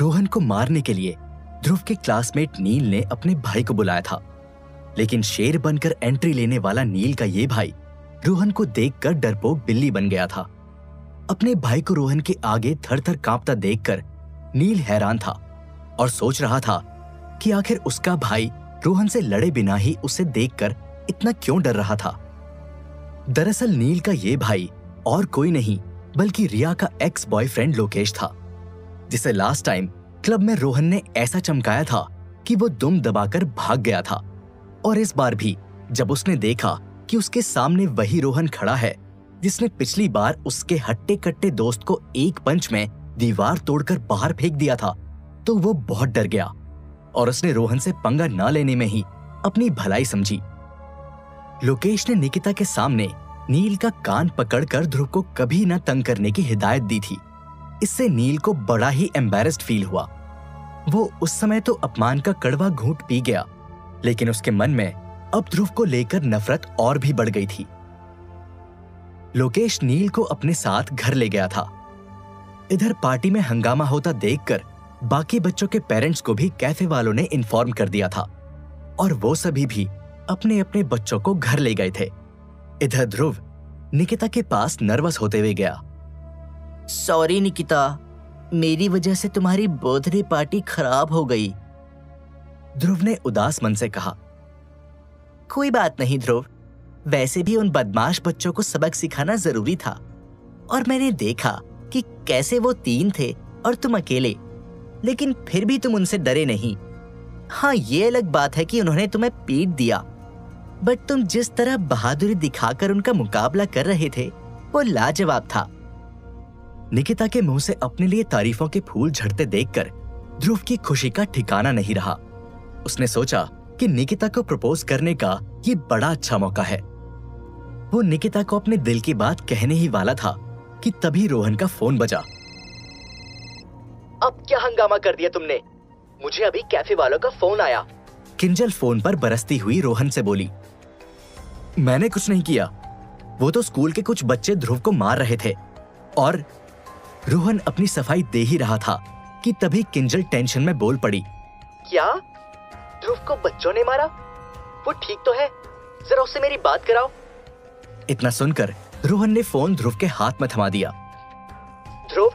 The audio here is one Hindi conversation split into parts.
रोहन को मारने के लिए ध्रुव के क्लासमेट नील ने अपने भाई को बुलाया था। लेकिन शेर बनकर एंट्री लेने वाला नील का ये भाई रोहन को देखकर डरपोक बिल्ली बन गया था। अपने भाई को रोहन के आगे थर थर कांपता देखकर नील हैरान था और सोच रहा था कि आखिर उसका भाई रोहन से लड़े बिना ही उसे देखकर इतना क्यों डर रहा था। दरअसल नील का ये भाई और कोई नहीं, बल्कि रिया का एक्स बॉयफ्रेंड लोकेश था। जिसे लास्ट टाइम क्लब में रोहन ने ऐसा चमकाया था कि वो दुम दबाकर भाग गया था। और इस बार भी जब उसने देखा कि उसके सामने वही रोहन खड़ा है, जिसने पिछली बार उसके हट्टे कट्टे दोस्त को एक पंच में दीवार तोड़कर बाहर फेंक दिया था तो वो बहुत डर गया। और उसने रोहन से पंगा न लेने में ही अपनी भलाई समझी। लोकेश ने निकिता के सामने नील का कान पकड़कर ध्रुव को कभी न तंग करने की हिदायत दी थी। इससे नील को बड़ा ही एम्बेरस्ड फील हुआ। वो उस समय तो अपमान का कड़वा घूट पी गया, लेकिन उसके मन में अब ध्रुव को लेकर नफरत और भी बढ़ गई थी। लोकेश नील को अपने साथ घर ले गया था। इधर पार्टी में हंगामा होता देखकर बाकी बच्चों के पेरेंट्स को भी कैफ़े वालों ने इन्फॉर्म कर दिया था और वो सभी भी अपने अपने बच्चों को घर ले गए थे। इधर ध्रुव निकिता के पास नर्वस होते हुए गया। सॉरी निकिता मेरी वजह से तुम्हारी बर्थडे पार्टी खराब हो गई। ध्रुव ने उदास मन से कहा, कोई बात नहीं ध्रुव। वैसे भी उन बदमाश बच्चों को सबक सिखाना ज़रूरी था। और मैंने देखा कि कैसे वो तीन थे और तुम अकेले। लेकिन फिर भी तुम उनसे डरे नहीं। हाँ ये अलग बात है कि उन्होंने तुम्हें पीट दिया। बट तुम जिस तरह बहादुरी दिखाकर उनका मुकाबला कर रहे थे, वो लाजवाब था। निकिता के मुँह से अपने लिए तारीफों के फूल झड़ते देखकर ध्रुव की खुशी का ठिकाना नहीं रहा। उसने सोचा कि निकिता को प्रपोज करने का ये बड़ा अच्छा मौका है। वो निकिता को अपने दिल की बात कहने ही वाला था कि तभी रोहन का फ़ोन बजा। अब क्या हंगामा कर दिया तुमने? मुझे अभी कैफ़े वालों का फ़ोन आया। किंजल फ़ोन पर बरसती हुई रोहन से बोली मैंने कुछ नहीं किया। वो तो स्कूल के कुछ बच्चे ध्रुव को मार रहे थे और रोहन अपनी सफ़ाई दे ही रहा था कि तभी किंजल टेंशन में बोल पड़ी। क्या? ध्रुव को बच्चों ने मारा? वो ठीक तो है। जरा उससे मेरी बात कराओ। इतना सुनकर रोहन ने फ़ोन ध्रुव के हाथ में थमा दिया। ध्रुव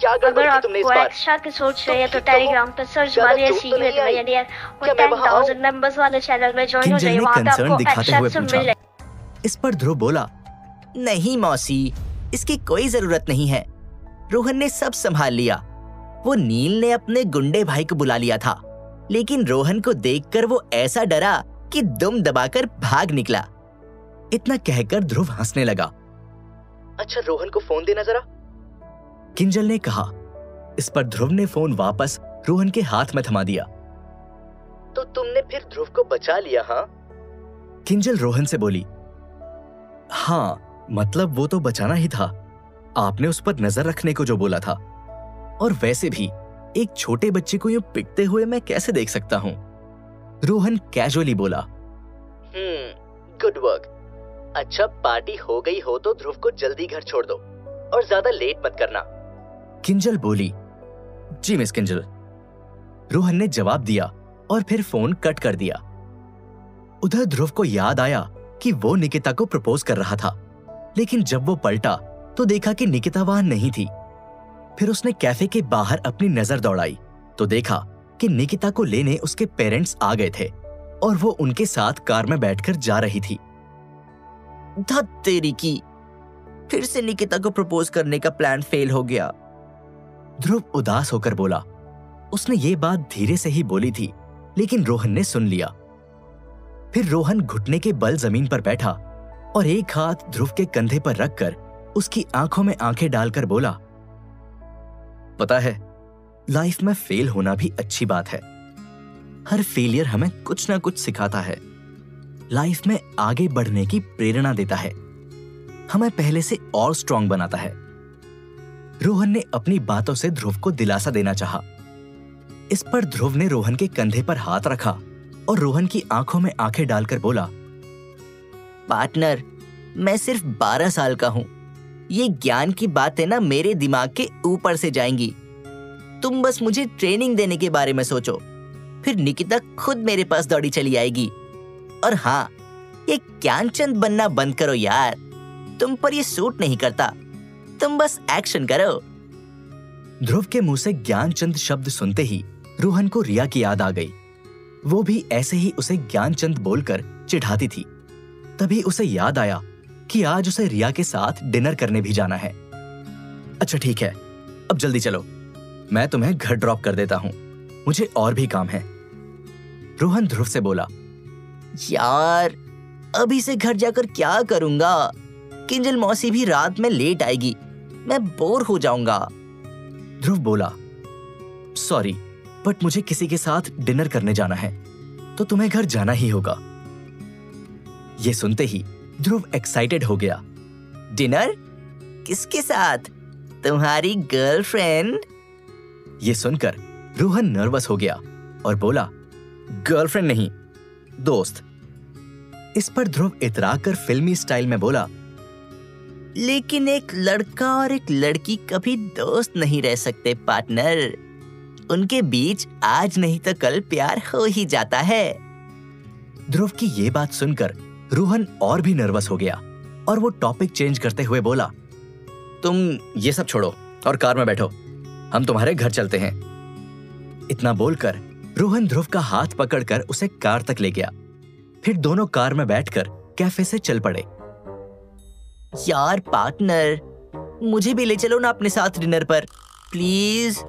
क्या अगर आपको एक्स्ट्रा की सोच रहे हैं तो टेलीग्राम पर सर्च मारिए सीक्रेट मिलियनेयर और 10000 मेंबर्स वाले चैनल में ज्वाइन हो जाइए वहाँ पे आपको एक्स्ट्रा सब मिल। इस पर ध्रुव बोला नहीं मौसी इसकी कोई ज़रूरत नहीं है। रोहन ने सब संभाल लिया। वो नील ने अपने गुंडे भाई को बुला लिया था लेकिन रोहन को देखकर वो ऐसा डरा कि दुम दबाकर भाग निकला। इतना कहकर ध्रुव हंसने लगा। अच्छा रोहन को फ़ोन देना जरा। किंजल ने कहा। इस पर ध्रुव ने फ़ोन वापस रोहन के हाथ में थमा दिया। तो तुमने फिर ध्रुव को बचा लिया हाँ? किंजल रोहन से बोली हाँ मतलब वो तो बचाना ही था। आपने उस पर नज़र रखने को जो बोला था। और वैसे भी एक छोटे बच्चे को यूँ पिटते हुए मैं कैसे देख सकता हूँ? रोहन कैजुअली बोला हम्म गुड वर्क अच्छा पार्टी हो गई हो तो ध्रुव को जल्दी घर छोड़ दो और ज़्यादा लेट मत करना। किंजल बोली जी मिस किंजल। रोहन ने जवाब दिया और फिर फ़ोन कट कर दिया। उधर ध्रुव को याद आया कि वो निकिता को प्रपोज कर रहा था लेकिन जब वो पलटा तो देखा कि निकिता वहाँ नहीं थी। फिर उसने कैफ़े के बाहर अपनी नज़र दौड़ाई तो देखा कि निकिता को लेने उसके पेरेंट्स आ गए थे और वो उनके साथ कार में बैठकर जा रही थी। धत तेरी की। फिर से निकिता को प्रपोज करने का प्लान फेल हो गया। ध्रुव उदास होकर बोला, उसने ये बात धीरे से ही बोली थी, लेकिन रोहन ने सुन लिया। फिर रोहन घुटने के बल ज़मीन पर बैठा और एक हाथ ध्रुव के कंधे पर रखकर उसकी आँखों में आँखें डालकर बोला, पता है, लाइफ में फेल होना भी अच्छी बात है। हर फेलियर हमें कुछ ना कुछ सिखाता है। लाइफ में आगे बढ़ने की प्रेरणा देता है। हमें पहले से और स्ट्रांग बनाता है। रोहन ने अपनी बातों से ध्रुव को दिलासा देना चाहा। इस पर ध्रुव ने रोहन के कंधे पर हाथ रखा और रोहन की आँखों में आँखें डालकर बोला, पार्टनर, मैं सिर्फ़ बारह साल का हूँ। ये ज्ञान की बातें ना मेरे दिमाग के ऊपर से जाएँगी। तुम बस मुझे ट्रेनिंग देने के बारे में सोचो, फिर निकिता खुद मेरे पास दौड़ी चली आएगी। और हाँ ये ज्ञानचंद बनना बंद करो यार। तुम पर ये सूट नहीं करता। तुम बस एक्शन करो। ध्रुव के मुँह से ज्ञानचंद शब्द सुनते ही रोहन को रिया की याद आ गई। वो भी ऐसे ही उसे ज्ञानचंद बोलकर चिढ़ाती थी। तभी उसे याद आया कि आज उसे रिया के साथ डिनर करने भी जाना है। अच्छा ठीक है। अब जल्दी चलो। मैं तुम्हें घर ड्रॉप कर देता हूँ। मुझे और भी काम है। रोहन ध्रुव से बोला, यार अभी से घर जाकर क्या करूँगा? किंजल मौसी भी रात में लेट आएगी। मैं बोर हो जाऊँगा। ध्रुव बोला सॉरी बट मुझे किसी के साथ डिनर करने जाना है तो तुम्हें घर जाना ही होगा। ये सुनते ही ध्रुव एक्साइटेड हो गया। डिनर किसके साथ? तुम्हारी गर्लफ्रेंड ये सुनकर रोहन नर्वस हो गया और बोला गर्लफ्रेंड नहीं, दोस्त। इस पर ध्रुव इतरा कर फिल्मी स्टाइल में बोला, लेकिन एक लड़का और एक लड़की कभी दोस्त नहीं रह सकते पार्टनर उनके बीच आज नहीं तो कल प्यार हो ही जाता है। ध्रुव की ये बात सुनकर रोहन और भी नर्वस हो गया और वो टॉपिक चेंज करते हुए बोला तुम ये सब छोड़ो और कार में बैठो। हम तुम्हारे घर चलते हैं। इतना बोलकर रोहन ध्रुव का हाथ पकड़कर उसे कार तक ले गया। फिर दोनों कार में बैठकर कैफ़े से चल पड़े। यार पार्टनर मुझे भी ले चलो ना अपने साथ डिनर पर प्लीज़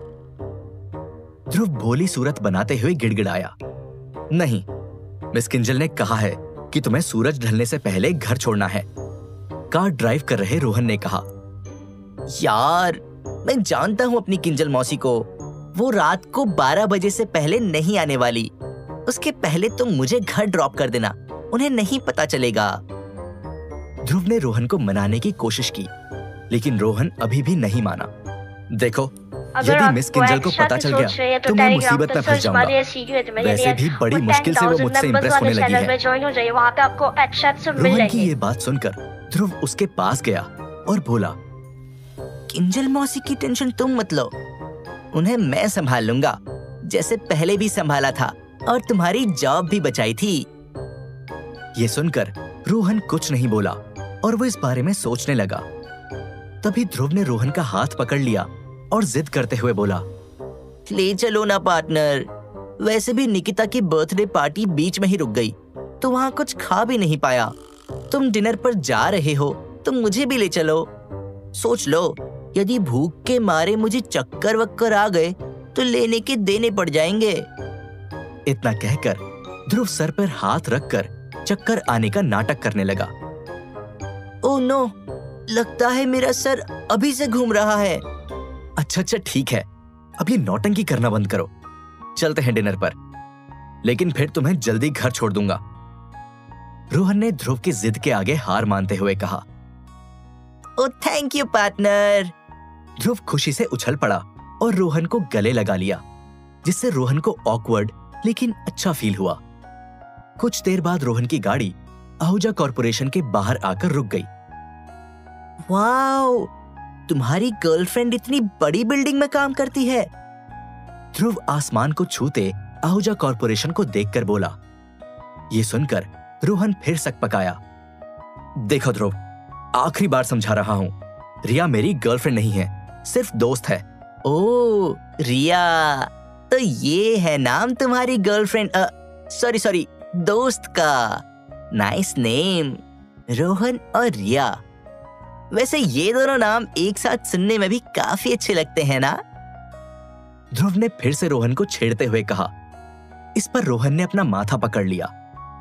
ध्रुव भोली सूरत बनाते हुए गिड़गिड़ाया। नहीं मिस किंजल ने कहा है कि तुम्हें सूरज ढलने से पहले घर छोड़ना है। कार ड्राइव कर रहे रोहन ने कहा, यार, मैं जानता हूँ अपनी किंजल मौसी को। वो रात को 12 बजे से पहले नहीं आने वाली। उसके पहले तुम मुझे घर ड्रॉप कर देना, उन्हें नहीं पता चलेगा। ध्रुव ने रोहन को मनाने की कोशिश की, लेकिन रोहन अभी भी नहीं माना। देखो यदि मिस किंजल को पता चल गया तो मैं मुसीबत में फंस जाऊँगा। वैसे भी बड़ी मुश्किल से वो मुझसे इम्प्रेस होने लगी है। रोहन की ये बात सुनकर ध्रुव उसके पास गया और बोला किंजल मौसी की टेंशन तुम मत लो। उन्हें मैं संभाल लूँगा जैसे पहले भी संभाला था और तुम्हारी जॉब भी बचाई थी। ये सुनकर रोहन कुछ नहीं बोला और वो इस बारे में सोचने लगा। तभी ध्रुव ने रोहन का हाथ पकड़ लिया और जिद करते हुए बोला ले चलो ना पार्टनर। वैसे भी निकिता की बर्थडे पार्टी बीच में ही रुक गई। तो वहाँ कुछ खा भी नहीं पाया। तुम डिनर पर जा रहे हो तो मुझे भी ले चलो। सोच लो यदि भूख के मारे मुझे चक्कर वक्कर आ गए तो लेने के देने पड़ जाएँगे। इतना कहकर ध्रुव सर पर हाथ रखकर चक्कर आने का नाटक करने लगा। ओ नो लगता है मेरा सर अभी से घूम रहा है। अच्छा अच्छा ठीक है। अब ये नौटंकी करना बंद करो। चलते हैं डिनर पर। लेकिन फिर तुम्हें जल्दी घर छोड़ दूँगा। रोहन ने ध्रुव की जिद के आगे हार मानते हुए कहा। Oh thank you partner Dhruv खुशी से उछल पड़ा और रोहन को गले लगा लिया जिससे रोहन को ऑकवर्ड लेकिन अच्छा फील हुआ। कुछ देर बाद रोहन की गाड़ी आहूजा कॉरपोरेशन के बाहर आकर रुक गई। वाओ तुम्हारी गर्लफ्रेंड इतनी बड़ी बिल्डिंग में काम करती है। ध्रुव आसमान को छूते आहूजा कॉरपोरेशन को देखकर बोला। ये सुनकर रोहन फिर सक पकाया देखो ध्रुव, आखिरी बार समझा रहा हूँ। रिया मेरी गर्लफ्रेंड नहीं है, सिर्फ़ दोस्त है। ओ, रिया तो ये है नाम तुम्हारी गर्लफ्रेंड सॉरी सॉरी दोस्त का। नाइस नेम रोहन और रिया। वैसे ये दोनों नाम एक साथ सुनने में भी काफ़ी अच्छे लगते हैं ना? ध्रुव ने फिर से रोहन को छेड़ते हुए कहा, इस पर रोहन ने अपना माथा पकड़ लिया।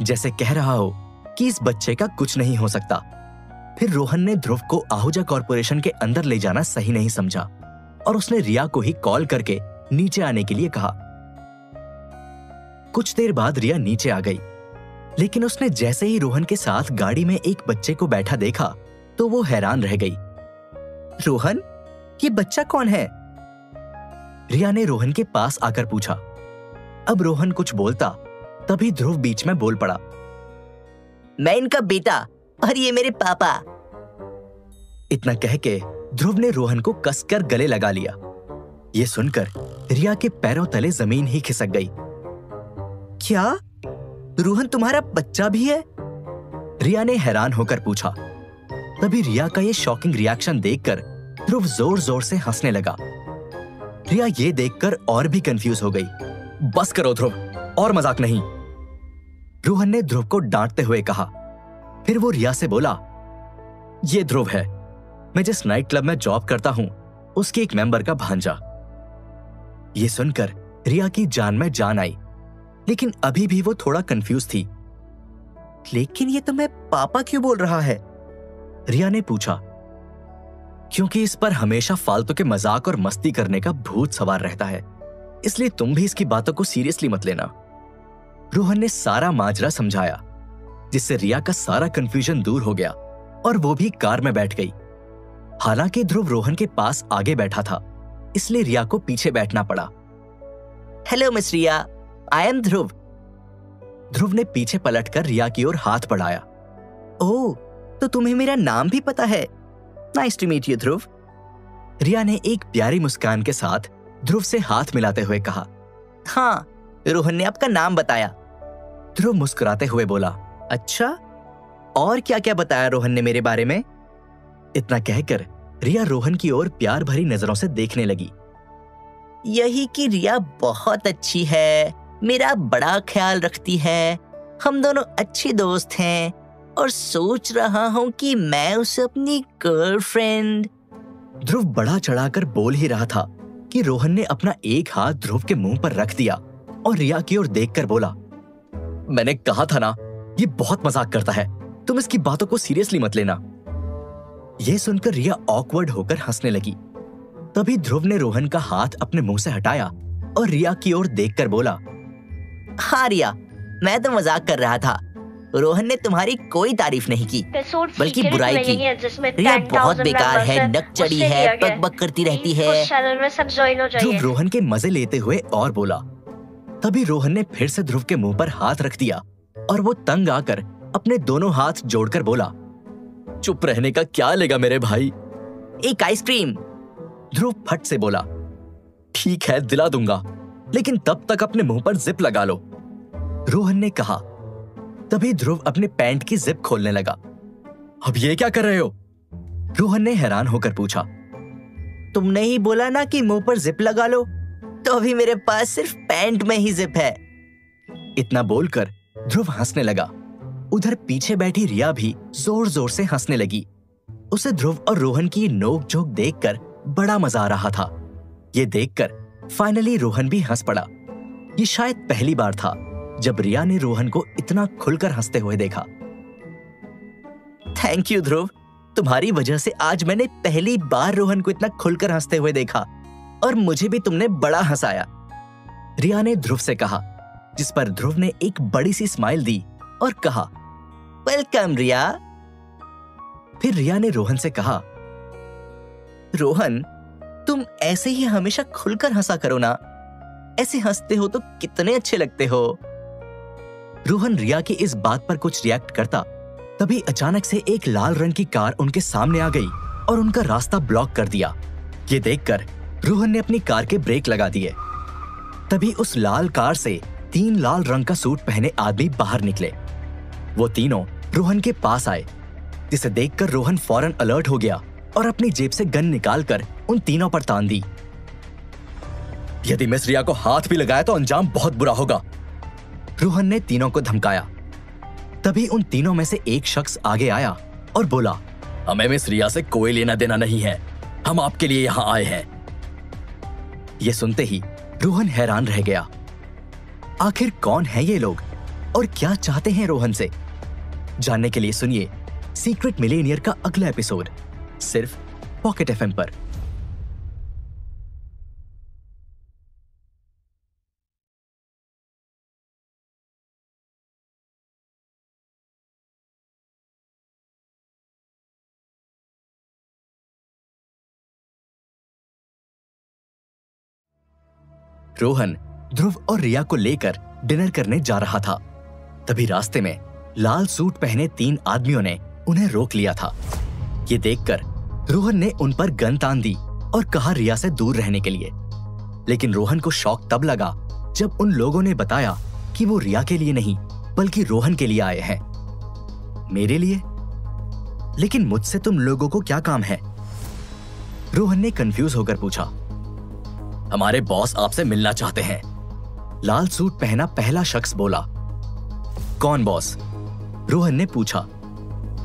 जैसे कह रहा हो कि इस बच्चे का कुछ नहीं हो सकता। फिर रोहन ने ध्रुव को आहूजा कॉरपोरेशन के अंदर ले जाना सही नहीं समझा और उसने रिया को ही कॉल करके नीचे आने के लिए कहा। कुछ देर बाद रिया नीचे आ गई, लेकिन उसने जैसे ही रोहन के साथ गाड़ी में एक बच्चे को बैठा देखा तो वो हैरान रह गई। रोहन ये बच्चा कौन है? रिया ने रोहन के पास आकर पूछा। अब रोहन कुछ बोलता तभी ध्रुव बीच में बोल पड़ा। मैं इनका बेटा और ये मेरे पापा। इतना कह के ध्रुव ने रोहन को कसकर गले लगा लिया। ये सुनकर रिया के पैरों तले ज़मीन ही खिसक गई। क्या? रोहन तुम्हारा बच्चा भी है? रिया ने हैरान होकर पूछा। तभी रिया का ये शॉकिंग रिएक्शन देखकर ध्रुव ज़ोर ज़ोर से हंसने लगा। रिया ये देखकर और भी कंफ्यूज हो गई। बस करो ध्रुव, और मज़ाक नहीं। रोहन ने ध्रुव को डांटते हुए कहा। फिर वो रिया से बोला, ये ध्रुव है। मैं जिस नाइट क्लब में जॉब करता हूँ, उसके एक मेंबर का भांजा। ये सुनकर रिया की जान में जान आई, लेकिन अभी भी वो थोड़ा कंफ्यूज थी। लेकिन ये तो मैं पापा क्यों बोल रहा है? रिया ने पूछा, क्योंकि इस पर हमेशा फालतू के मज़ाक और मस्ती करने का भूत सवार रहता है, इसलिए तुम भी इसकी बातों को सीरियसली मत लेना। रोहन ने सारा माजरा समझाया, जिससे रिया का सारा कंफ्यूजन दूर हो गया और वो भी कार में बैठ गई। हालाँकि ध्रुव रोहन के पास आगे बैठा था, इसलिए रिया को पीछे बैठना पड़ा। Hello miss Riya I am Dhruv Dhruv ने पीछे पलटकर रिया की ओर हाथ बढ़ाया। ओह तो तुम्हें मेरा नाम भी पता है। Nice to meet you Dhruv. Riya ने एक प्यारी मुस्कान के साथ ध्रुव से हाथ मिलाते हुए कहा हाँ रोहन ने आपका नाम बताया। ध्रुव मुस्कुराते हुए बोला अच्छा? और क्या क्या बताया रोहन ने मेरे बारे में? इतना कहकर रिया रोहन की ओर प्यार भरी नज़रों से देखने लगी। यही कि रिया बहुत अच्छी है, मेरा बड़ा ख्याल रखती है। हम दोनों अच्छे दोस्त हैं। और सोच रहा हूँ कि मैं उसे अपनी गर्लफ्रेंड ध्रुव बड़ा चढ़ाकर बोल ही रहा था कि रोहन ने अपना एक हाथ ध्रुव के मुँह पर रख दिया और रिया की ओर देखकर बोला मैंने कहा था ना ये बहुत मज़ाक करता है। तुम इसकी बातों को सीरियसली मत लेना। यह सुनकर रिया ऑकवर्ड होकर हंसने लगी। तभी ध्रुव ने रोहन का हाथ अपने मुँह से हटाया और रिया की ओर देखकर बोला हाँ रिया मैं तो मज़ाक कर रहा था। रोहन ने तुम्हारी कोई तारीफ़ नहीं की बल्कि बुराई की। रिया बहुत बेकार है नक चढ़ी है बक बक करती रहती है। ध्रुव रोहन के मज़े लेते हुए और बोला तभी रोहन ने फिर से ध्रुव के मुँह पर हाथ रख दिया और वो तंग आकर अपने दोनों हाथ जोड़कर बोला चुप रहने का क्या लेगा मेरे भाई? एक आइसक्रीम। ध्रुव फट से बोला ठीक है दिला दूँगा लेकिन तब तक अपने मुँह पर जिप लगा लो। रोहन ने कहा तभी ध्रुव अपने पैंट की जिप खोलने लगा। अब ये क्या कर रहे हो? रोहन ने हैरान होकर पूछा। तुमने ही बोला ना कि मुँह पर जिप लगा लो? तो अभी मेरे पास सिर्फ़ पैंट में ही जिप है। इतना बोलकर ध्रुव हंसने लगा। उधर पीछे बैठी रिया भी ज़ोर ज़ोर से हंसने लगी। उसे ध्रुव और रोहन की नोक झोंक देखकर बड़ा मज़ा आ रहा था। ये देखकर फाइनली रोहन भी हंस पड़ा। ये शायद पहली बार था। जब रिया ने रोहन को इतना खुलकर हँसते हुए देखा। Thank you Dhruv. तुम्हारी वजह से आज मैंने पहली बार रोहन को इतना खुलकर हँसते हुए देखा और मुझे भी तुमने बड़ा हंसाया। रिया ने ध्रुव से कहा, जिस पर ध्रुव ने एक बड़ी सी स्माइल दी और कहा वेलकम रिया। फिर रिया ने रोहन से कहा, रोहन, तुम ऐसे ही हमेशा खुलकर हंसा करो ना। ऐसे हँसते हो तो कितने अच्छे लगते हो। रोहन रिया की इस बात पर कुछ रिएक्ट करता, तभी अचानक से एक लाल रंग की कार उनके सामने आ गई और उनका रास्ता ब्लॉक कर दिया। ये देखकर रोहन ने अपनी कार के ब्रेक लगा दिए। तभी उस लाल कार से तीन लाल रंग का सूट पहने आदमी बाहर निकले। वो तीनों रोहन के पास आए, जिसे देखकर रोहन फ़ौरन अलर्ट हो गया और अपनी जेब से गन निकालकर उन तीनों पर तान दी। यदि मिस रिया को हाथ भी लगाया तो अंजाम बहुत बुरा होगा। रोहन ने तीनों को धमकाया। तभी उन तीनों में से एक शख्स आगे आया और बोला, हमें मिस रिया से कोई लेना देना नहीं है। हम आपके लिए यहाँ आए हैं। ये सुनते ही रोहन हैरान रह गया। आखिर कौन है ये लोग? और क्या चाहते हैं रोहन से? जानने के लिए सुनिए, सीक्रेट मिलेनियर का अगला एपिसोड, सिर्फ़ पॉकेट एफएम पर। रोहन, ध्रुव और रिया को लेकर डिनर करने जा रहा था। तभी रास्ते में लाल सूट पहने तीन आदमियों ने उन्हें रोक लिया था। ये देखकर रोहन ने उन पर गन तान दी और कहा रिया से दूर रहने के लिए। लेकिन रोहन को शौक तब लगा जब उन लोगों ने बताया कि वो रिया के लिए नहीं, बल्कि रोहन के लिए आए हैं। मेरे लिए? लेकिन मुझसे तुम लोगों को क्या काम है? रोहन ने कंफ्यूज होकर पूछा। हमारे बॉस आपसे मिलना चाहते हैं। लाल सूट पहना पहला शख्स बोला, कौन बॉस? रोहन ने पूछा,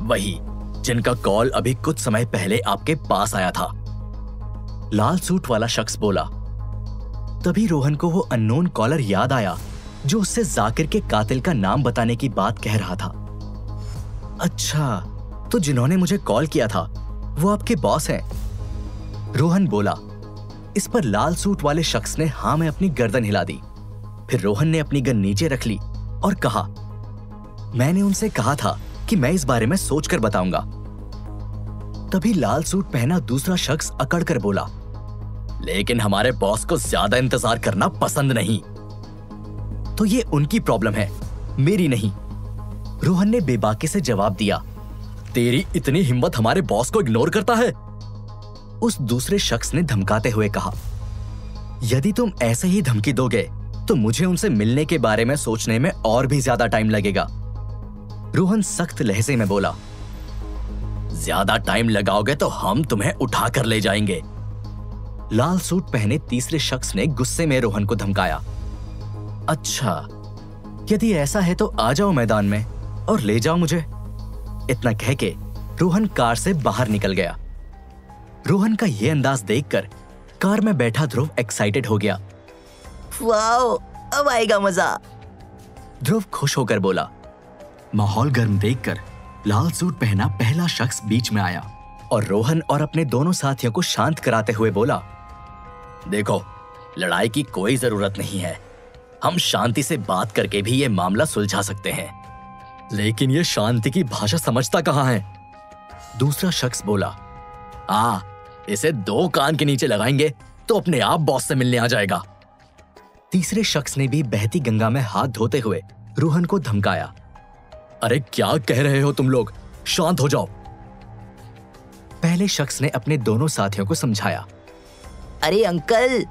वही, जिनका कॉल अभी कुछ समय पहले आपके पास आया था। लाल सूट वाला शख्स बोला, तभी रोहन को वो अननोन कॉलर याद आया, जो उससे जाकिर के कातिल का नाम बताने की बात कह रहा था। अच्छा तो जिन्होंने मुझे कॉल किया था, वो आपके बॉस हैं? रोहन बोला इस पर लाल सूट वाले शख्स ने हाँ में अपनी गर्दन हिला दी। फिर रोहन ने अपनी गन नीचे रख ली और कहा, मैंने उनसे कहा था कि मैं इस बारे में सोचकर बताऊँगा। तभी लाल सूट पहना दूसरा शख्स अकड़ कर बोला, लेकिन हमारे बॉस को ज़्यादा इंतज़ार करना पसंद नहीं। तो ये उनकी प्रॉब्लम है, मेरी नहीं। रोहन ने बेबाकी से जवाब दिया, तेरी इतनी हिम्मत हमारे बॉस को इग्नोर करता है। उस दूसरे शख्स ने धमकाते हुए कहा, यदि तुम ऐसे ही धमकी दोगे तो मुझे उनसे मिलने के बारे में सोचने में और भी ज़्यादा टाइम लगेगा। रोहन सख्त लहजे में बोला, ज़्यादा टाइम लगाओगे तो हम तुम्हें उठा कर ले जाएँगे। लाल सूट पहने तीसरे शख्स ने गुस्से में रोहन को धमकाया अच्छा यदि ऐसा है तो आ जाओ मैदान में और ले जाओ मुझे। इतना कह के रोहन कार से बाहर निकल गया। रोहन का ये अंदाज देखकर कार में बैठा ध्रुव एक्साइटेड हो गया। वाओ अब आएगा मज़ा। ध्रुव खुश होकर बोला। माहौल गर्म देखकर लाल सूट पहना पहला शख्स बीच में आया और रोहन और अपने दोनों साथियों को शांत कराते हुए बोला देखो लड़ाई की कोई ज़रूरत नहीं है। हम शांति से बात करके भी ये मामला सुलझा सकते हैं। लेकिन ये शांति की भाषा समझता कहाँ है? दूसरा शख्स बोला आ इसे दो कान के नीचे लगाएँगे तो अपने आप बॉस से मिलने आ जाएगा। तीसरे शख्स ने भी बहती गंगा में हाथ धोते हुए रोहन को धमकाया। अरे क्या कह रहे हो तुम लोग? शांत हो जाओ। पहले शख्स ने अपने दोनों साथियों को समझाया। अरे अंकल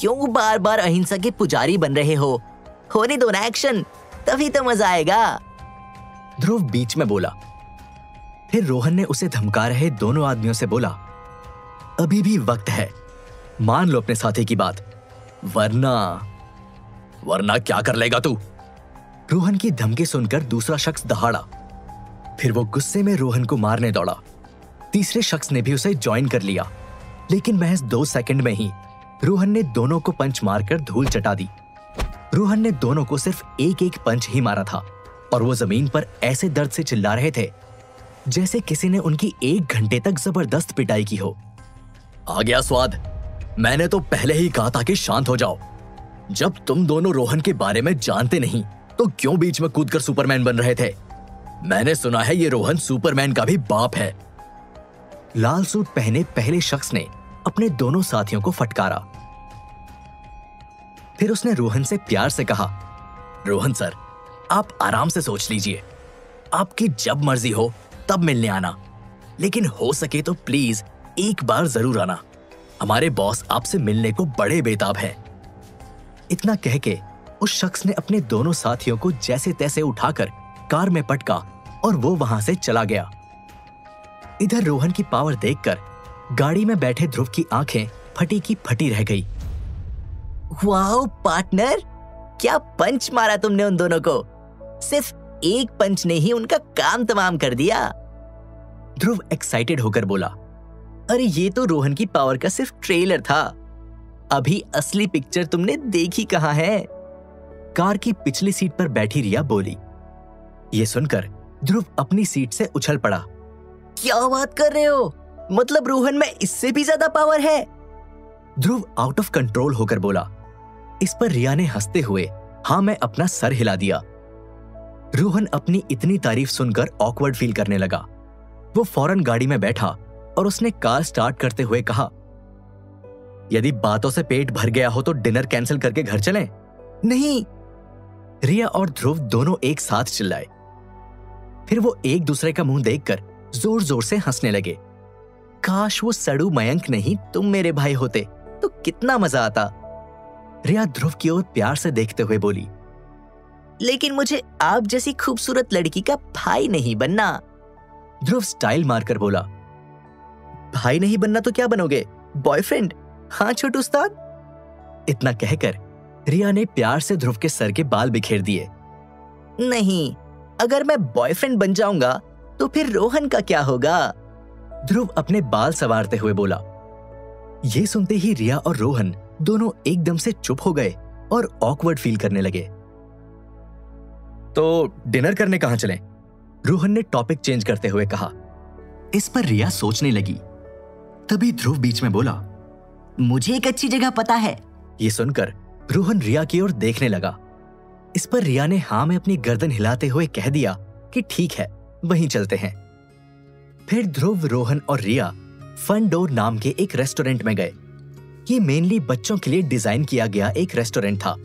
क्यों बार बार अहिंसा के पुजारी बन रहे हो? होने दो ना एक्शन तभी तो मज़ा आएगा। ध्रुव बीच में बोला। फिर रोहन ने उसे धमका रहे दोनों आदमियों से बोला। अभी भी वक्त है। मान लो अपने साथी की बात। वरना वरना क्या कर लेगा तू? रोहन की धमकी सुनकर दूसरा शख्स दहाड़ा। फिर वो गुस्से में रोहन को मारने दौड़ा। तीसरे शख्स ने भी उसे ज्वाइन कर लिया। लेकिन महज दो सेकंड में ही रोहन ने दोनों को पंच मारकर धूल चटा दी। रोहन ने दोनों को सिर्फ़ एक एक पंच ही मारा था। और वो ज़मीन पर ऐसे दर्द से चिल्ला रहे थे, जैसे किसी ने उनकी एक घंटे तक ज़बरदस्त पिटाई की हो। आ गया स्वाद। मैंने तो पहले ही कहा था कि शांत हो जाओ। जब तुम दोनों रोहन के बारे में जानते नहीं तो क्यों बीच में कूदकर सुपरमैन बन रहे थे? मैंने सुना है ये रोहन सुपरमैन का भी बाप है। लाल सूट पहने पहले शख्स ने अपने दोनों साथियों को फटकारा। फिर उसने रोहन से प्यार से कहा, रोहन सर, आप आराम से सोच लीजिए। आपकी जब मर्ज़ी हो, तब मिलने आना। लेकिन हो सके तो प्लीज़ एक बार ज़रूर आना। हमारे बॉस आपसे मिलने को बड़े बेताब हैं। इतना कह के उस शख्स ने अपने दोनों साथियों को जैसे तैसे उठाकर कार में पटका और वो वहाँ से चला गया। इधर रोहन की पावर देखकर गाड़ी में बैठे ध्रुव की आँखें फटी की फटी रह गई। पार्टनर! क्या पंच मारा तुमने उन दोनों को? सिर्फ़ एक पंच ने ही उनका काम तमाम कर दिया? ध्रुव एक्साइटेड होकर बोला। अरे ये तो रोहन की पावर का सिर्फ़ ट्रेलर था। अभी असली पिक्चर तुमने देखी कहा है? कार की पिछली सीट पर बैठी रिया बोली। ये सुनकर ध्रुव अपनी सीट से उछल पड़ा। क्या बात कर रहे हो? मतलब रोहन में इससे भी ज़्यादा पावर है? ध्रुव आउट ऑफ़ कंट्रोल होकर बोला। इस पर रिया ने हँसते हुए हाँ मैं अपना सर हिला दिया। रोहन अपनी इतनी तारीफ़ सुनकर ऑकवर्ड फील करने लगा। वो फ़ौरन गाड़ी में बैठा। और उसने कार स्टार्ट करते हुए कहा, यदि बातों से पेट भर गया हो तो डिनर कैंसिल करके घर चलें? नहीं। रिया और ध्रुव दोनों एक साथ चिल्लाए। फिर वो एक दूसरे का मुँह देखकर ज़ोर ज़ोर से हंसने लगे। काश वो सड़ू मयंक नहीं, तुम मेरे भाई होते तो कितना मज़ा आता। रिया ध्रुव की ओर प्यार से देखते हुए बोली, लेकिन मुझे आप जैसी खूबसूरत लड़की का भाई नहीं बनना। ध्रुव स्टाइल मारकर बोला भाई नहीं बनना तो क्या बनोगे? बॉयफ्रेंड हाँ छोटू उस्ताद? इतना कहकर रिया ने प्यार से ध्रुव के सर के बाल बिखेर दिए। नहीं, अगर मैं बॉयफ्रेंड बन जाऊँगा तो फिर रोहन का क्या होगा? ध्रुव अपने बाल सवारते हुए बोला। ये सुनते ही रिया और रोहन दोनों एकदम से चुप हो गए और ऑकवर्ड फील करने लगे। तो डिनर करने कहाँ चलें? रोहन ने टॉपिक चेंज करते हुए कहा। इस पर रिया सोचने लगी। तभी ध्रुव बीच में बोला मुझे एक अच्छी जगह पता है। ये सुनकर रोहन रिया की ओर देखने लगा। इस पर रिया ने हाँ में अपनी गर्दन हिलाते हुए कह दिया कि ठीक है वहीं चलते हैं। फिर ध्रुव रोहन और रिया फन डोर नाम के एक रेस्टोरेंट में गए। ये मेनली बच्चों के लिए डिज़ाइन किया गया एक रेस्टोरेंट था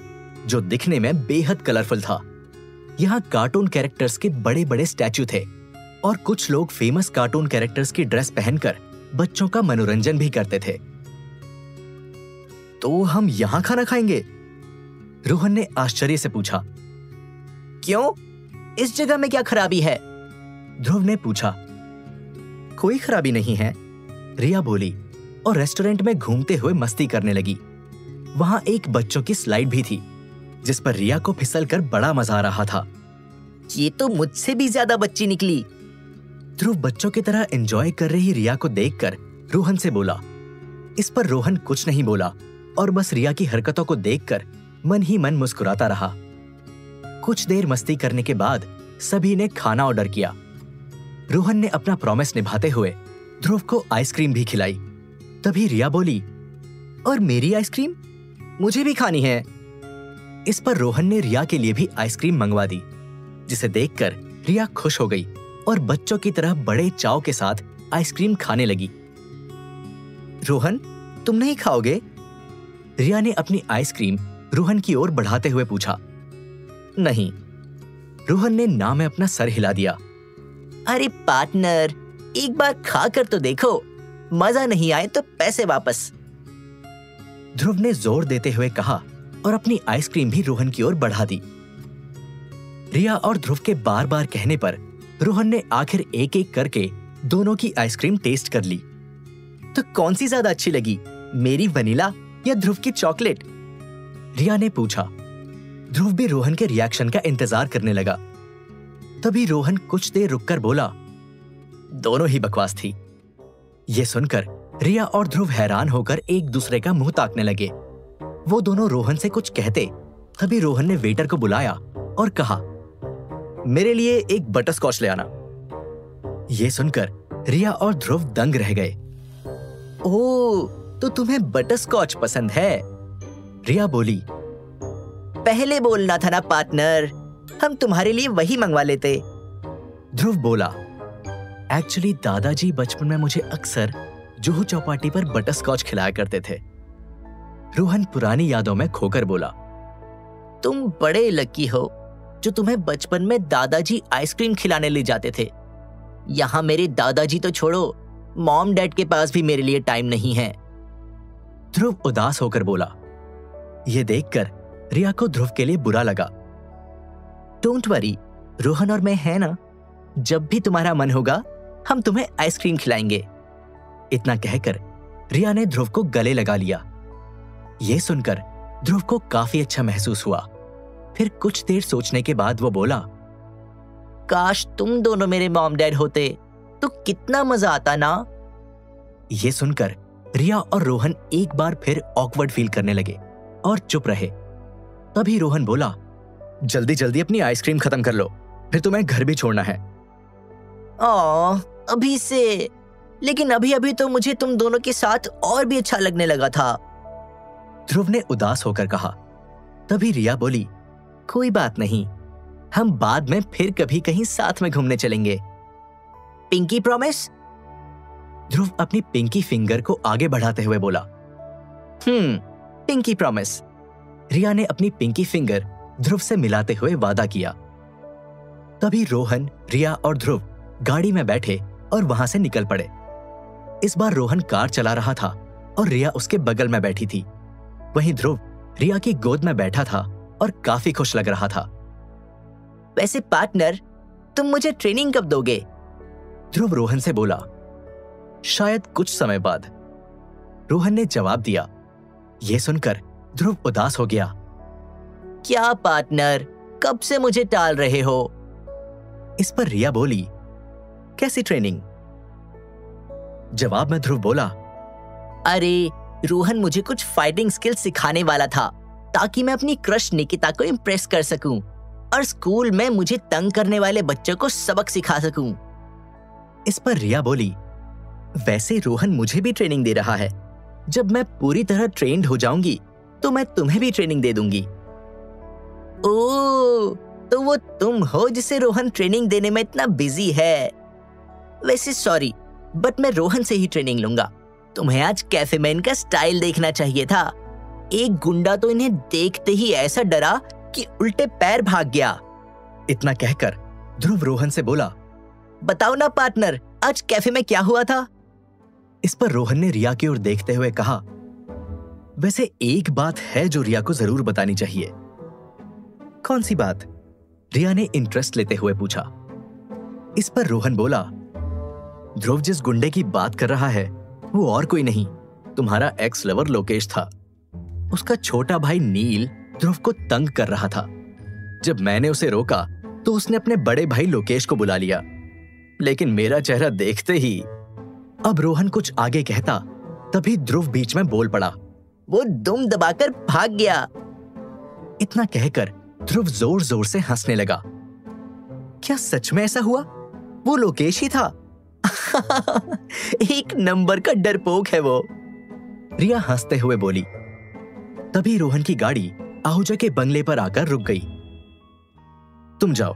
जो दिखने में बेहद कलरफुल था। यहाँ कार्टून कैरेक्टर्स के बड़े बड़े स्टैचू थे और कुछ लोग फ़ेमस कार्टून कैरेक्टर्स की ड्रेस पहनकर बच्चों का मनोरंजन भी करते थे। तो हम यहाँ खाना खाएँगे? रोहन ने आश्चर्य से पूछा। क्यों? इस जगह में क्या खराबी है? ध्रुव ने पूछा। कोई खराबी नहीं है, रिया बोली और रेस्टोरेंट में घूमते हुए मस्ती करने लगी। वहाँ एक बच्चों की स्लाइड भी थी, जिस पर रिया को फिसल कर बड़ा मज़ा आ रहा था। ये तो मुझसे भी ज़्यादा बच्ची निकली। ध्रुव बच्चों की तरह एंजॉय कर रही रिया को देखकर रोहन से बोला, इस पर रोहन कुछ नहीं बोला और बस रिया की हरकतों को देखकर मन ही मन मुस्कुराता रहा। कुछ देर मस्ती करने के बाद सभी ने खाना ऑर्डर किया। रोहन ने अपना प्रॉमिस निभाते हुए ध्रुव को आइसक्रीम भी खिलाई। तभी रिया बोली, और मेरी आइसक्रीम मुझे भी खानी है। इस पर रोहन ने रिया के लिए भी आइसक्रीम मंगवा दी, जिसे देखकर रिया खुश हो गई। और बच्चों की तरह बड़े चाव के साथ आइसक्रीम खाने लगी। रोहन, तुम नहीं खाओगे? रिया ने अपनी आइसक्रीम रोहन की ओर बढ़ाते हुए पूछा। नहीं। रोहन ने ना में अपना सर हिला दिया। अरे पार्टनर, एक बार खा कर तो देखो। मज़ा नहीं आए तो पैसे वापस। ध्रुव ने ज़ोर देते हुए कहा और अपनी आइसक्रीम भी रोहन की ओर बढ़ा दी। रिया और ध्रुव के बार बार कहने पर रोहन ने आखिर एक एक करके दोनों की आइसक्रीम टेस्ट कर ली। तो कौन सी ज़्यादा अच्छी लगी, मेरी वनीला या ध्रुव की चॉकलेट? रिया ने पूछा। ध्रुव भी रोहन के रिएक्शन का इंतज़ार करने लगा। तभी रोहन कुछ देर रुककर बोला, दोनों ही बकवास थी। ये सुनकर रिया और ध्रुव हैरान होकर एक दूसरे का मुँह ताकने लगे। वो दोनों रोहन से कुछ कहते, तभी रोहन ने वेटर को बुलाया और कहा मेरे लिए एक बटर स्कॉच ले आना। ये सुनकर रिया और ध्रुव दंग रह गए। ओ तो तुम्हें बटर स्कॉच पसंद है? रिया बोली, पहले बोलना था ना, पार्टनर। हम तुम्हारे लिए वही मंगवा लेते। ध्रुव बोला, एक्चुअली दादाजी बचपन में मुझे अक्सर जुहू चौपाटी पर बटर स्कॉच खिलाया करते थे। रोहन पुरानी यादों में खोकर बोला, तुम बड़े लकी हो। जो तुम्हें बचपन में दादाजी आइसक्रीम खिलाने ले जाते थे। यहाँ मेरे दादाजी तो छोड़ो, मॉम डैड के पास भी मेरे लिए टाइम नहीं है। ध्रुव उदास होकर बोला यह देखकर रिया को ध्रुव के लिए बुरा लगा। डोंट वरी रोहन और मैं है ना? जब भी तुम्हारा मन होगा, हम तुम्हें आइसक्रीम खिलाएँगे। इतना कहकर रिया ने ध्रुव को गले लगा लिया। ये सुनकर ध्रुव को काफ़ी अच्छा महसूस हुआ। फिर कुछ देर सोचने के बाद वो बोला काश तुम दोनों मेरे मॉम डैड होते तो कितना मज़ा आता ना? ये सुनकर रिया और रोहन एक बार फिर ऑकवर्ड फील करने लगे और चुप रहे। तभी रोहन बोला जल्दी जल्दी अपनी आइसक्रीम खत्म कर लो फिर तुम्हें घर भी छोड़ना है। ओ, अभी से? लेकिन अभी अभी तो मुझे तुम दोनों के साथ और भी अच्छा लगने लगा था। ध्रुव ने उदास होकर कहा। तभी रिया बोली कोई बात नहीं। हम बाद में फिर कभी कहीं साथ में घूमने चलेंगे। पिंकी प्रॉमिस ध्रुव अपनी पिंकी फिंगर को आगे बढ़ाते हुए बोला। हम्म पिंकी प्रॉमिस रिया ने अपनी पिंकी फिंगर ध्रुव से मिलाते हुए वादा किया। तभी रोहन, रिया और ध्रुव गाड़ी में बैठे और वहाँ से निकल पड़े। इस बार रोहन कार चला रहा था और रिया उसके बगल में बैठी थी। वहीं ध्रुव रिया की गोद में बैठा था। और काफ़ी खुश लग रहा था। वैसे पार्टनर, तुम मुझे ट्रेनिंग कब दोगे? ध्रुव रोहन से बोला। शायद कुछ समय बाद। रोहन ने जवाब दिया। यह सुनकर ध्रुव उदास हो गया। क्या पार्टनर, कब से मुझे टाल रहे हो? इस पर रिया बोली, कैसी ट्रेनिंग? जवाब में ध्रुव बोला, अरे, रोहन मुझे कुछ फाइटिंग स्किल सिखाने वाला था। ताकि मैं अपनी क्रश निकिता को इम्प्रेस कर सकूँ और स्कूल में मुझे तंग करने वाले बच्चों को सबक सिखा सकूँ। इस पर रिया बोली वैसे रोहन मुझे भी ट्रेनिंग दे रहा है। जब मैं पूरी तरह ट्रेंड हो जाऊँगी तो मैं तुम्हें भी ट्रेनिंग दे दूँगी। ओ, तो वो तुम हो जिसे रोहन ट्रेनिंग देने में इतना बिज़ी है। वैसे सॉरी बट मैं रोहन से ही ट्रेनिंग लूँगा। तुम्हें आज कैफ़े में इनका स्टाइल देखना चाहिए था। एक गुंडा तो इन्हें देखते ही ऐसा डरा कि उल्टे पैर भाग गया। इतना कहकर ध्रुव रोहन से बोला बताओ ना पार्टनर आज कैफ़े में क्या हुआ था? इस पर रोहन ने रिया की ओर देखते हुए कहा वैसे एक बात है जो रिया को ज़रूर बतानी चाहिए। कौन सी बात? रिया ने इंटरेस्ट लेते हुए पूछा। इस पर रोहन बोला ध्रुव जिस गुंडे की बात कर रहा है वो और कोई नहीं। तुम्हारा एक्स लवर लोकेश था। उसका छोटा भाई नील ध्रुव को तंग कर रहा था। जब मैंने उसे रोका तो उसने अपने बड़े भाई लोकेश को बुला लिया। लेकिन मेरा चेहरा देखते ही अब रोहन कुछ आगे कहता, तभी ध्रुव बीच में बोल पड़ा, वो दुम दबाकर भाग गया। इतना कहकर ध्रुव ज़ोर ज़ोर से हंसने लगा। क्या सच में ऐसा हुआ? वो लोकेश ही था? एक नंबर का डरपोक है वो। रिया हँसते हुए बोली तभी रोहन की गाड़ी आहूजा के बंगले पर आकर रुक गई। तुम जाओ,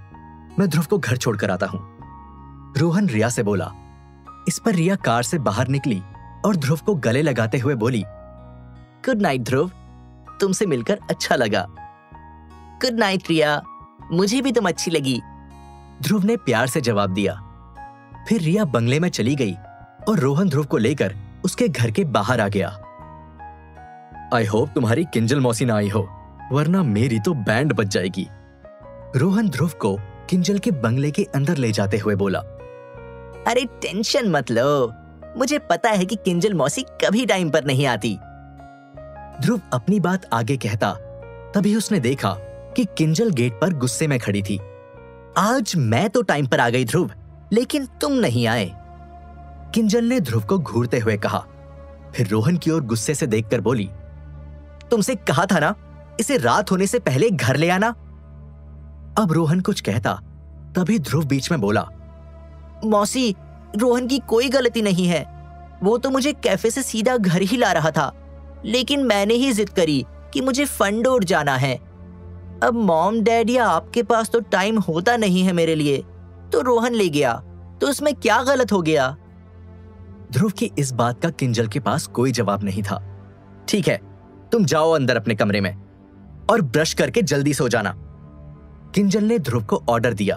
मैं ध्रुव को घर छोड़कर आता हूँ। रोहन रिया से बोला, इस पर रिया कार से बाहर निकली और ध्रुव को गले लगाते हुए बोली गुड नाइट ध्रुव। तुमसे मिलकर अच्छा लगा। Good night Riya. मुझे भी तुम अच्छी लगी। ध्रुव ने प्यार से जवाब दिया। फिर रिया बंगले में चली गई और रोहन ध्रुव को लेकर उसके घर के बाहर आ गया। आई होप तुम्हारी किंजल मौसी ना आई हो, वरना मेरी तो बैंड बच जाएगी। रोहन ध्रुव को किंजल के बंगले के अंदर ले जाते हुए बोला, अरे टेंशन मत लो, मुझे पता है कि किंजल मौसी कभी टाइम पर नहीं आती। ध्रुव अपनी बात आगे कहता, तभी उसने देखा कि किंजल गेट पर गुस्से में खड़ी थी। आज मैं तो टाइम पर आ गई ध्रुव, लेकिन तुम नहीं आए। किंजल ने ध्रुव को घूरते हुए कहा। फिर रोहन की ओर गुस्से से देखकर बोली तुमसे कहा था ना, इसे रात होने से पहले घर ले आना। अब रोहन कुछ कहता, तभी ध्रुव बीच में बोला, मौसी, रोहन की कोई गलती नहीं है। वो तो मुझे कैफ़े से सीधा घर ही ला रहा था, लेकिन मैंने ही जिद करी कि मुझे फंडोर जाना है। अब मॉम, डैड या आपके पास तो टाइम होता नहीं है मेरे लिए तो रोहन ले गया तो उसमें क्या गलत हो गया? ध्रुव की इस बात का किंजल के पास कोई जवाब नहीं था। ठीक है तुम जाओ अंदर अपने कमरे में और ब्रश करके जल्दी सो जाना। किंजल ने ध्रुव को ऑर्डर दिया।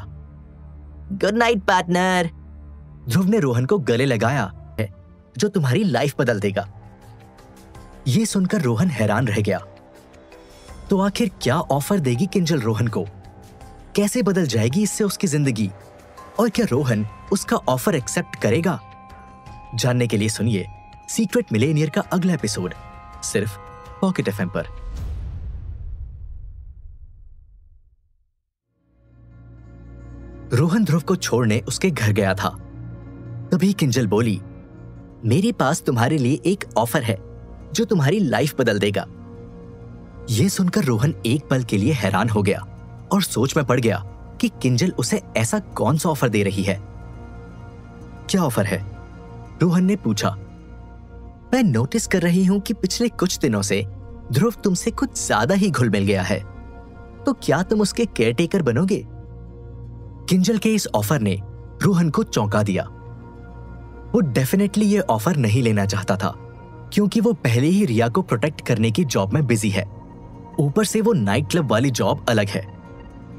Good night, partner. ध्रुव ने रोहन को गले लगाया है जो तुम्हारी लाइफ बदल देगा। ये सुनकर रोहन हैरान रह गया। तो आखिर क्या ऑफ़र देगी किंजल रोहन को? कैसे बदल जाएगी इससे उसकी ज़िंदगी? और क्या रोहन उसका ऑफ़र एक्सेप्ट करेगा? जानने के लिए सुनिए, सीक्रेट मिलेनियर का अगला एपिसोड, सिर्फ़ पॉकेट एफ़ पर। रोहन ध्रुव को छोड़ने उसके घर गया था। तभी किंजल बोली, मेरे पास तुम्हारे लिए एक ऑफ़र है, जो तुम्हारी लाइफ बदल देगा। यह सुनकर रोहन एक पल के लिए हैरान हो गया और सोच में पड़ गया कि किंजल उसे ऐसा कौन सा ऑफ़र दे रही है। क्या ऑफ़र है? रोहन ने पूछा। मैं नोटिस कर रही हूँ कि पिछले कुछ दिनों से ध्रुव तुमसे कुछ ज़्यादा ही घुल मिल गया है। तो क्या तुम उसके केयरटेकर बनोगे? किंजल के इस ऑफ़र ने रोहन को चौंका दिया। वो डेफिनेटली ये ऑफ़र नहीं लेना चाहता था, क्योंकि वो पहले ही रिया को प्रोटेक्ट करने की जॉब में बिज़ी है। ऊपर से वो नाइट क्लब वाली जॉब अलग है।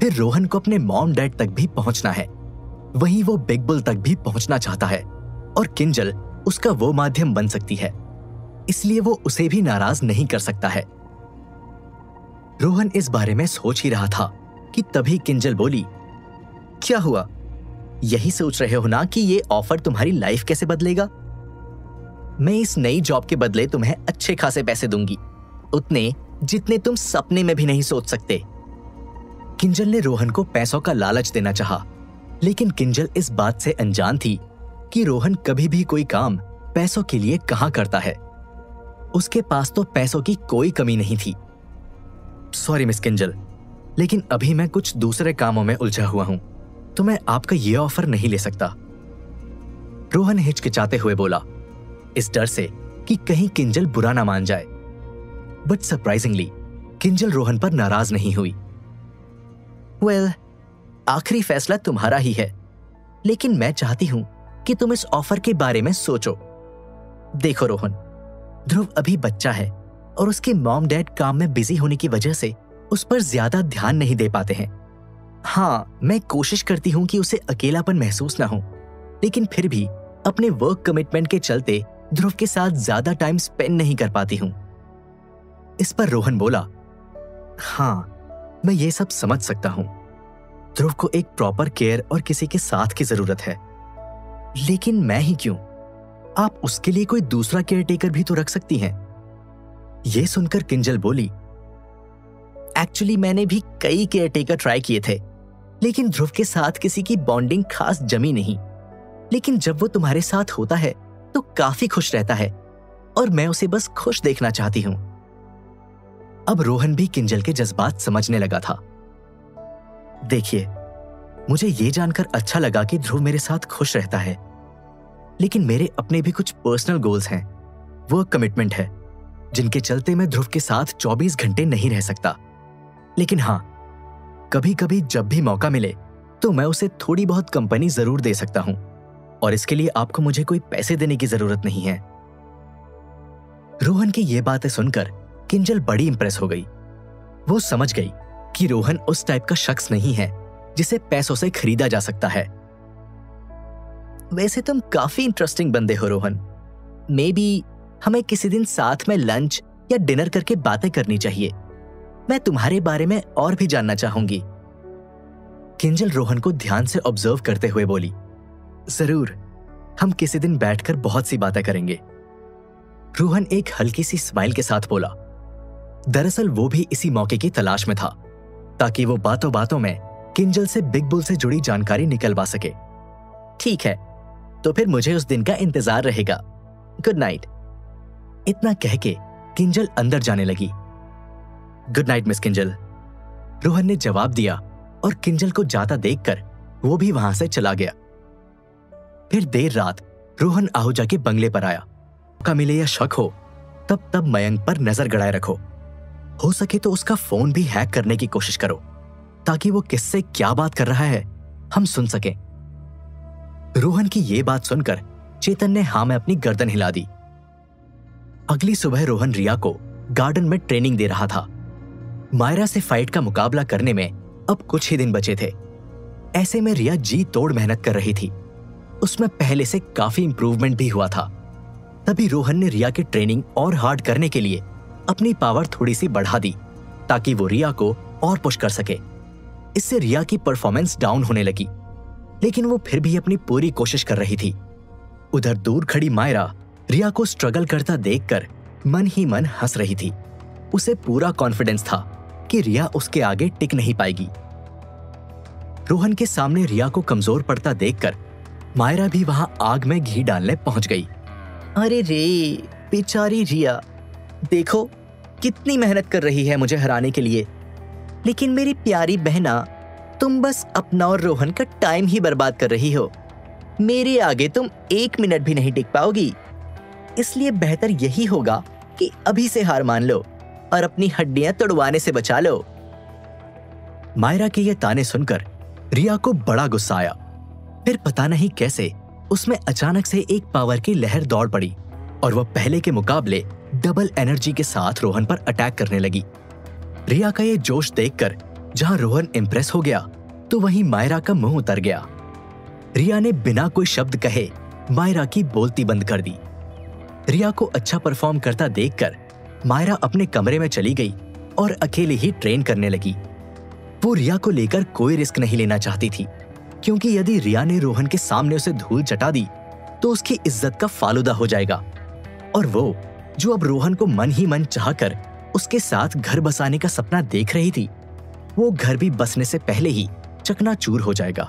फिर रोहन को अपने मॉम डैड तक भी पहुँचना है। वहीं वो बिग बुल तक भी पहुँचना चाहता है। और किंजल उसका वो माध्यम बन सकती है। इसलिए वो उसे भी नाराज़ नहीं कर सकता है। रोहन इस बारे में सोच ही रहा था कि तभी किंजल बोली क्या हुआ? यही सोच रहे हो ना कि ये ऑफ़र तुम्हारी लाइफ कैसे बदलेगा? मैं इस नई जॉब के बदले तुम्हें अच्छे खासे पैसे दूँगी उतने जितने तुम सपने में भी नहीं सोच सकते। किंजल ने रोहन को पैसों का लालच देना चाहा, लेकिन किंजल इस बात से अनजान थी कि रोहन कभी भी कोई काम पैसों के लिए कहाँ करता है। उसके पास तो पैसों की कोई कमी नहीं थी। सॉरी मिस किंजल लेकिन अभी मैं कुछ दूसरे कामों में उलझा हुआ हूँ तो मैं आपका यह ऑफ़र नहीं ले सकता। रोहन हिचकिचाते हुए बोला इस डर से कि कहीं किंजल बुरा ना मान जाए। बट सरप्राइजिंगली किंजल रोहन पर नाराज़ नहीं हुई। वेल well, आखिरी फैसला तुम्हारा ही है लेकिन मैं चाहती हूँ कि तुम इस ऑफ़र के बारे में सोचो। देखो रोहन, ध्रुव अभी बच्चा है और उसके मॉम डैड काम में बिज़ी होने की वजह से उस पर ज़्यादा ध्यान नहीं दे पाते हैं। हाँ मैं कोशिश करती हूँ कि उसे अकेलापन महसूस ना हो, लेकिन फिर भी अपने वर्क कमिटमेंट के चलते ध्रुव के साथ ज़्यादा टाइम स्पेंड नहीं कर पाती हूँ। इस पर रोहन बोला हाँ मैं ये सब समझ सकता हूँ। ध्रुव को एक प्रॉपर केयर और किसी के साथ की ज़रूरत है। लेकिन मैं ही क्यों? आप उसके लिए कोई दूसरा केयर टेकर भी तो रख सकती हैं। यह सुनकर किंजल बोली एक्चुअली मैंने भी कई केयर टेकर ट्राई किए थे, लेकिन ध्रुव के साथ किसी की बॉन्डिंग खास जमी नहीं। लेकिन जब वो तुम्हारे साथ होता है तो काफ़ी खुश रहता है, और मैं उसे बस खुश देखना चाहती हूँ। अब रोहन भी किंजल के जज्बात समझने लगा था। देखिए मुझे ये जानकर अच्छा लगा कि ध्रुव मेरे साथ खुश रहता है। लेकिन मेरे अपने भी कुछ पर्सनल गोल्स हैं। वो कमिटमेंट है, जिनके चलते मैं ध्रुव के साथ 24 घंटे नहीं रह सकता। लेकिन हाँ कभी कभी जब भी मौका मिले तो मैं उसे थोड़ी बहुत कंपनी ज़रूर दे सकता हूँ, और इसके लिए आपको मुझे कोई पैसे देने की ज़रूरत नहीं है। रोहन की ये बातें सुनकर किंजल बड़ी इंप्रेस हो गई। वो समझ गई कि रोहन उस टाइप का शख्स नहीं है। जिसे पैसों से खरीदा जा सकता है। वैसे तुम काफ़ी इंटरेस्टिंग बंदे हो, रोहन। मे बी हमें किसी दिन साथ में लंच या डिनर करके बातें करनी चाहिए। मैं तुम्हारे बारे में और भी जानना चाहूँगी। किंजल रोहन को ध्यान से ऑब्ज़र्व करते हुए बोली, ज़रूर, हम किसी दिन बैठकर बहुत सी बातें करेंगे। रोहन एक हल्की सी स्माइल के साथ बोला, दरअसल वो भी इसी मौके की तलाश में था, ताकि वो बातों बातों में किंजल से बिग बुल से जुड़ी जानकारी निकलवा सके। ठीक है तो फिर मुझे उस दिन का इंतज़ार रहेगा। गुड नाइट इतना कह के किंजल अंदर जाने लगी। Good night miss Kinjal Rohan ने जवाब दिया और किंजल को जाता देखकर वो भी वहाँ से चला गया। फिर देर रात रोहन आहूजा के बंगले पर आया। का मिले या शक हो, तब तब मयंक पर नज़र गड़ाए रखो। हो सके तो उसका फ़ोन भी हैक करने की कोशिश करो। ताकि वो किससे क्या बात कर रहा है, हम सुन सकें। रोहन की ये बात सुनकर चेतन ने हाँ में अपनी गर्दन हिला दी। अगली सुबह रोहन रिया को गार्डन में ट्रेनिंग दे रहा था। मायरा से फाइट का मुकाबला करने में अब कुछ ही दिन बचे थे। ऐसे में रिया जी तोड़ मेहनत कर रही थी। उसमें पहले से काफ़ी इंप्रूवमेंट भी हुआ था। तभी रोहन ने रिया की ट्रेनिंग और हार्ड करने के लिए अपनी पावर थोड़ी सी बढ़ा दी, ताकि वो रिया को और पुश कर सके। इससे रिया की परफॉर्मेंस डाउन होने लगी। लेकिन वो फिर भी अपनी पूरी कोशिश कर रही थी। उधर दूर खड़ी मायरा रिया को स्ट्रगल करता देखकर मन ही मन हंस रही थी। उसे पूरा कॉन्फिडेंस था कि रिया उसके आगे टिक नहीं पाएगी। रोहन के सामने रिया को कमज़ोर पड़ता देखकर मायरा भी वहाँ आग में घी डालने पहुँच गई। अरे रे, बेचारी रिया, देखो, कितनी मेहनत कर रही है मुझे हराने के लिए। लेकिन मेरी प्यारी बहना, तुम बस अपना और रोहन का टाइम ही बर्बाद कर रही हो। मेरे आगे तुम एक मिनट भी नहीं टिक पाओगी। इसलिए बेहतर यही होगा कि अभी से हार मान लो और अपनी हड्डियाँ तोड़वाने से बचा लो। मायरा के ये ताने सुनकर रिया को बड़ा गुस्सा आया। फिर पता नहीं कैसे उसमें अचानक से एक पावर की लहर दौड़ पड़ी और वह पहले के मुकाबले डबल एनर्जी के साथ रोहन पर अटैक करने लगी। रिया का ये जोश देखकर जहाँ रोहन इम्प्रेस हो गया तो वहीं मायरा का मुँह उतर गया। रिया ने बिना कोई शब्द कहे मायरा की बोलती बंद कर दी। रिया को अच्छा परफॉर्म करता देखकर मायरा अपने कमरे में चली गई और अकेले ही ट्रेन करने लगी। वो रिया को लेकर कोई रिस्क नहीं लेना चाहती थी, क्योंकि यदि रिया ने रोहन के सामने उसे धूल चटा दी तो उसकी इज़्ज़त का फालूदा हो जाएगा। और वो, जो अब रोहन को मन ही मन चाहकर उसके साथ घर बसाने का सपना देख रही थी। वो घर भी बसने से पहले ही चकनाचूर हो जाएगा।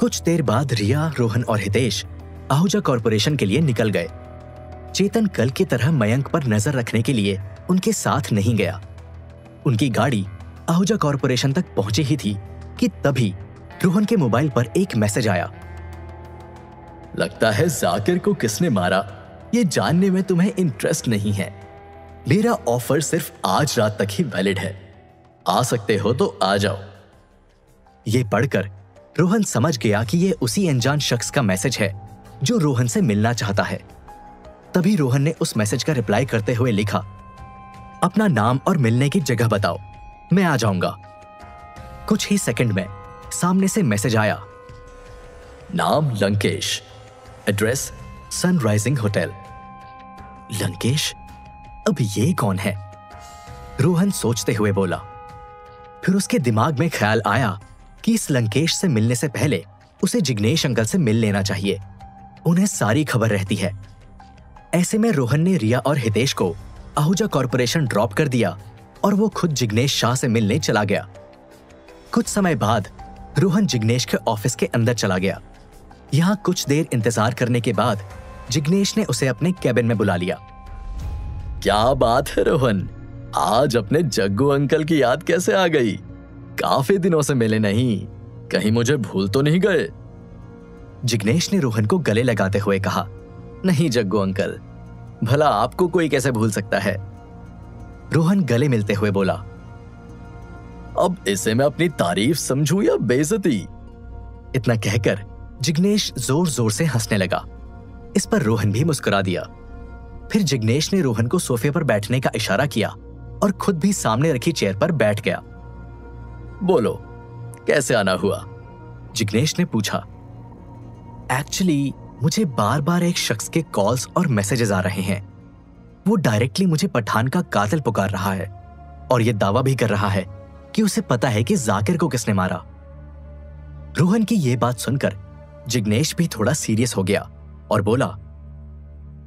कुछ देर बाद रिया, रोहन और हितेश आहूजा कॉरपोरेशन के लिए निकल गए। चेतन कल की तरह मयंक पर नज़र रखने के लिए उनके साथ नहीं गया। उनकी गाड़ी आहूजा कॉरपोरेशन तक पहुँची ही थी कि तभी रोहन के मोबाइल पर एक मैसेज आया। लगता है जाकिर को किसने मारा? ये जानने में तुम्हें इंटरेस्ट नहीं है। मेरा ऑफ़र सिर्फ़ आज रात तक ही वैलिड है। आ सकते हो तो आ जाओ। ये पढ़कर रोहन समझ गया कि यह उसी अनजान शख्स का मैसेज है, जो रोहन से मिलना चाहता है। तभी रोहन ने उस मैसेज का रिप्लाई करते हुए लिखा, अपना नाम और मिलने की जगह बताओ, मैं आ जाऊँगा। कुछ ही सेकंड में सामने से मैसेज आया, नाम Lankesh, address Sunrising Hotel. Lankesh? अब ये कौन है? रोहन सोचते हुए बोला। फिर उसके दिमाग में ख्याल आया कि इस लंकेश से मिलने से पहले उसे जिग्नेश अंकल से मिल लेना चाहिए। उन्हें सारी खबर रहती है। ऐसे में रोहन ने रिया और हितेश को आहूजा कॉरपोरेशन ड्रॉप कर दिया और वो खुद जिग्नेश शाह से मिलने चला गया। कुछ समय बाद रोहन जिग्नेश के ऑफ़िस के अंदर चला गया। यहाँ कुछ देर इंतज़ार करने के बाद जिग्नेश ने उसे अपने कैबिन में बुला लिया। क्या बात है, रोहन? आज अपने जग्गू अंकल की याद कैसे आ गई? काफ़ी दिनों से मिले नहीं। कहीं मुझे भूल तो नहीं गए? जिग्नेश ने रोहन को गले लगाते हुए कहा, नहीं, जग्गू अंकल, भला आपको कोई कैसे भूल सकता है? रोहन गले मिलते हुए बोला, अब इसे मैं अपनी तारीफ़ समझू या बेजती इतना कहकर जिग्नेश ज़ोर ज़ोर से हंसने लगा। इस पर रोहन भी मुस्कुरा दिया। फिर जिग्नेश ने रोहन को सोफे पर बैठने का इशारा किया और खुद भी सामने रखी चेयर पर बैठ गया। बोलो, कैसे आना हुआ? जिग्नेश ने पूछा। एक्चुअली मुझे बार बार एक शख्स के कॉल्स और मैसेजेस आ रहे हैं। वो डायरेक्टली मुझे पठान का कातिल पुकार रहा है और ये दावा भी कर रहा है कि उसे पता है कि जाकिर को किसने मारा। रोहन की यह बात सुनकर जिग्नेश भी थोड़ा सीरियस हो गया और बोला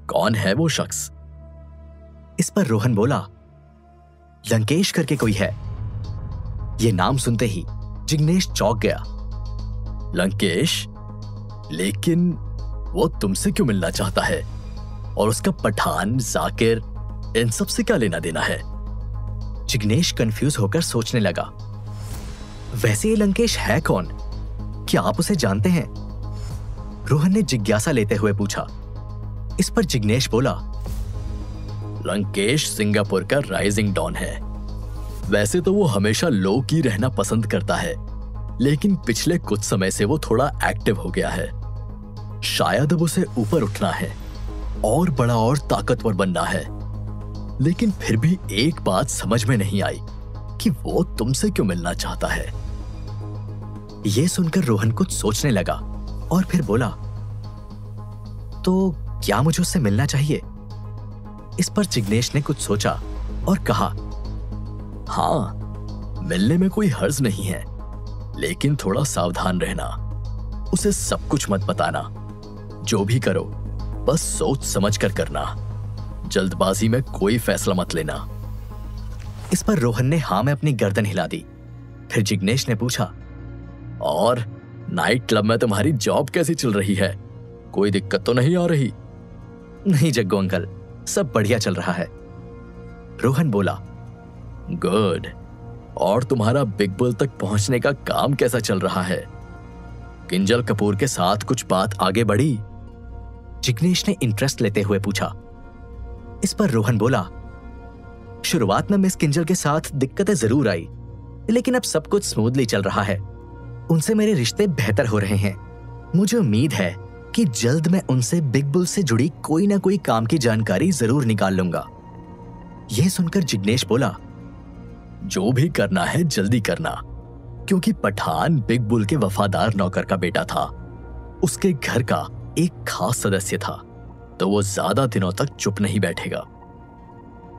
कौन है वो शख्स? इस पर रोहन बोला, लंकेश करके कोई है। ये नाम सुनते ही जिग्नेश चौक गया। लंकेश, लेकिन वो तुमसे क्यों मिलना चाहता है? और उसका पठान, जाकिर, इन सबसे क्या लेना देना है? जिग्नेश कंफ्यूज होकर सोचने लगा, वैसे ये लंकेश है कौन? क्या आप उसे जानते हैं? रोहन ने जिज्ञासा लेते हुए पूछा इस पर जिग्नेश बोला, लंकेश सिंगापुर का राइजिंग डॉन है। वैसे तो वो हमेशा लो की रहना पसंद करता है, लेकिन पिछले कुछ समय से वो थोड़ा एक्टिव हो गया है। शायद अब उसे ऊपर उठना है, और बड़ा और ताकतवर बनना है। लेकिन फिर भी एक बात समझ में नहीं आई कि वो तुमसे क्यों मिलना चाहता है। यह सुनकर रोहन कुछ सोचने लगा और फिर बोला तो क्या मुझे उससे मिलना चाहिए? इस पर जिग्नेश ने कुछ सोचा और कहा हाँ मिलने में कोई हर्ज नहीं है, लेकिन थोड़ा सावधान रहना। उसे सब कुछ मत बताना। जो भी करो, बस सोच समझ कर करना। जल्दबाजी में कोई फैसला मत लेना। इस पर रोहन ने हाँ में अपनी गर्दन हिला दी। फिर जिग्नेश ने पूछा, और नाइट क्लब में तुम्हारी जॉब कैसी चल रही है? कोई दिक्कत तो नहीं आ रही? नहीं जग्गू अंकल, सब बढ़िया चल रहा है। रोहन बोला, गुड, और तुम्हारा बिग बुल तक पहुँचने का काम कैसा चल रहा है? किंजल कपूर के साथ कुछ बात आगे बढ़ी? जिग्नेश ने इंटरेस्ट लेते हुए पूछा। इस पर रोहन बोला, शुरुआत में मिस किंजल के साथ दिक्कतें ज़रूर आई, लेकिन अब सब कुछ स्मूथली चल रहा है। उनसे मेरे रिश्ते बेहतर हो रहे हैं। मुझे उम्मीद है कि जल्द मैं उनसे बिग बुल से जुड़ी कोई ना कोई काम की जानकारी ज़रूर निकाल लूँगा। यह सुनकर जिग्नेश बोला, जो भी करना है जल्दी करना, क्योंकि पठान बिग बुल के वफादार नौकर का बेटा था। उसके घर का एक खास सदस्य था तो वो ज़्यादा दिनों तक चुप नहीं बैठेगा।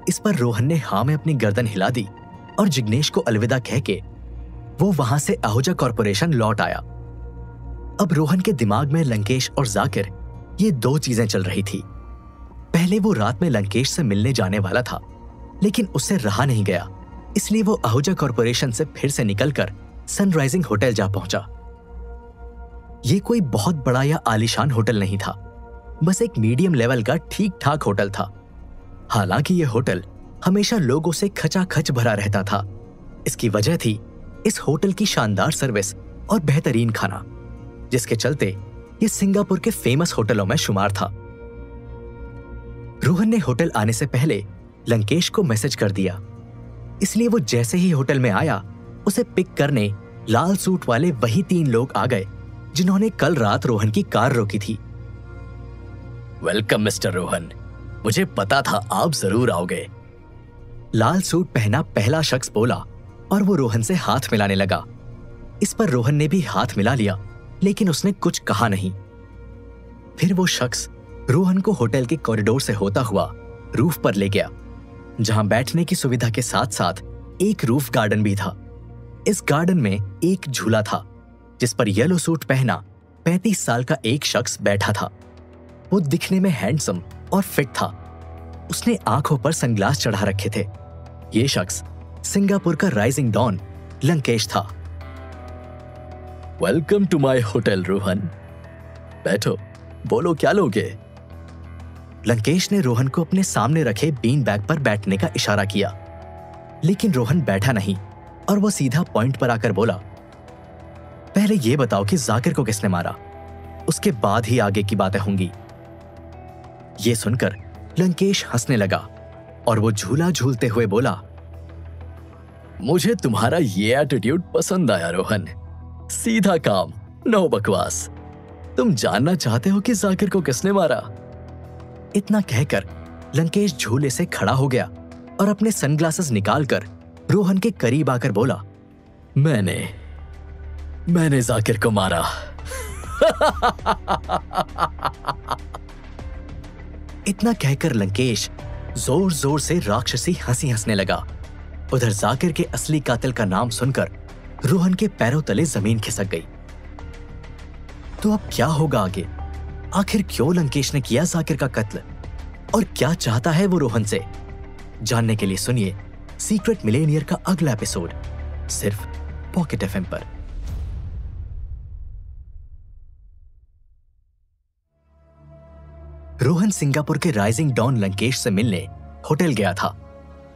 इस पर रोहन ने हाँ में अपनी गर्दन हिला दी और जिग्नेश को अलविदा कह के वो वहाँ से आहूजा कॉरपोरेशन लौट आया। अब रोहन के दिमाग में लंकेश और जाकिर, ये दो चीज़ें चल रही थी। पहले वो रात में लंकेश से मिलने जाने वाला था, लेकिन उससे रहा नहीं गया। इसलिए वो आहूजा कॉरपोरेशन से फिर से निकलकर सनराइजिंग होटल जा पहुँचा। ये कोई बहुत बड़ा या आलिशान होटल नहीं था, बस एक मीडियम लेवल का ठीक ठाक होटल था। हालाँकि यह होटल हमेशा लोगों से खचाखच भरा रहता था। इसकी वजह थी इस होटल की शानदार सर्विस और बेहतरीन खाना। जिसके चलते ये सिंगापुर के फ़ेमस होटलों में शुमार था। रोहन ने होटल आने से पहले लंकेश को मैसेज कर दिया। इसलिए वो जैसे ही होटल में आया, उसे पिक करने लाल सूट वाले वही तीन लोग आ गए, जिन्होंने कल रात रोहन की कार रोकी थी। वेलकम मिस्टर रोहन मुझे पता था आप ज़रूर आओगे. लाल सूट पहना पहला शख्स बोला और वो रोहन से हाथ मिलाने लगा। इस पर रोहन ने भी हाथ मिला लिया। लेकिन उसने कुछ कहा नहीं। फिर वो शख्स रोहन को होटल के कॉरिडोर से होता हुआ रूफ पर ले गया, जहाँ बैठने की सुविधा के साथ साथ एक रूफ गार्डन भी था। इस गार्डन में एक झूला था, जिस पर येलो सूट पहना पैंतीस साल का एक शख्स बैठा था। वो दिखने में हैंडसम और फिट था। उसने आँखों पर सनग्लास चढ़ा रखे थे। ये शख्स सिंगापुर का राइजिंग डॉन लंकेश था। Welcome to my hotel Rohan बैठो। बोलो, क्या लोगे? लंकेश ने रोहन को अपने सामने रखे बीन बैग पर बैठने का इशारा किया। लेकिन रोहन बैठा नहीं और वो सीधा पॉइंट पर आकर बोला, पहले ये बताओ कि जाकिर को किसने मारा? उसके बाद ही आगे की बातें होंगी। ये सुनकर लंकेश हंसने लगा और वो झूला झूलते हुए बोला, मुझे तुम्हारा ये एटीट्यूड पसंद आया, रोहन। सीधा काम, नो बकवास। तुम जानना चाहते हो कि जाकिर को किसने मारा? इतना कहकर लंकेश झूले से खड़ा हो गया और अपने सनग्लासेस निकालकर रोहन के करीब आकर बोला, मैंने मैंने जाकिर को मारा। इतना कहकर लंकेश ज़ोर ज़ोर से राक्षसी हँसी हंसने लगा। उधर जाकिर के असली कातिल का नाम सुनकर रोहन के पैरों तले ज़मीन खिसक गई। तो अब क्या होगा आगे? आखिर क्यों लंकेश ने किया जाकिर का कत्ल? और क्या चाहता है वो रोहन से? जानने के लिए सुनिए सीक्रेट मिलेनियर का अगला एपिसोड सिर्फ़ पॉकेट एफएम पर। रोहन सिंगापुर के राइजिंग डॉन लंकेश से मिलने होटल गया था,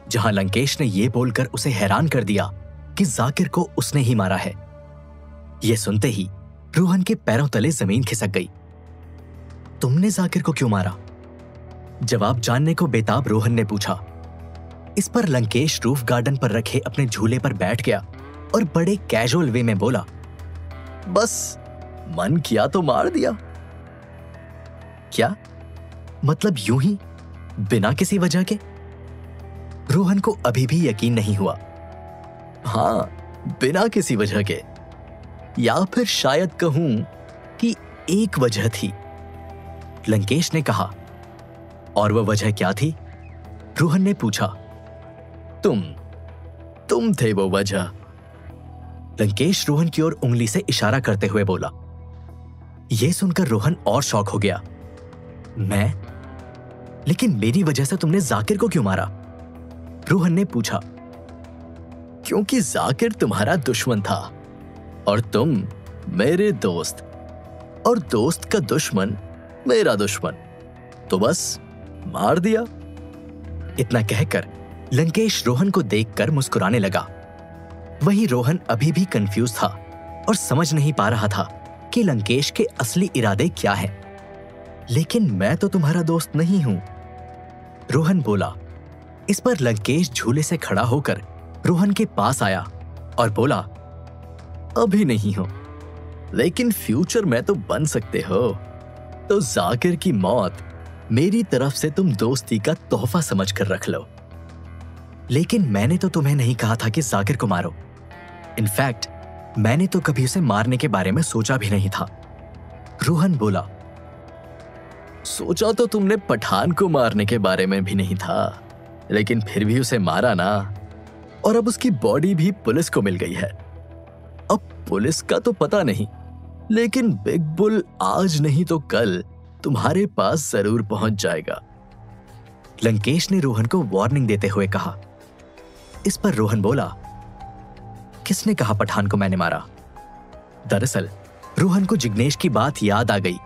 जहाँ लंकेश ने यह बोलकर उसे हैरान कर दिया। कि जाकिर को उसने ही मारा है। यह सुनते ही रोहन के पैरों तले ज़मीन खिसक गई। तुमने जाकिर को क्यों मारा? जवाब जानने को बेताब रोहन ने पूछा। इस पर लंकेश रूफ गार्डन पर रखे अपने झूले पर बैठ गया और बड़े कैजुअल वे में बोला, बस, मन किया तो मार दिया। क्या? मतलब यूँ ही? बिना किसी वजह के? रोहन को अभी भी यकीन नहीं हुआ। हाँ बिना किसी वजह के। या फिर शायद कहूँ कि एक वजह थी। लंकेश ने कहा, और वह वजह क्या थी? रोहन ने पूछा, तुम तुम थे वो वजह। लंकेश रोहन की ओर उंगली से इशारा करते हुए बोला यह सुनकर रोहन और शौक हो गया। मैं? लेकिन मेरी वजह से तुमने जाकिर को क्यों मारा? रोहन ने पूछा क्योंकि जाकिर तुम्हारा दुश्मन था और तुम मेरे दोस्त और दोस्त का दुश्मन मेरा दुश्मन। तो बस मार दिया। इतना कहकर लंकेश रोहन को देखकर मुस्कुराने लगा। वही रोहन अभी भी कंफ्यूज था और समझ नहीं पा रहा था कि लंकेश के असली इरादे क्या हैं। लेकिन मैं तो तुम्हारा दोस्त नहीं हूँ। रोहन बोला, इस पर लंकेश झूले से खड़ा होकर रोहन के पास आया और बोला, अभी नहीं हो, लेकिन फ्यूचर में तो बन सकते हो। तो जाकिर की मौत मेरी तरफ़ से तुम दोस्ती का तोहफा समझ कर रख लो। लेकिन मैंने तो तुम्हें नहीं कहा था कि जाकिर को मारो। इनफैक्ट, मैंने तो कभी उसे मारने के बारे में सोचा भी नहीं था। रोहन बोला, सोचा तो तुमने पठान को मारने के बारे में भी नहीं था, लेकिन फिर भी उसे मारा ना। और अब उसकी बॉडी भी पुलिस को मिल गई है। अब पुलिस का तो पता नहीं, लेकिन बिग बुल आज नहीं तो कल तुम्हारे पास ज़रूर पहुँच जाएगा। लंकेश ने रोहन को वार्निंग देते हुए कहा। इस पर रोहन बोला, किसने कहा पठान को मैंने मारा? दरअसल, रोहन को जिग्नेश की बात याद आ गई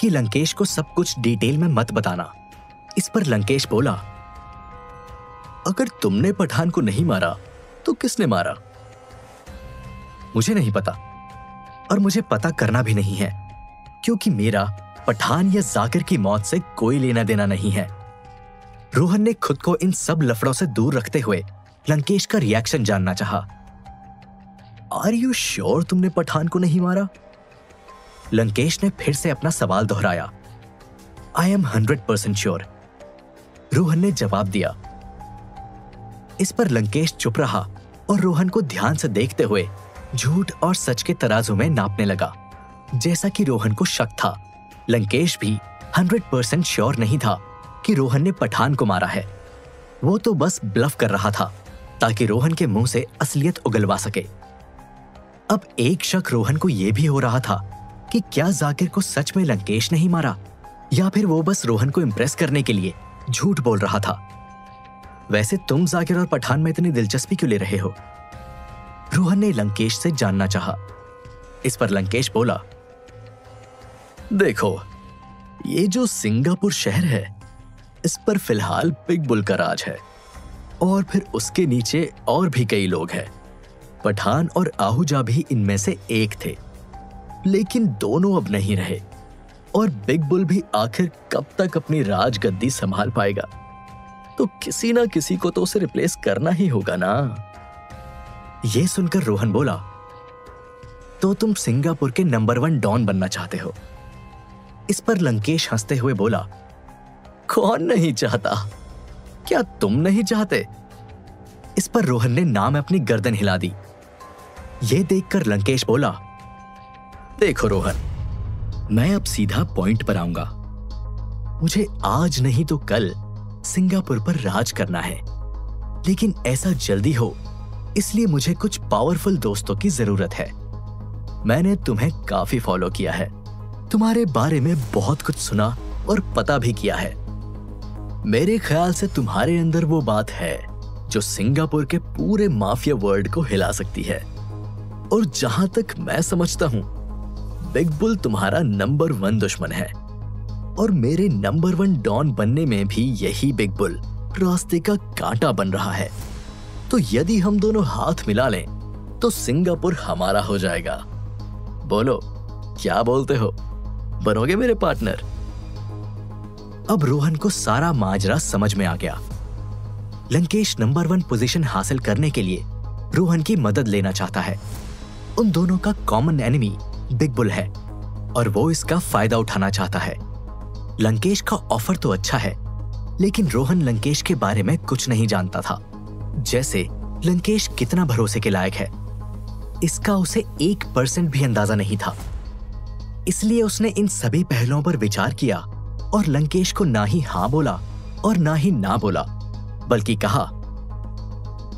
कि लंकेश को सब कुछ डिटेल में मत बताना। इस पर लंकेश बोला अगर तुमने पठान को नहीं मारा तो किसने मारा? मुझे नहीं पता, और मुझे पता करना भी नहीं है, क्योंकि मेरा पठान या जाकिर की मौत से कोई लेना देना नहीं है। रोहन ने खुद को इन सब लफड़ों से दूर रखते हुए लंकेश का रिएक्शन जानना चाहा। आर यू श्योर तुमने पठान को नहीं मारा? लंकेश ने फिर से अपना सवाल दोहराया। I am hundred percent sure Rohan ने जवाब दिया इस पर लंकेश चुप रहा और रोहन को ध्यान से देखते हुए झूठ और सच के तराजू में नापने लगा, जैसा कि रोहन को शक था। लंकेश भी हंड्रेड परसेंट श्योर नहीं था कि रोहन ने पठान को मारा है। वो तो बस ब्लफ कर रहा था, ताकि रोहन के मुँह से असलियत उगलवा सके। अब एक शक रोहन को यह भी हो रहा था कि क्या जाकिर को सच में लंकेश नहीं मारा, या फिर वो बस रोहन को इम्प्रेस करने के लिए झूठ बोल रहा था। वैसे तुम जाकिर और पठान में इतनी दिलचस्पी क्यों ले रहे हो? रोहन ने लंकेश से जानना चाहा। इस पर लंकेश बोला, देखो, ये जो सिंगापुर शहर है, इस पर फ़िलहाल बिग बुल का राज है, और फिर उसके नीचे और भी कई लोग हैं। पठान और आहूजा भी इनमें से एक थे, लेकिन दोनों अब नहीं रहे, और बिग बुल भी आखिर कब तक अपनी राजगद्दी संभाल पाएगा? तो किसी ना किसी को तो उसे रिप्लेस करना ही होगा ना। यह सुनकर रोहन बोला तो तुम सिंगापुर के नंबर वन डॉन बनना चाहते हो? इस पर लंकेश हँसते हुए बोला, कौन नहीं चाहता? क्या तुम नहीं चाहते? इस पर रोहन ने नाम अपनी गर्दन हिला दी। यह देखकर लंकेश बोला, देखो रोहन, मैं अब सीधा पॉइंट पर आऊँगा। मुझे आज नहीं तो कल सिंगापुर पर राज करना है। लेकिन ऐसा जल्दी हो, इसलिए मुझे कुछ पावरफुल दोस्तों की ज़रूरत है। मैंने तुम्हें काफ़ी फॉलो किया है। तुम्हारे बारे में बहुत कुछ सुना और पता भी किया है। मेरे ख्याल से तुम्हारे अंदर वो बात है, जो सिंगापुर के पूरे माफिया वर्ल्ड को हिला सकती है। और जहाँ तक मैं समझता हूँ, बिग बुल तुम्हारा नंबर वन दुश्मन है। और मेरे नंबर वन डॉन बनने में भी यही बिग बुल, रास्ते का कांटा बन रहा है। तो यदि हम दोनों हाथ मिला लें तो सिंगापुर हमारा हो जाएगा। बोलो, क्या बोलते हो? बनोगे मेरे पार्टनर? अब रोहन को सारा माजरा समझ में आ गया। लंकेश नंबर वन पोजीशन हासिल करने के लिए रोहन की मदद लेना चाहता है। उन दोनों का कॉमन एनिमी बिग बुल है और वो इसका फ़ायदा उठाना चाहता है। लंकेश का ऑफ़र तो अच्छा है, लेकिन रोहन लंकेश के बारे में कुछ नहीं जानता था। जैसे, लंकेश कितना भरोसे के लायक है, इसका उसे एक परसेंट भी अंदाज़ा नहीं था। इसलिए उसने इन सभी पहलुओं पर विचार किया और लंकेश को ना ही हाँ बोला और ना ही ना बोला, बल्कि कहा,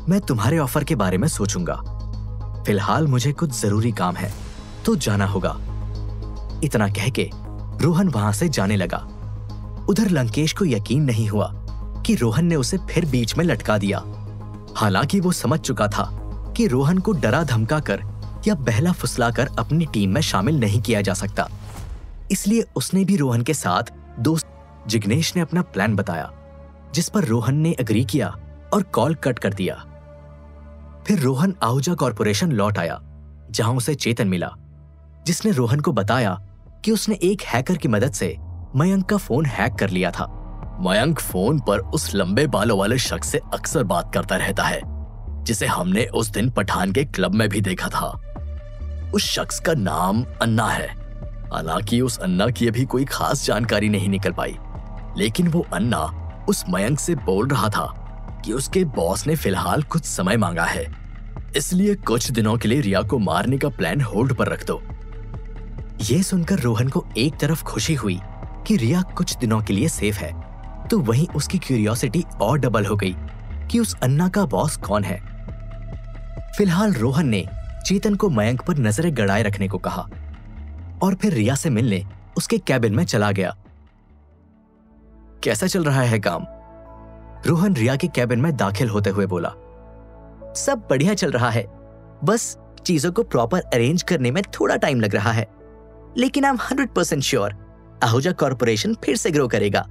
मैं तुम्हारे ऑफ़र के बारे में सोचूँगा। फ़िलहाल मुझे कुछ ज़रूरी काम है तो जाना होगा। इतना कह के रोहन वहाँ से जाने लगा। उधर लंकेश को यकीन नहीं हुआ कि रोहन ने उसे फिर बीच में लटका दिया। हालाँकि वो समझ चुका था कि रोहन को डरा धमका कर या बहला फुसला कर अपनी टीम में शामिल नहीं किया जा सकता। इसलिए उसने भी रोहन के साथ दोस्त जिग्नेश ने अपना प्लान बताया, जिस पर रोहन ने अग्री किया और कॉल कट कर दिया। फिर रोहन आहूजा कॉरपोरेशन लौट आया, जहाँ उसे चेतन मिला, जिसने रोहन को बताया कि उसने एक हैकर की मदद से मयंक का फ़ोन हैक कर लिया था। मयंक फ़ोन पर उस लंबे बालों वाले शख्स से अक्सर बात करता रहता है, जिसे हमने उस दिन पठान के क्लब में भी देखा था। उस शख्स का नाम अन्ना है। हालाँकि उस अन्ना की अभी कोई खास जानकारी नहीं निकल पाई, लेकिन वो अन्ना उस मयंक से बोल रहा था कि उसके बॉस ने फ़िलहाल कुछ समय मांगा है, इसलिए कुछ दिनों के लिए रिया को मारने का प्लान होल्ड पर रख दो। ये सुनकर रोहन को एक तरफ़ खुशी हुई कि रिया कुछ दिनों के लिए सेफ़ है तो वहीं उसकी क्यूरियोसिटी और डबल हो गई कि उस अन्ना का बॉस कौन है। फ़िलहाल रोहन ने चेतन को मयंक पर नज़रें गड़ाए रखने को कहा और फिर रिया से मिलने उसके कैबिन में चला गया। कैसा चल रहा है काम? रोहन रिया के कैबिन में दाखिल होते हुए बोला, सब बढ़िया चल रहा है, बस चीज़ों को प्रॉपर अरेंज करने में थोड़ा टाइम लग रहा है। लेकिन I am hundred percent sure Ahuja Corporation फिर से ग्रो करेगा।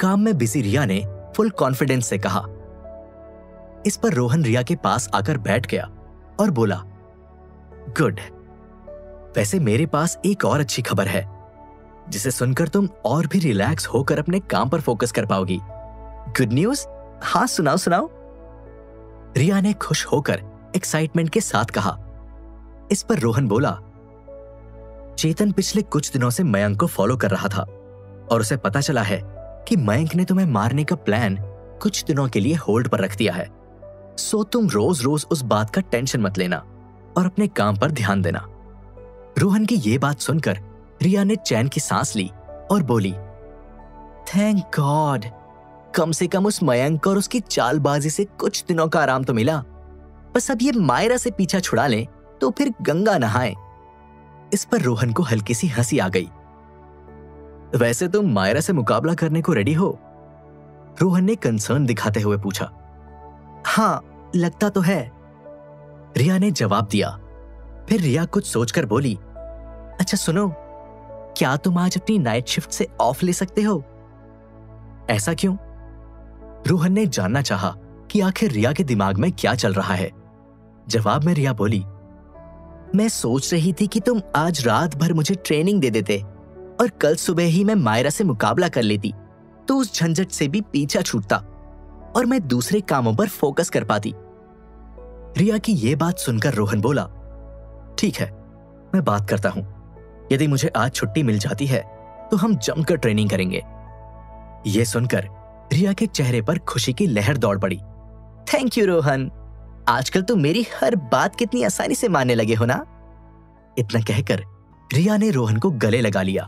काम में बिज़ी रिया ने फुल कॉन्फिडेंस से कहा। इस पर रोहन रिया के पास आकर बैठ गया और बोला गुड वैसे मेरे पास एक और अच्छी खबर है, जिसे सुनकर तुम और भी रिलैक्स होकर अपने काम पर फोकस कर पाओगी। गुड न्यूज़ हाँ सुनाओ सुनाओ. रिया ने खुश होकर एक्साइटमेंट के साथ कहा। इस पर रोहन बोला चेतन पिछले कुछ दिनों से मयंक को फॉलो कर रहा था और उसे पता चला है कि मयंक ने तुम्हें मारने का प्लान कुछ दिनों के लिए होल्ड पर रख दिया है। सो तुम रोज रोज उस बात का टेंशन मत लेना और अपने काम पर ध्यान देना। रोहन की ये बात सुनकर रिया ने चैन की सांस ली और बोली थैंक गॉड कम से कम उस मयंक और उसकी चालबाजी से कुछ दिनों का आराम तो मिला। बस अब ये मायरा से पीछा छुड़ा लें तो फिर गंगा नहाए। इस पर रोहन को हल्की सी हँसी आ गई। वैसे तुम मायरा से मुकाबला करने को रेडी हो? रोहन ने कंसर्न दिखाते हुए पूछा। हाँ लगता तो है। रिया ने जवाब दिया। फिर रिया कुछ सोचकर बोली अच्छा सुनो, क्या तुम आज अपनी नाइट शिफ्ट से ऑफ़ ले सकते हो? ऐसा क्यों? रोहन ने जानना चाहा कि आखिर रिया के दिमाग में क्या चल रहा है। जवाब में रिया बोली मैं सोच रही थी कि तुम आज रात भर मुझे ट्रेनिंग दे देते और कल सुबह ही मैं मायरा से मुकाबला कर लेती। तो उस झंझट से भी पीछा छूटता और मैं दूसरे कामों पर फोकस कर पाती। रिया की यह बात सुनकर रोहन बोला, ठीक है, मैं बात करता हूँ। यदि मुझे आज छुट्टी मिल जाती है तो हम जमकर ट्रेनिंग करेंगे। यह सुनकर रिया के चेहरे पर खुशी की लहर दौड़ पड़ी। Thank you Rohan. आजकल तो मेरी हर बात कितनी आसानी से मानने लगे हो ना? इतना कहकर रिया ने रोहन को गले लगा लिया,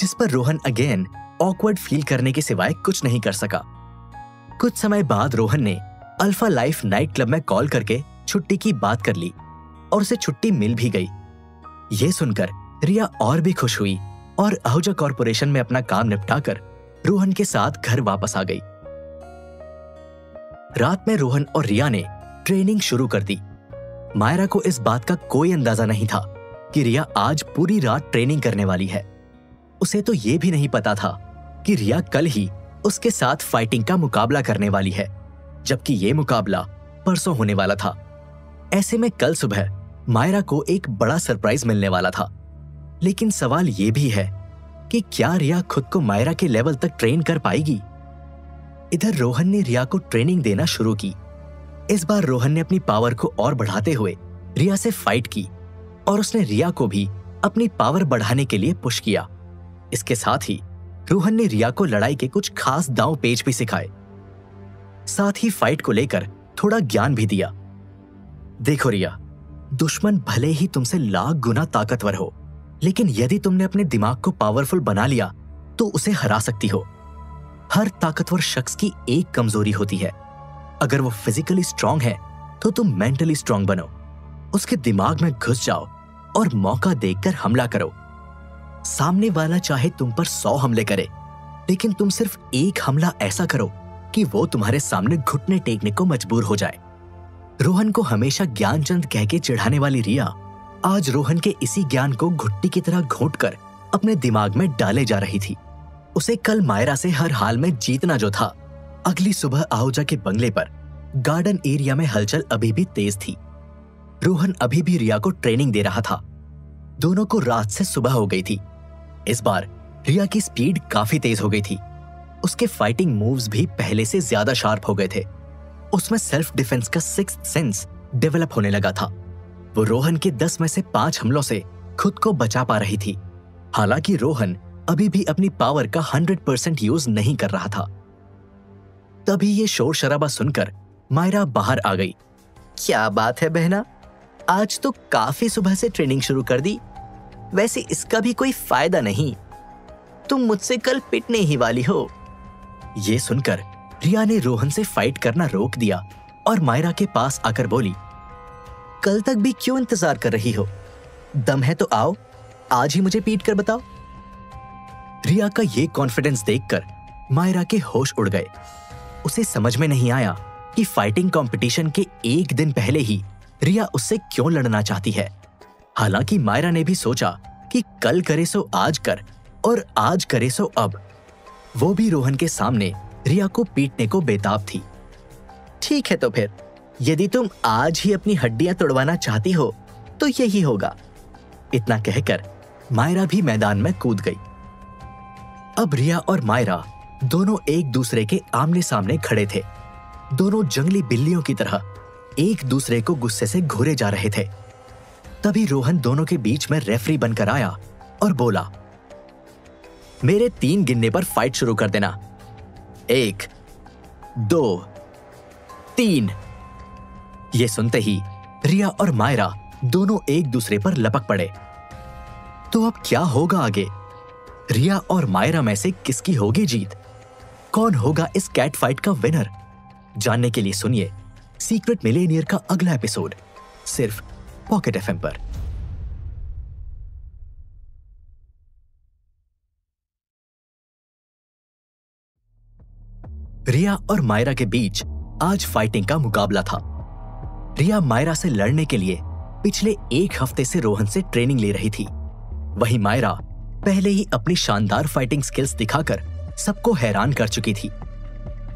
जिस पर रोहन अगेन ऑकवर्ड फील करने के सिवाय कुछ नहीं कर सका। कुछ समय बाद रोहन ने अल्फ़ा लाइफ नाइट क्लब में कॉल करके छुट्टी की बात कर ली और उसे छुट्टी मिल भी गई। ये सुनकर रिया और भी खुश हुई और आहूजा कॉरपोरेशन में अपना काम निपटाकर रोहन के साथ घर वापस आ गई। रात में रोहन और रिया ने ट्रेनिंग शुरू कर दी। मायरा को इस बात का कोई अंदाज़ा नहीं था कि रिया आज पूरी रात ट्रेनिंग करने वाली है। उसे तो यह भी नहीं पता था कि रिया कल ही उसके साथ फाइटिंग का मुकाबला करने वाली है, जबकि यह मुकाबला परसों होने वाला था। ऐसे में कल सुबह मायरा को एक बड़ा सरप्राइज़ मिलने वाला था। लेकिन सवाल यह भी है कि क्या रिया खुद को मायरा के लेवल तक ट्रेन कर पाएगी? इधर रोहन ने रिया को ट्रेनिंग देना शुरू की इस बार रोहन ने अपनी पावर को और बढ़ाते हुए रिया से फाइट की और उसने रिया को भी अपनी पावर बढ़ाने के लिए पुश किया। इसके साथ ही रोहन ने रिया को लड़ाई के कुछ खास दांव पेज भी सिखाए। साथ ही फाइट को लेकर थोड़ा ज्ञान भी दिया। देखो रिया, दुश्मन भले ही तुमसे लाख गुना ताकतवर हो, लेकिन यदि तुमने अपने दिमाग को पावरफुल बना लिया तो उसे हरा सकती हो। हर ताकतवर शख्स की एक कमज़ोरी होती है। अगर वो फिजिकली स्ट्रांग है तो तुम मेंटली स्ट्रांग बनो। उसके दिमाग में घुस जाओ और मौका देखकर हमला करो। सामने वाला चाहे तुम पर सौ हमले करे, लेकिन तुम सिर्फ़ एक हमला ऐसा करो कि वो तुम्हारे सामने घुटने टेकने को मजबूर हो जाए। रोहन को हमेशा ज्ञानचंद कह के चिढ़ाने वाली रिया आज रोहन के इसी ज्ञान को घुट्टी की तरह घोट कर अपने दिमाग में डाले जा रही थी। उसे कल मायरा से हर हाल में जीतना जो था अगली सुबह आहूजा के बंगले पर। गार्डन एरिया में हलचल अभी भी तेज थी। रोहन अभी भी रिया को ट्रेनिंग दे रहा था। दोनों को रात से सुबह हो गई थी। इस बार रिया की स्पीड काफ़ी तेज हो गई थी। उसके फाइटिंग मूव्स भी पहले से ज़्यादा शार्प हो गए थे। उसमें सेल्फ डिफेंस का सिक्स सेंस डेवलप होने लगा था। वो रोहन के दस में से पाँच हमलों से खुद को बचा पा रही थी। हालाँकि रोहन अभी भी अपनी पावर का हंड्रेड परसेंट यूज़ नहीं कर रहा था। तभी ये शोर शराबा सुनकर मायरा बाहर आ गई। क्या बात है बहना? आज तो काफ़ी सुबह से ट्रेनिंग शुरू कर दी। वैसे इसका भी कोई फ़ायदा नहीं। तुम मुझसे कल पिटने ही वाली हो। ये सुनकर रिया ने रोहन से फाइट करना रोक दिया और मायरा के पास आकर बोली, कल तक भी क्यों इंतज़ार कर रही हो? दम है तो आओ, आज ही मुझे पीट कर बताओ। रिया का ये कॉन्फिडेंस देखकर मायरा के होश उड़ गए। उसे समझ में नहीं आया कि फाइटिंग कंपटीशन के एक दिन पहले ही रिया उससे क्यों लड़ना चाहती है। हालाँकि मायरा ने भी सोचा कि कल करे सो आज कर और आज करे सो अब। वो भी रोहन के सामने रिया को पीटने को बेताब थी। ठीक है तो फिर, यदि तुम आज ही अपनी हड्डियाँ तोड़वाना चाहती हो तो यही होगा। इतना कहकर मायरा भी मैदान में कूद गई। अब रिया और मायरा दोनों एक दूसरे के आमने सामने खड़े थे। दोनों जंगली बिल्लियों की तरह एक दूसरे को गुस्से से घूरे जा रहे थे। तभी रोहन दोनों के बीच में रेफरी बनकर आया और बोला, मेरे तीन गिनने पर फाइट शुरू कर देना। एक, दो, तीन। ये सुनते ही रिया और मायरा दोनों एक दूसरे पर लपक पड़े। तो अब क्या होगा आगे? रिया और मायरा में से किसकी होगी जीत? कौन होगा इस कैट फाइट का विनर जानने के लिए सुनिए सीक्रेट मिलेनियर का अगला एपिसोड सिर्फ़ पॉकेट एफएम पर। रिया और मायरा के बीच आज फाइटिंग का मुकाबला था। रिया मायरा से लड़ने के लिए पिछले एक हफ़्ते से रोहन से ट्रेनिंग ले रही थी। वहीं मायरा पहले ही अपनी शानदार फाइटिंग स्किल्स दिखाकर सबको हैरान कर चुकी थी।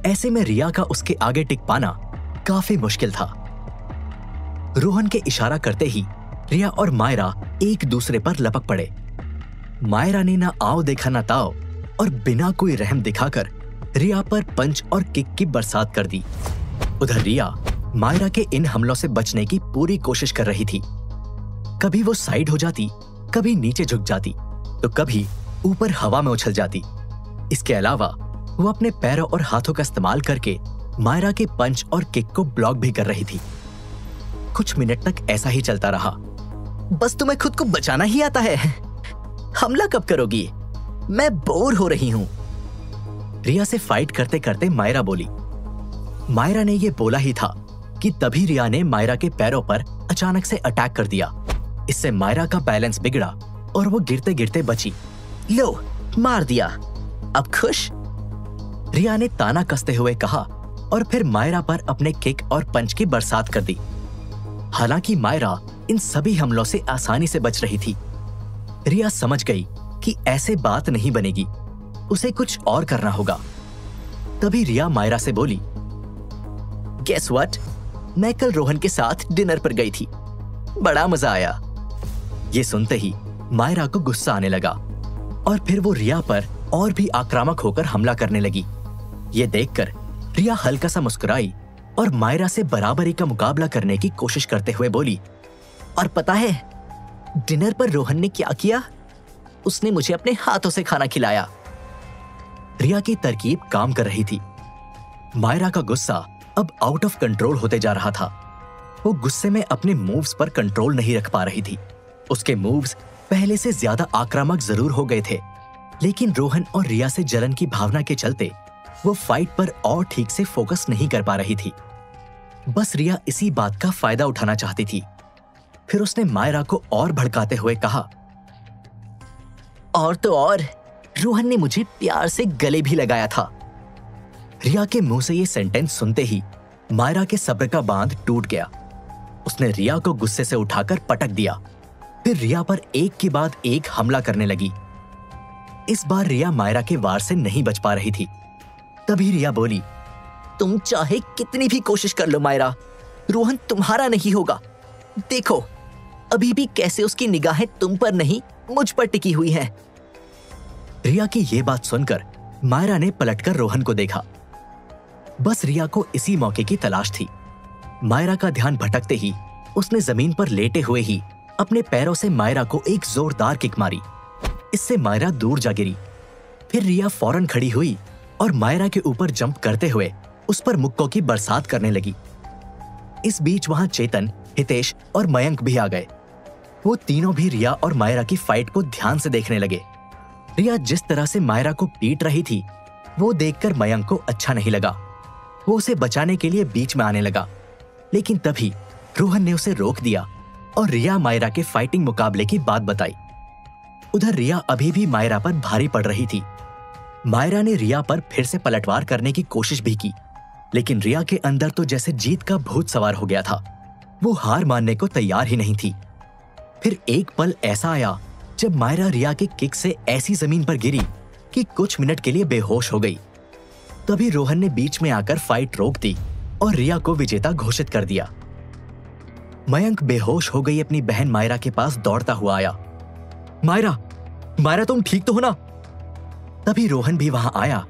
ऐसे में रिया का उसके आगे टिक पाना काफ़ी मुश्किल था। रोहन के इशारा करते ही रिया और मायरा एक दूसरे पर लपक पड़े। मायरा ने ना आओ देखा ना ताओ और बिना कोई रहम दिखाकर रिया पर पंच और किक की बरसात कर दी। उधर रिया मायरा के इन हमलों से बचने की पूरी कोशिश कर रही थी। कभी वो साइड हो जाती, कभी नीचे झुक जाती तो कभी ऊपर हवा में उछल जाती। इसके अलावा, वो अपने पैरों और हाथों का इस्तेमाल करके मायरा के पंच और किक को ब्लॉक भी कर रही थी। कुछ मिनट तक ऐसा ही चलता रहा। बस तुम्हें खुद को बचाना ही आता है। हमला कब करोगी? मैं बोर हो रही हूँ। रिया से फाइट करते करते मायरा बोली, मायरा ने यह बोला ही था कि तभी रिया ने मायरा के पैरों पर अचानक से अटैक कर दिया। इससे मायरा का बैलेंस बिगड़ा और वो गिरते गिरते बची। लो, मार दिया। अब खुश? रिया ने ताना कसते हुए कहा और फिर मायरा पर अपने किक और पंच की बरसात कर दी। हालाँकि मायरा इन सभी हमलों से आसानी से बच रही थी। रिया समझ गई कि ऐसे बात नहीं बनेगी। उसे कुछ और करना होगा। तभी रिया मायरा से बोली गेस व्हाट मैं कल रोहन के साथ डिनर पर गई थी। बड़ा मज़ा आया। ये सुनते ही मायरा को गुस्सा आने लगा और फिर वो रिया पर और भी आक्रामक होकर हमला करने लगी। ये देखकर रिया हल्का सा मुस्कुराई और मायरा से बराबरी का मुकाबला करने की कोशिश करते हुए बोली, और पता है, डिनर पर रोहन ने क्या किया? उसने मुझे अपने हाथों से खाना खिलाया। रिया की तरकीब काम कर रही थी। मायरा का गुस्सा अब आउट ऑफ़ कंट्रोल होते जा रहा था। वो गुस्से में अपने मूव्स पर कंट्रोल नहीं रख पा रही थी। उसके मूव्स पहले से ज़्यादा आक्रामक ज़रूर हो गए थे। लेकिन रोहन और रिया से जलन की भावना के चलते वो फाइट पर और ठीक से फोकस नहीं कर पा रही थी। बस रिया इसी बात का फ़ायदा उठाना चाहती थी। फिर उसने मायरा को और भड़काते हुए कहा, और तो और, रोहन ने मुझे प्यार से गले भी लगाया था। रिया के मुँह से ये सेंटेंस सुनते ही मायरा के सब्र का बाँध टूट गया। उसने रिया को गुस्से से उठाकर पटक दिया। फिर रिया पर एक के बाद एक हमला करने लगी। इस बार रिया मायरा के वार से नहीं बच पा रही थी। तभी रिया बोली, तुम चाहे कितनी भी कोशिश कर लो मायरा, रोहन तुम्हारा नहीं होगा। देखो, अभी भी कैसे उसकी निगाहें तुम पर नहीं, मुझ पर टिकी हुई हैं। रिया की यह बात सुनकर मायरा ने पलटकर रोहन को देखा। बस रिया को इसी मौके की तलाश थी। मायरा का ध्यान भटकते ही उसने ज़मीन पर लेटे हुए ही अपने पैरों से मायरा को एक जोरदार किक मारी। इससे मायरा दूर जा गिरी। फिर रिया फ़ौरन खड़ी हुई और मायरा के ऊपर जंप करते हुए उस पर मुक्कों की बरसात करने लगी। इस बीच वहाँ चेतन, हितेश और मयंक भी आ गए। वो तीनों भी रिया और मायरा की फाइट को ध्यान से देखने लगे। रिया जिस तरह से मायरा को पीट रही थी, वो देखकर मयंक को अच्छा नहीं लगा। वो उसे बचाने के लिए बीच में आने लगा। लेकिन तभी रोहन ने उसे रोक दिया और रिया मायरा के फाइटिंग मुकाबले की बात बताई। उधर रिया अभी भी मायरा पर भारी पड़ रही थी। मायरा ने रिया पर फिर से पलटवार करने की कोशिश भी की, लेकिन रिया के अंदर तो जैसे जीत का भूत सवार हो गया था। वो हार मानने को तैयार ही नहीं थी। फिर एक पल ऐसा आया, जब मायरा रिया के किक से ऐसी ज़मीन पर गिरी कि कुछ मिनट के लिए बेहोश हो गई। तभी रोहन ने बीच में आकर फाइट रोक दी और रिया को विजेता घोषित कर दिया। मयंक बेहोश हो गई अपनी बहन मायरा के पास दौड़ता हुआ आया। मायरा मायरा, तुम ठीक तो हो ना? तभी रोहन भी वहाँ आया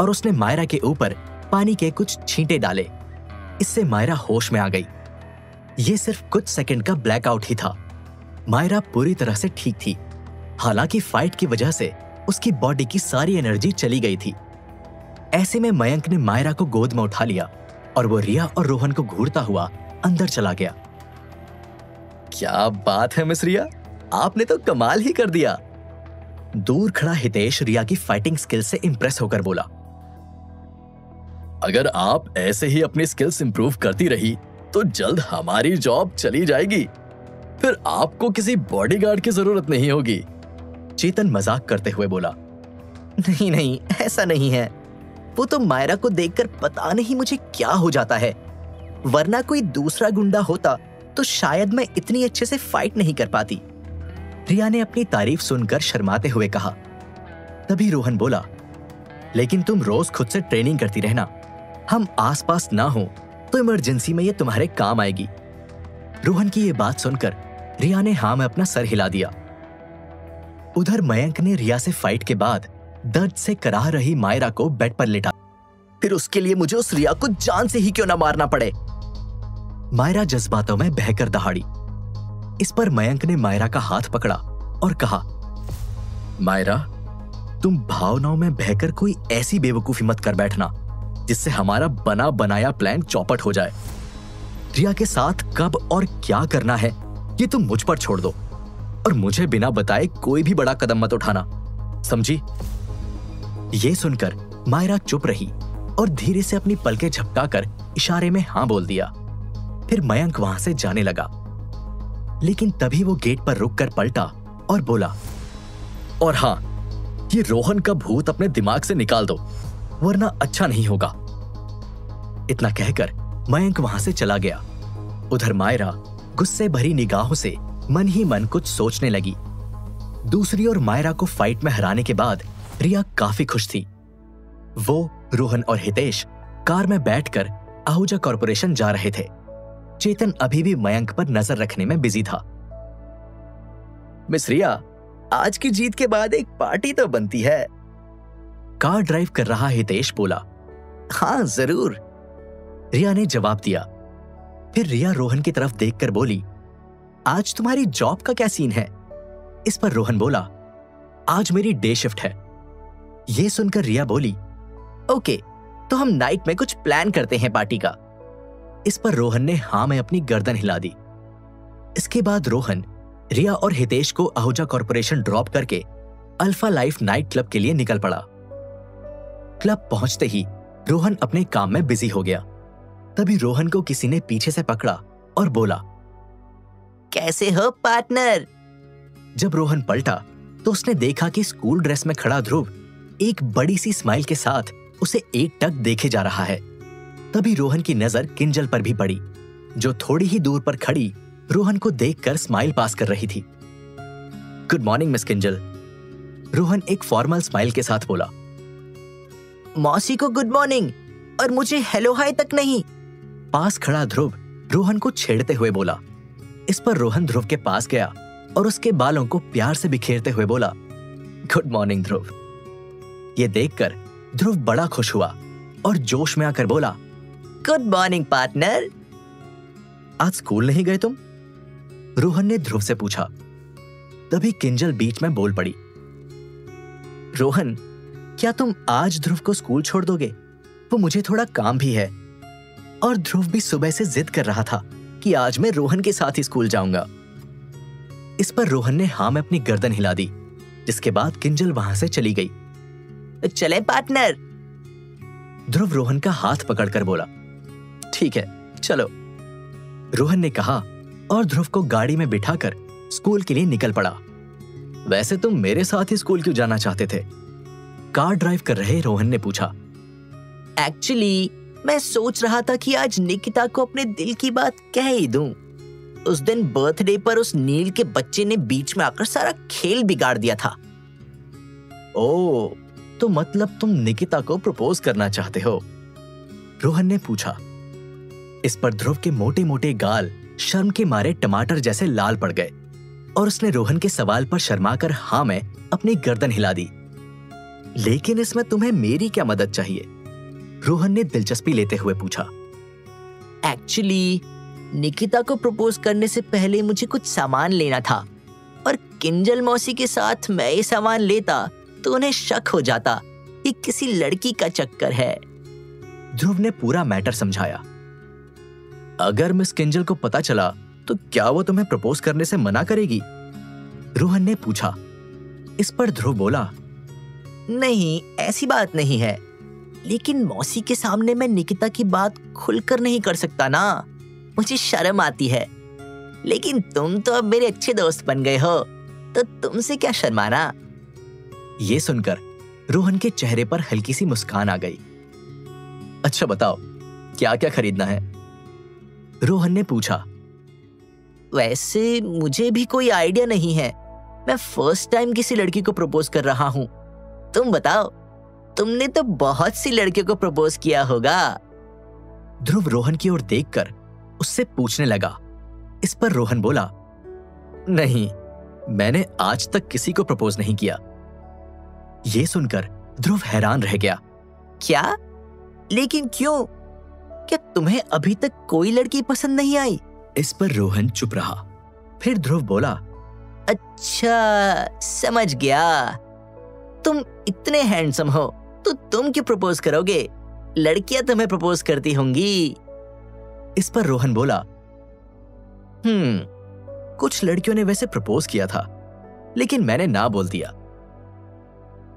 और उसने मायरा के ऊपर पानी के कुछ छींटे डाले। इससे मायरा होश में आ गई। ये सिर्फ़ कुछ सेकंड का ब्लैकआउट ही था। मायरा पूरी तरह से ठीक थी। हालाँकि फाइट की वजह से उसकी बॉडी की सारी एनर्जी चली गई थी। ऐसे में मयंक ने मायरा को गोद में उठा लिया और वो रिया और रोहन को घूरता हुआ अंदर चला गया। क्या बात है, मिस रिया? आपने तो कमाल ही कर दिया। दूर खड़ा हितेश रिया की फाइटिंग स्किल से इंप्रेस होकर बोला, अगर आप ऐसे ही अपनी स्किल्स इंप्रूव करती रही तो जल्द हमारी जॉब चली जाएगी। फिर आपको किसी बॉडीगार्ड की ज़रूरत नहीं होगी। चेतन मज़ाक करते हुए बोला, नहीं नहीं, ऐसा नहीं है। वो तो मायरा को देखकर पता नहीं मुझे क्या हो जाता है। वरना कोई दूसरा गुंडा होता तो शायद मैं इतनी अच्छे से फाइट नहीं कर पाती। रिया ने अपनी तारीफ़ सुनकर शर्माते हुए कहा। तभी रोहन बोला, लेकिन तुम रोज खुद से ट्रेनिंग करती रहना। हम आसपास ना हो तो इमरजेंसी में ये तुम्हारे काम आएगी। रोहन की ये बात सुनकर रिया ने हाँ में अपना सर हिला दिया। उधर मयंक ने रिया से फाइट के बाद दर्द से कराह रही मायरा को बेड पर लेटा। फिर उसके लिए मुझे उस रिया को जान से ही क्यों ना मारना पड़े? मायरा जज्बातों में बहकर दहाड़ी। इस पर मयंक ने मायरा का हाथ पकड़ा और कहा, मायरा, तुम भावनाओं में बहकर कोई ऐसी बेवकूफ़ी मत कर बैठना, जिससे हमारा बना बनाया प्लान चौपट हो जाए। रिया के साथ कब और क्या करना है, ये तुम मुझ पर छोड़ दो और मुझे बिना बताए कोई भी बड़ा कदम मत उठाना। समझी? ये सुनकर मायरा चुप रही और धीरे से अपनी पलके झपकाकर इशारे में हाँ बोल दिया। फिर मयंक वहाँ से जाने लगा। लेकिन तभी वो गेट पर रुककर पलटा और बोला, और हाँ ये रोहन का भूत अपने दिमाग से निकाल दो, वरना अच्छा नहीं होगा। इतना कहकर मयंक वहाँ से चला गया। उधर मायरा गुस्से भरी निगाहों से मन ही मन कुछ सोचने लगी। दूसरी ओर मायरा को फाइट में हराने के बाद रिया काफ़ी खुश थी। वो, रोहन और हितेश कार में बैठकर आहूजा कॉरपोरेशन जा रहे थे। चेतन अभी भी मयंक पर नज़र रखने में बिज़ी था। मिस रिया, आज की जीत के बाद एक पार्टी तो बनती है। कार ड्राइव कर रहा हितेश बोला हाँ ज़रूर। रिया ने जवाब दिया। फिर रिया रोहन की तरफ़ देखकर बोली, आज तुम्हारी जॉब का क्या सीन है? इस पर रोहन बोला, आज मेरी डे शिफ्ट है। यह सुनकर रिया बोली, ओके तो हम नाइट में कुछ प्लान करते हैं पार्टी का। इस पर रोहन ने हाँ में अपनी गर्दन हिला दी। इसके बाद रोहन रिया और हितेश को आहूजा कॉरपोरेशन ड्रॉप करके अल्फ़ा लाइफ नाइट क्लब के लिए निकल पड़ा। क्लब पहुँचते ही रोहन अपने काम में बिज़ी हो गया। तभी रोहन को किसी ने पीछे से पकड़ा और बोला कैसे हो पार्टनर? जब रोहन पलटा तो उसने देखा कि स्कूल ड्रेस में खड़ा ध्रुव एक बड़ी सी स्माइल के साथ उसे एक टक देखे जा रहा है। तभी रोहन की नज़र किंजल पर भी पड़ी। जो थोड़ी ही दूर पर खड़ी, रोहन को देखकर स्माइल पास कर रही थी। Good morning, miss Kinjal. Rohan एक फॉर्मल स्माइल के साथ बोला। मौसी को गुड मॉर्निंग, और मुझे हेलो हाय तक नहीं। पास खड़ा ध्रुव रोहन को छेड़ते हुए बोला। इस पर रोहन ध्रुव के पास गया और उसके बालों को प्यार से बिखेरते हुए बोला, गुड मॉर्निंग, ध्रुव। ये देखकर ध्रुव बड़ा खुश हुआ और जोश में आकर बोला गुड मॉर्निंग पार्टनर आज स्कूल नहीं गए तुम? रोहन ने ध्रुव से पूछा। तभी किंजल बीच में बोल पड़ी। रोहन क्या तुम आज ध्रुव को स्कूल छोड़ दोगे? वो मुझे थोड़ा काम भी है। और ध्रुव भी सुबह से जिद कर रहा था कि आज मैं रोहन के साथ ही स्कूल जाऊँगा। इस पर रोहन ने हाँ में अपनी गर्दन हिला दी जिसके बाद किंजल वहाँ से चली गई। चले पार्टनर ध्रुव रोहन का हाथ पकड़कर बोला। ठीक है चलो। रोहन ने कहा और ध्रुव को गाड़ी में बिठाकर स्कूल के लिए निकल पड़ा। वैसे तुम मेरे साथ ही स्कूल क्यों जाना चाहते थे? कार ड्राइव कर रहे रोहन ने पूछा। एक्चुअली मैं सोच रहा था कि आज निकिता को अपने दिल की बात कह ही दूँ। उस दिन बर्थडे पर उस नील के बच्चे ने बीच में आकर सारा खेल बिगाड़ दिया था। ओ, तो मतलब तुम निकिता को प्रपोज करना चाहते हो? रोहन ने पूछा। इस पर ध्रुव के मोटे मोटे गाल शर्म के मारे टमाटर जैसे लाल पड़ गए और उसने रोहन के सवाल पर शर्माकर हाँ में अपनी गर्दन हिला दी। लेकिन इसमें तुम्हें मेरी क्या मदद चाहिए? रोहन ने दिलचस्पी लेते हुए पूछा। एक्चुअली निकिता को प्रपोज करने से पहले मुझे कुछ सामान लेना था और किंजल मौसी के साथ मैं ये सामान लेता तो उन्हें शक हो जाता। कि किसी लड़की का चक्कर है। ध्रुव ने पूरा मैटर समझाया। अगर मिस किंजल को पता चला तो क्या वो तुम्हें प्रपोज करने से मना करेगी? रोहन ने पूछा। इस पर ध्रुव बोला, नहीं, ऐसी बात नहीं है। लेकिन मौसी के सामने मैं निकिता की बात खुलकर नहीं कर सकता ना। मुझे शर्म आती है। लेकिन तुम तो अब मेरे अच्छे दोस्त बन गए हो तो तुमसे क्या शर्माना? ये सुनकर रोहन के चेहरे पर हल्की सी मुस्कान आ गई। अच्छा बताओ क्या क्या खरीदना है? रोहन ने पूछा। वैसे मुझे भी कोई आइडिया नहीं है। मैं फ़र्स्ट टाइम किसी लड़की को प्रपोज कर रहा हूँ। तुम बताओ, तुमने तो बहुत सी लड़कियों को प्रपोज किया होगा। ध्रुव रोहन की ओर देखकर उससे पूछने लगा। इस पर रोहन बोला, नहीं, मैंने आज तक किसी को प्रपोज नहीं किया। यह सुनकर ध्रुव हैरान रह गया। क्या? लेकिन क्यों? क्या तुम्हें अभी तक कोई लड़की पसंद नहीं आई? इस पर रोहन चुप रहा। फिर ध्रुव बोला अच्छा समझ गया। तुम इतने हैंडसम हो तो तुम क्यों प्रपोज करोगे? लड़कियाँ तुम्हें प्रपोज करती होंगी। इस पर रोहन बोला हम्म कुछ लड़कियों ने वैसे प्रपोज किया था लेकिन मैंने ना बोल दिया।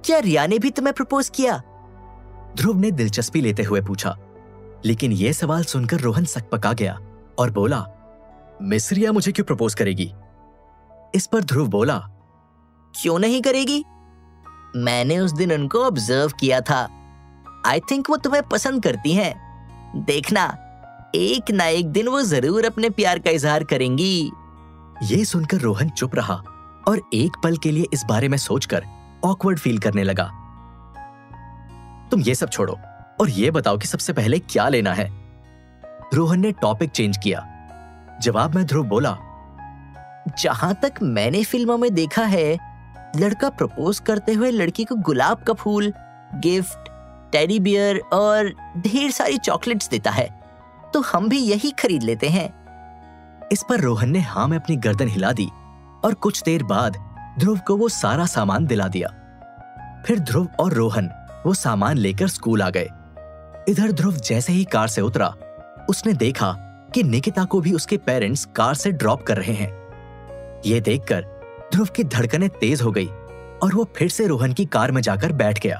क्या रिया ने भी तुम्हें प्रपोज किया? ध्रुव ने दिलचस्पी लेते हुए पूछा लेकिन यह सवाल सुनकर रोहन सकपका गया और बोला मिसरिया मुझे क्यों प्रपोज करेगी? इस पर ध्रुव बोला क्यों नहीं करेगी? मैंने उस दिन उनको ऑब्ज़र्व किया था। आई थिंक वो तुम्हें पसंद करती हैं। देखना एक ना एक दिन वो ज़रूर अपने प्यार का इजहार करेंगी। ये सुनकर रोहन चुप रहा और एक पल के लिए इस बारे में सोचकर ऑकवर्ड फील करने लगा। तुम ये सब छोड़ो। और ये बताओ कि सबसे पहले क्या लेना है? रोहन ने टॉपिक चेंज किया। जवाब में ध्रुव बोला, जहाँ तक मैंने फ़िल्मों में देखा है, लड़का प्रपोज करते हुए लड़की को गुलाब का फूल गिफ्ट टेडी बियर और ढेर सारी चॉकलेट्स देता है तो हम भी यही खरीद लेते हैं। इस पर रोहन ने हाँ में अपनी गर्दन हिला दी और कुछ देर बाद ध्रुव को वो सारा सामान दिला दिया। फिर ध्रुव और रोहन वो सामान लेकर स्कूल आ गए। इधर ध्रुव जैसे ही कार से उतरा, उसने देखा कि निकिता को भी उसके पेरेंट्स कार से ड्रॉप कर रहे हैं। ये देखकर ध्रुव की धड़कनें तेज हो गई और वो फिर से रोहन की कार में जाकर बैठ गया।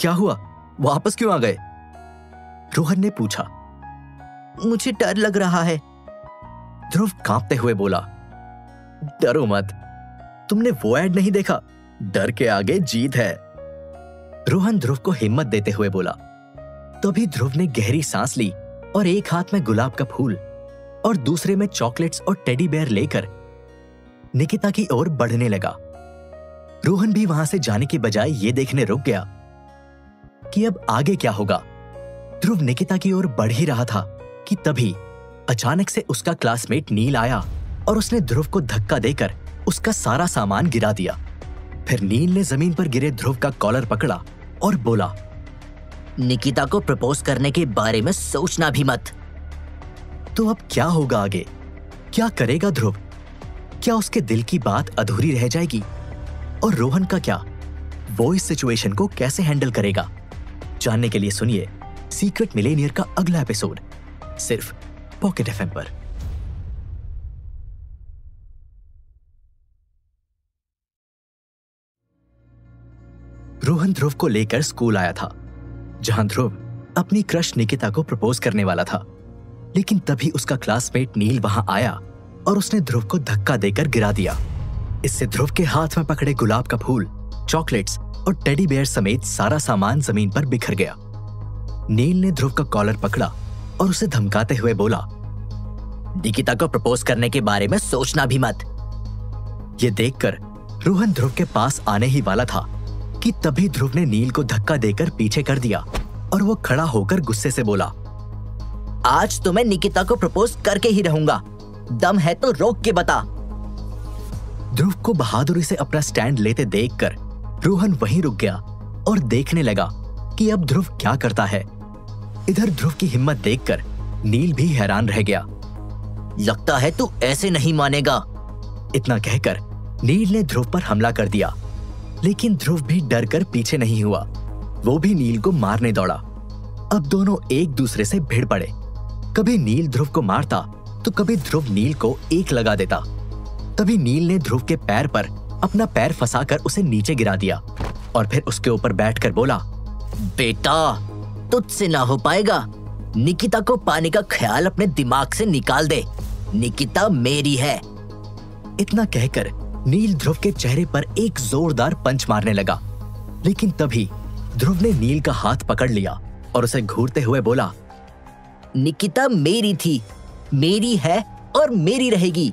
क्या हुआ? वापस क्यों आ गए? रोहन ने पूछा। मुझे डर लग रहा है। ध्रुव कांपते हुए बोला, डरो मत। तुमने वो एड नहीं देखा। डर के आगे जीत है। रोहन ध्रुव को हिम्मत देते हुए बोला तभी ध्रुव ने गहरी सांस ली और एक हाथ में गुलाब का फूल और दूसरे में चॉकलेट्स और टेडी बेयर लेकर निकिता की ओर बढ़ने लगा। रोहन भी वहाँ से जाने की बजाय ये देखने रुक गया कि अब आगे क्या होगा। ध्रुव निकिता की ओर बढ़ ही रहा था कि तभी अचानक से उसका क्लासमेट नील आया और उसने ध्रुव को धक्का देकर उसका सारा सामान गिरा दिया। फिर नील ने ज़मीन पर गिरे ध्रुव का कॉलर पकड़ा और बोला निकिता को प्रपोज करने के बारे में सोचना भी मत। तो अब क्या होगा आगे? क्या करेगा ध्रुव? क्या उसके दिल की बात अधूरी रह जाएगी? और रोहन का क्या? वो इस सिचुएशन को कैसे हैंडल करेगा? जानने के लिए सुनिए सीक्रेट मिलेनियर का अगला एपिसोड, सिर्फ़ पॉकेट एफएम पर। रोहन ध्रुव को लेकर स्कूल आया था। जहाँ ध्रुव अपनी क्रश निकिता को प्रपोज करने वाला था। लेकिन तभी उसका क्लासमेट नील वहाँ आया और उसने ध्रुव को धक्का देकर गिरा दिया। इससे ध्रुव के हाथ में पकड़े गुलाब का फूल चॉकलेट्स और टेडी बेयर समेत सारा सामान ज़मीन पर बिखर गया। नील ने ध्रुव का कॉलर पकड़ा और उसे धमकाते हुए बोला, निकिता को प्रपोज करने के बारे में सोचना भी मत। ये देखकर रोहन ध्रुव के पास आने ही वाला था। कि तभी ध्रुव ने नील को धक्का देकर पीछे कर दिया और वो खड़ा होकर गुस्से से बोला, आज तो मैं निकिता को प्रपोज करके ही रहूँगा। दम है तो रोक के बता। ध्रुव को बहादुरी से अपना स्टैंड लेते देखकर रोहन वहीं रुक गया और देखने लगा कि अब ध्रुव क्या करता है। इधर ध्रुव की हिम्मत देखकर नील भी हैरान रह गया। लगता है तू ऐसे नहीं मानेगा, इतना कहकर नील ने ध्रुव पर हमला कर दिया। लेकिन ध्रुव भी डर कर पीछे नहीं हुआ। वो भी नील को मारने दौड़ा। अब दोनों एक दूसरे से भिड़ पड़े। कभी नील ध्रुव को मारता तो कभी ध्रुव नील को एक लगा देता। तभी नील ने ध्रुव के पैर पर अपना पैर फंसाकर उसे नीचे गिरा दिया और फिर उसके ऊपर बैठकर बोला, बेटा, तुझसे ना हो पाएगा। निकिता को पाने का ख्याल अपने दिमाग से निकाल दे। निकिता मेरी है। इतना कहकर नील ध्रुव के चेहरे पर एक जोरदार पंच मारने लगा। लेकिन तभी ध्रुव ने नील का हाथ पकड़ लिया और उसे घूरते हुए बोला, निकिता मेरी थी, मेरी है और मेरी रहेगी।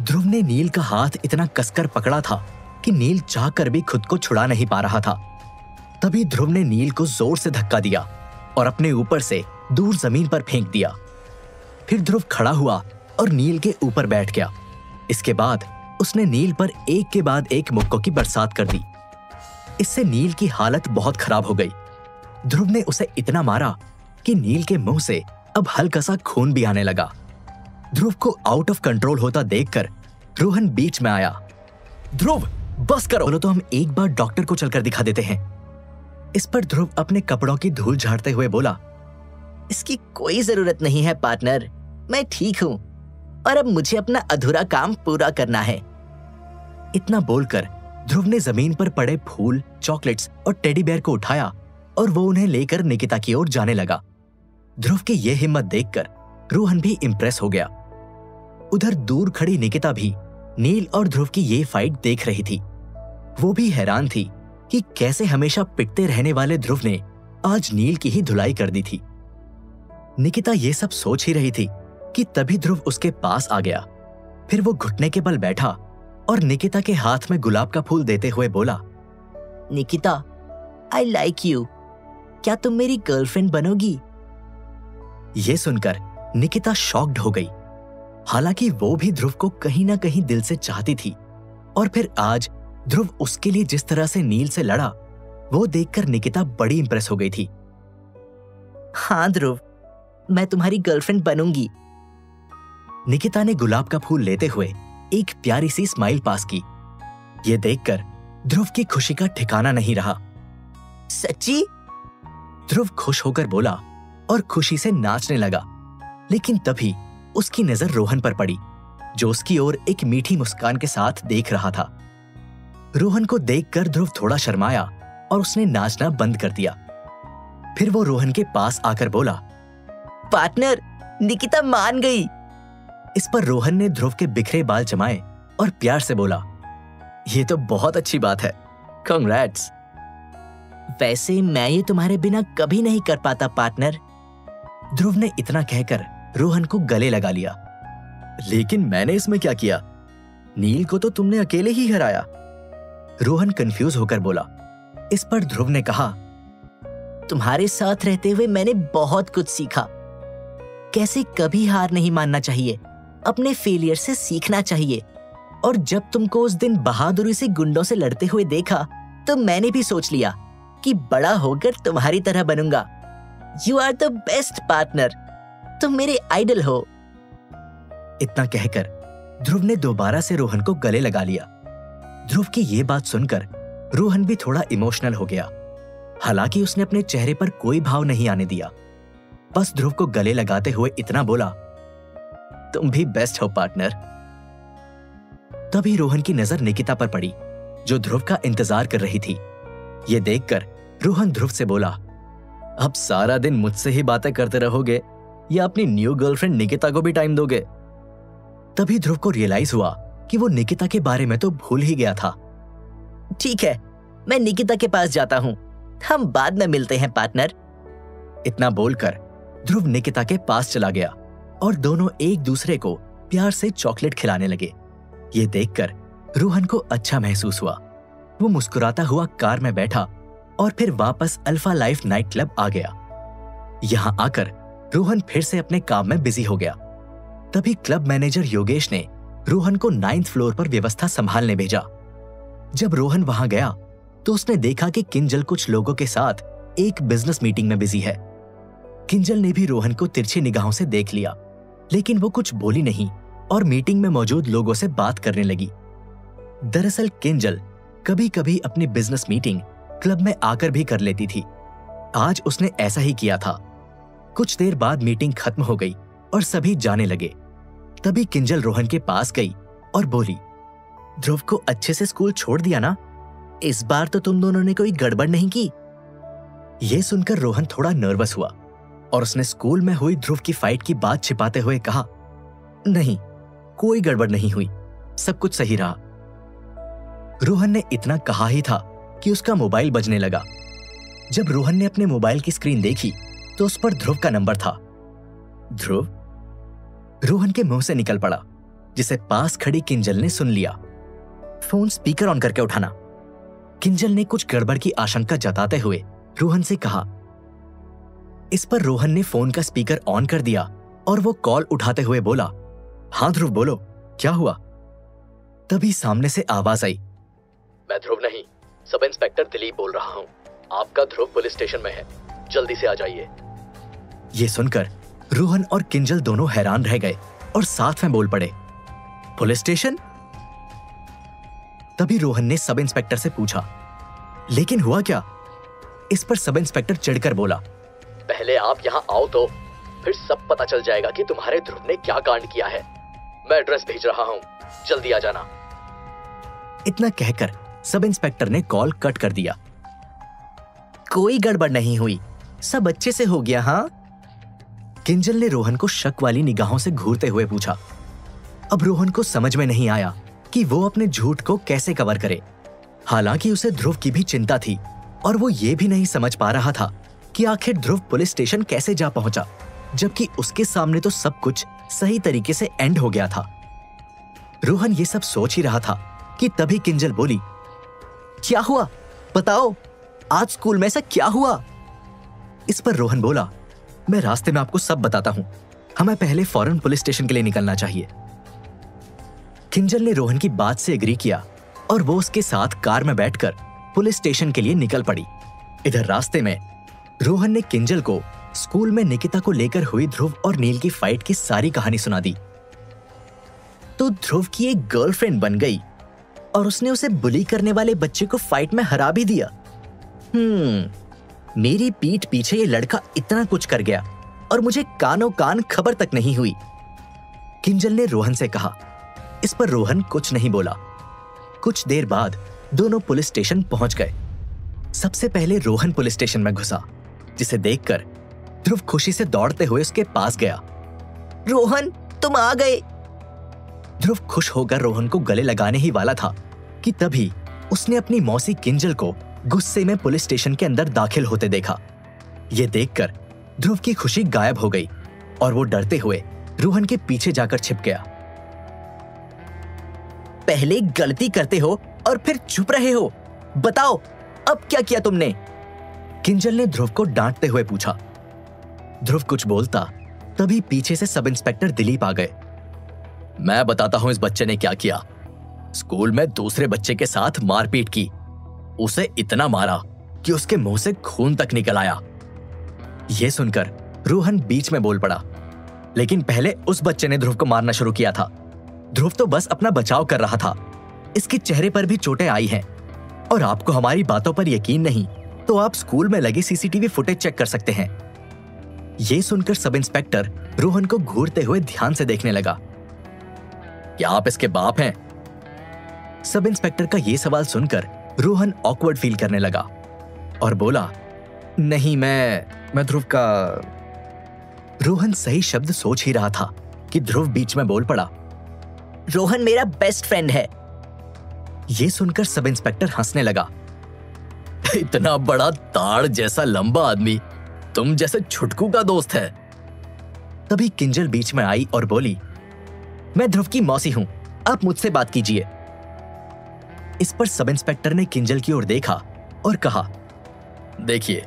ध्रुव ने नील का हाथ इतना कसकर पकड़ा था कि नील चाहकर भी खुद को छुड़ा नहीं पा रहा था। तभी ध्रुव ने नील को ज़ोर से धक्का दिया और अपने ऊपर से दूर ज़मीन पर फेंक दिया। फिर ध्रुव खड़ा हुआ और नील के ऊपर बैठ गया। इसके बाद उसने नील पर एक के बाद एक मुक्कों की बरसात कर दी। इससे नील की हालत बहुत खराब हो गई। ध्रुव ने उसे इतना मारा कि नील के मुँह से अब हल्का सा खून भी आने लगा। ध्रुव को आउट ऑफ़ कंट्रोल होता देखकर रोहन बीच में आया। ध्रुव, बस करो! बोलो तो हम एक बार डॉक्टर को चलकर दिखा देते हैं। इस पर ध्रुव अपने कपड़ों की धूल झाड़ते हुए बोला, इसकी कोई ज़रूरत नहीं है, पार्टनर। मैं ठीक हूँ। और अब मुझे अपना अधूरा काम पूरा करना है। इतना बोलकर ध्रुव ने ज़मीन पर पड़े फूल, चॉकलेट्स और टेडी बेयर को उठाया और वो उन्हें लेकर निकिता की ओर जाने लगा। ध्रुव की यह हिम्मत देखकर रोहन भी इम्प्रेस हो गया। उधर दूर खड़ी निकिता भी नील और ध्रुव की ये फाइट देख रही थी। वो भी हैरान थी कि कैसे हमेशा पिटते रहने वाले ध्रुव ने आज नील की ही धुलाई कर दी थी। निकिता ये सब सोच ही रही थी कि तभी ध्रुव उसके पास आ गया। फिर वो घुटने के बल बैठा और निकिता के हाथ में गुलाब का फूल देते हुए बोला निकिता आई लाइक यू क्या तुम मेरी गर्लफ्रेंड बनोगी? ये सुनकर निकिता शॉक्ड हो गई। हालाँकि वो भी ध्रुव को कहीं ना कहीं दिल से चाहती थी। और फिर आज ध्रुव उसके लिए जिस तरह से नील से लड़ा वो देखकर निकिता बड़ी इंप्रेस हो गई थी। हाँ ध्रुव मैं तुम्हारी गर्लफ्रेंड बनूँगी। निकिता ने गुलाब का फूल लेते हुए एक प्यारी सी स्माइल पास की। ये देखकर ध्रुव की खुशी का ठिकाना नहीं रहा। सच्ची? ध्रुव खुश होकर बोला और खुशी से नाचने लगा, लेकिन तभी उसकी नज़र रोहन पर पड़ी, जो उसकी ओर एक मीठी मुस्कान के साथ देख रहा था। रोहन को देखकर ध्रुव थोड़ा शर्माया और उसने नाचना बंद कर दिया। फिर वो रोहन के पास आकर बोला, पार्टनर, निकिता मान गई। इस पर रोहन ने ध्रुव के बिखरे बाल जमाए और प्यार से बोला, ये तो बहुत अच्छी बात है। कंग्रेट्स वैसे मैं ये तुम्हारे बिना कभी नहीं कर पाता पार्टनर ध्रुव ने इतना कहकर रोहन को गले लगा लिया। लेकिन मैंने इसमें क्या किया? नील को तो तुमने अकेले ही हराया। रोहन कंफ्यूज होकर बोला। इस पर ध्रुव ने कहा, तुम्हारे साथ रहते हुए मैंने बहुत कुछ सीखा। कैसे कभी हार नहीं मानना चाहिए? अपने फेलियर से सीखना चाहिए। और जब तुमको उस दिन बहादुरी से गुंडों से लड़ते हुए देखा तो मैंने भी सोच लिया कि बड़ा होकर तुम्हारी तरह बनूँगा। You are the best partner तुम मेरे आइडल हो। इतना कहकर ध्रुव ने दोबारा से रोहन को गले लगा लिया। ध्रुव की ये बात सुनकर रोहन भी थोड़ा इमोशनल हो गया। हालाँकि उसने अपने चेहरे पर कोई भाव नहीं आने दिया। बस ध्रुव को गले लगाते हुए इतना बोला तुम भी बेस्ट हो पार्टनर तभी रोहन की नज़र निकिता पर पड़ी, जो ध्रुव का इंतज़ार कर रही थी। ये देखकर रोहन ध्रुव से बोला, अब सारा दिन मुझसे ही बातें करते रहोगे, या अपनी न्यू गर्लफ्रेंड निकिता को भी टाइम दोगे? तभी ध्रुव को रियलाइज़ हुआ कि वो निकिता के बारे में तो भूल ही गया था। ठीक है, मैं निकिता के पास जाता हूँ। हम बाद में मिलते हैं पार्टनर इतना बोलकर ध्रुव निकिता के पास चला गया। और दोनों एक दूसरे को प्यार से चॉकलेट खिलाने लगे। ये देखकर रोहन को अच्छा महसूस हुआ। वो मुस्कुराता हुआ कार में बैठा और फिर वापस अल्फ़ा लाइफ नाइट क्लब आ गया। यहाँ आकर रोहन फिर से अपने काम में बिज़ी हो गया। तभी क्लब मैनेजर योगेश ने रोहन को नाइन्थ फ्लोर पर व्यवस्था संभालने भेजा। जब रोहन वहाँ गया तो उसने देखा कि किंजल कुछ लोगों के साथ एक बिज़नेस मीटिंग में बिज़ी है। किंजल ने भी रोहन को तिरछी निगाहों से देख लिया। लेकिन वो कुछ बोली नहीं और मीटिंग में मौजूद लोगों से बात करने लगी। दरअसल किंजल कभी कभी अपनी बिज़नेस मीटिंग क्लब में आकर भी कर लेती थी। आज उसने ऐसा ही किया था। कुछ देर बाद मीटिंग खत्म हो गई और सभी जाने लगे। तभी किंजल रोहन के पास गई और बोली, ध्रुव को अच्छे से स्कूल छोड़ दिया ना? इस बार तो तुम दोनों ने कोई गड़बड़ नहीं की? यह सुनकर रोहन थोड़ा नर्वस हुआ। और उसने स्कूल में हुई ध्रुव की फाइट की बात छिपाते हुए कहा, नहीं, कोई गड़बड़ नहीं हुई, सब कुछ सही रहा। रोहन ने इतना कहा ही था कि उसका मोबाइल बजने लगा। जब रोहन ने अपने मोबाइल की स्क्रीन देखी तो उस पर ध्रुव का नंबर था। ध्रुव? रोहन के मुँह से निकल पड़ा, जिसे पास खड़ी किंजल ने सुन लिया। फ़ोन स्पीकर ऑन करके उठाना। किंजल ने कुछ गड़बड़ की आशंका जताते हुए रोहन से कहा इस पर रोहन ने फ़ोन का स्पीकर ऑन कर दिया और वो कॉल उठाते हुए बोला हाँ ध्रुव बोलो क्या हुआ? तभी सामने से आवाज़ आई। मैं ध्रुव नहीं सब इंस्पेक्टर दिलीप बोल रहा हूँ। आपका ध्रुव पुलिस स्टेशन में है। जल्दी से आ जाइए। ये सुनकर रोहन और किंजल दोनों हैरान रह गए और साथ में बोल पड़े पुलिस स्टेशन? तभी रोहन ने सब इंस्पेक्टर से पूछा लेकिन हुआ क्या? इस पर सब इंस्पेक्टर चिढ़कर बोला पहले आप यहाँ आओ तो फिर सब पता चल जाएगा कि तुम्हारे ध्रुव ने क्या कांड किया है। मैं एड्रेस भेज रहा हूँ। जल्दी आ जाना। इतना कहकर सब इंस्पेक्टर ने कॉल कट कर दिया। कोई गड़बड़ नहीं हुई। सब अच्छे से हो गया हाँ? किंजल ने रोहन को शक वाली निगाहों से घूरते हुए पूछा। अब रोहन को समझ में नहीं आया कि वो अपने झूठ को कैसे कवर करे। हालाँकि उसे ध्रुव की भी चिंता थी और वो ये भी नहीं समझ पा रहा था कि आखिर ध्रुव पुलिस स्टेशन कैसे जा पहुँचा? जबकि उसके सामने तो सब कुछ सही तरीके से एंड हो गया था। रोहन ये सब सोच ही रहा था कि तभी किंजल बोली, क्या हुआ? बताओ, आज स्कूल में ऐसा क्या हुआ? इस पर रोहन बोला, मैं रास्ते में आपको सब बताता हूँ। हमें पहले फ़ौरन पुलिस स्टेशन के लिए निकलना चाहिए। किंजल ने रोहन की बात से एग्री किया और वो उसके साथ कार में बैठकर पुलिस स्टेशन के लिए निकल पड़ी। इधर रास्ते में रोहन ने किंजल को स्कूल में निकिता को लेकर हुई ध्रुव और नील की फाइट की सारी कहानी सुना दी। तो ध्रुव की एक गर्लफ्रेंड बन गई और उसने उसे बुली करने वाले बच्चे को फाइट में हरा भी दिया। हम्म मेरी पीठ पीछे ये लड़का इतना कुछ कर गया और मुझे कानो कान खबर तक नहीं हुई। किंजल ने रोहन से कहा, इस पर रोहन कुछ नहीं बोला। कुछ देर बाद दोनों पुलिस स्टेशन पहुँच गए। सबसे पहले रोहन पुलिस स्टेशन में घुसा। जिसे देखकर ध्रुव खुशी से दौड़ते हुए उसके पास गया। रोहन, तुम आ गए। ध्रुव खुश होकर रोहन को गले लगाने ही वाला था कि तभी उसने अपनी मौसी किंजल को गुस्से में पुलिस स्टेशन के अंदर दाखिल होते देखा। यह देखकर ध्रुव की खुशी गायब हो गई और वो डरते हुए रोहन के पीछे जाकर छिप गया। पहले गलती करते हो और फिर चुप रहे हो। बताओ, अब क्या किया तुमने? किंजल ने ध्रुव को डांटते हुए पूछा, ध्रुव कुछ बोलता, तभी पीछे से सब इंस्पेक्टर दिलीप आ गए। मैं बताता हूँ इस बच्चे ने क्या किया। स्कूल में दूसरे बच्चे के साथ मारपीट की। उसे इतना मारा कि उसके मुँह से खून तक निकल आया। यह सुनकर रोहन बीच में बोल पड़ा, लेकिन पहले उस बच्चे ने ध्रुव को मारना शुरू किया था। ध्रुव तो बस अपना बचाव कर रहा था। इसके चेहरे पर भी चोटें आई हैं, और आपको हमारी बातों पर यकीन नहीं। तो आप स्कूल में लगे सीसीटीवी फुटेज चेक कर सकते हैं। ये सुनकर सब इंस्पेक्टर रोहन को घूरते हुए ध्यान से देखने लगा। क्या आप इसके बाप हैं? सब इंस्पेक्टर का यह सवाल सुनकर रोहन ऑकवर्ड फील करने लगा और बोला, नहीं, मैं मैं ध्रुव का रोहन सही शब्द सोच ही रहा था कि ध्रुव बीच में बोल पड़ा, रोहन मेरा बेस्ट फ्रेंड है. ये सुनकर सब इंस्पेक्टर हंसने लगा। इतना बड़ा ताड़ जैसा लंबा आदमी, तुम जैसे छुटकू का दोस्त है। तभी किंजल बीच में आई और बोली, मैं ध्रुव की मौसी हूँ, आप मुझसे बात कीजिए। इस पर सब इंस्पेक्टर ने किंजल की ओर देखा और कहा, देखिए,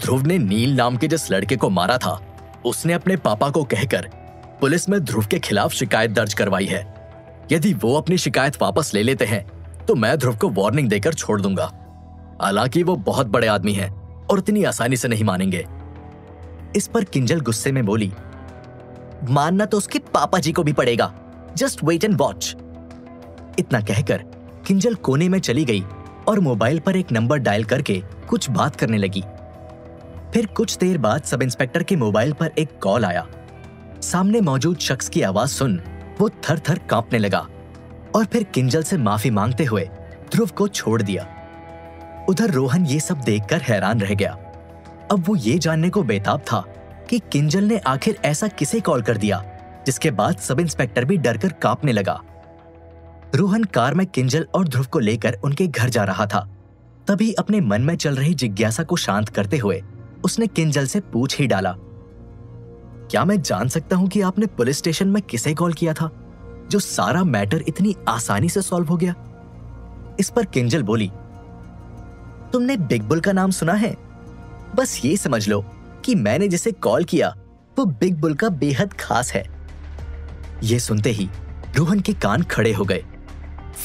ध्रुव ने नील नाम के जिस लड़के को मारा था, उसने अपने पापा को कहकर पुलिस में ध्रुव के खिलाफ शिकायत दर्ज करवाई है। यदि वो अपनी शिकायत वापस ले लेते हैं तो मैं ध्रुव को वार्निंग देकर छोड़ दूँगा। हालाँकि वो बहुत बड़े आदमी हैं और इतनी आसानी से नहीं मानेंगे। इस पर किंजल गुस्से में बोली, मानना तो उसके पापा जी को भी पड़ेगा। जस्ट वेट एंड वॉच इतना कहकर किंजल कोने में चली गई और मोबाइल पर एक नंबर डायल करके कुछ बात करने लगी। फिर कुछ देर बाद सब इंस्पेक्टर के मोबाइल पर एक कॉल आया। सामने मौजूद शख्स की आवाज़ सुन वो थर थर कांपने लगा और फिर किंजल से माफ़ी मांगते हुए ध्रुव को छोड़ दिया। उधर रोहन ये सब देखकर हैरान रह गया। अब वो ये जानने को बेताब था कि किंजल ने आखिर ऐसा किसे कॉल कर दिया, जिसके बाद सब इंस्पेक्टर भी डरकर कांपने लगा। रोहन कार में किंजल और ध्रुव को लेकर उनके घर जा रहा था। तभी अपने मन में चल रही जिज्ञासा को शांत करते हुए उसने किंजल से पूछ ही डाला, क्या मैं जान सकता हूँ कि आपने पुलिस स्टेशन में किसे कॉल किया था, जो सारा मैटर इतनी आसानी से सॉल्व हो गया? इस पर किंजल बोली तुमने बिग बुल का नाम सुना है? बस ये समझ लो कि मैंने जिसे कॉल किया, वो बिग बुल का बेहद खास है। ये सुनते ही रोहन के कान खड़े हो गए।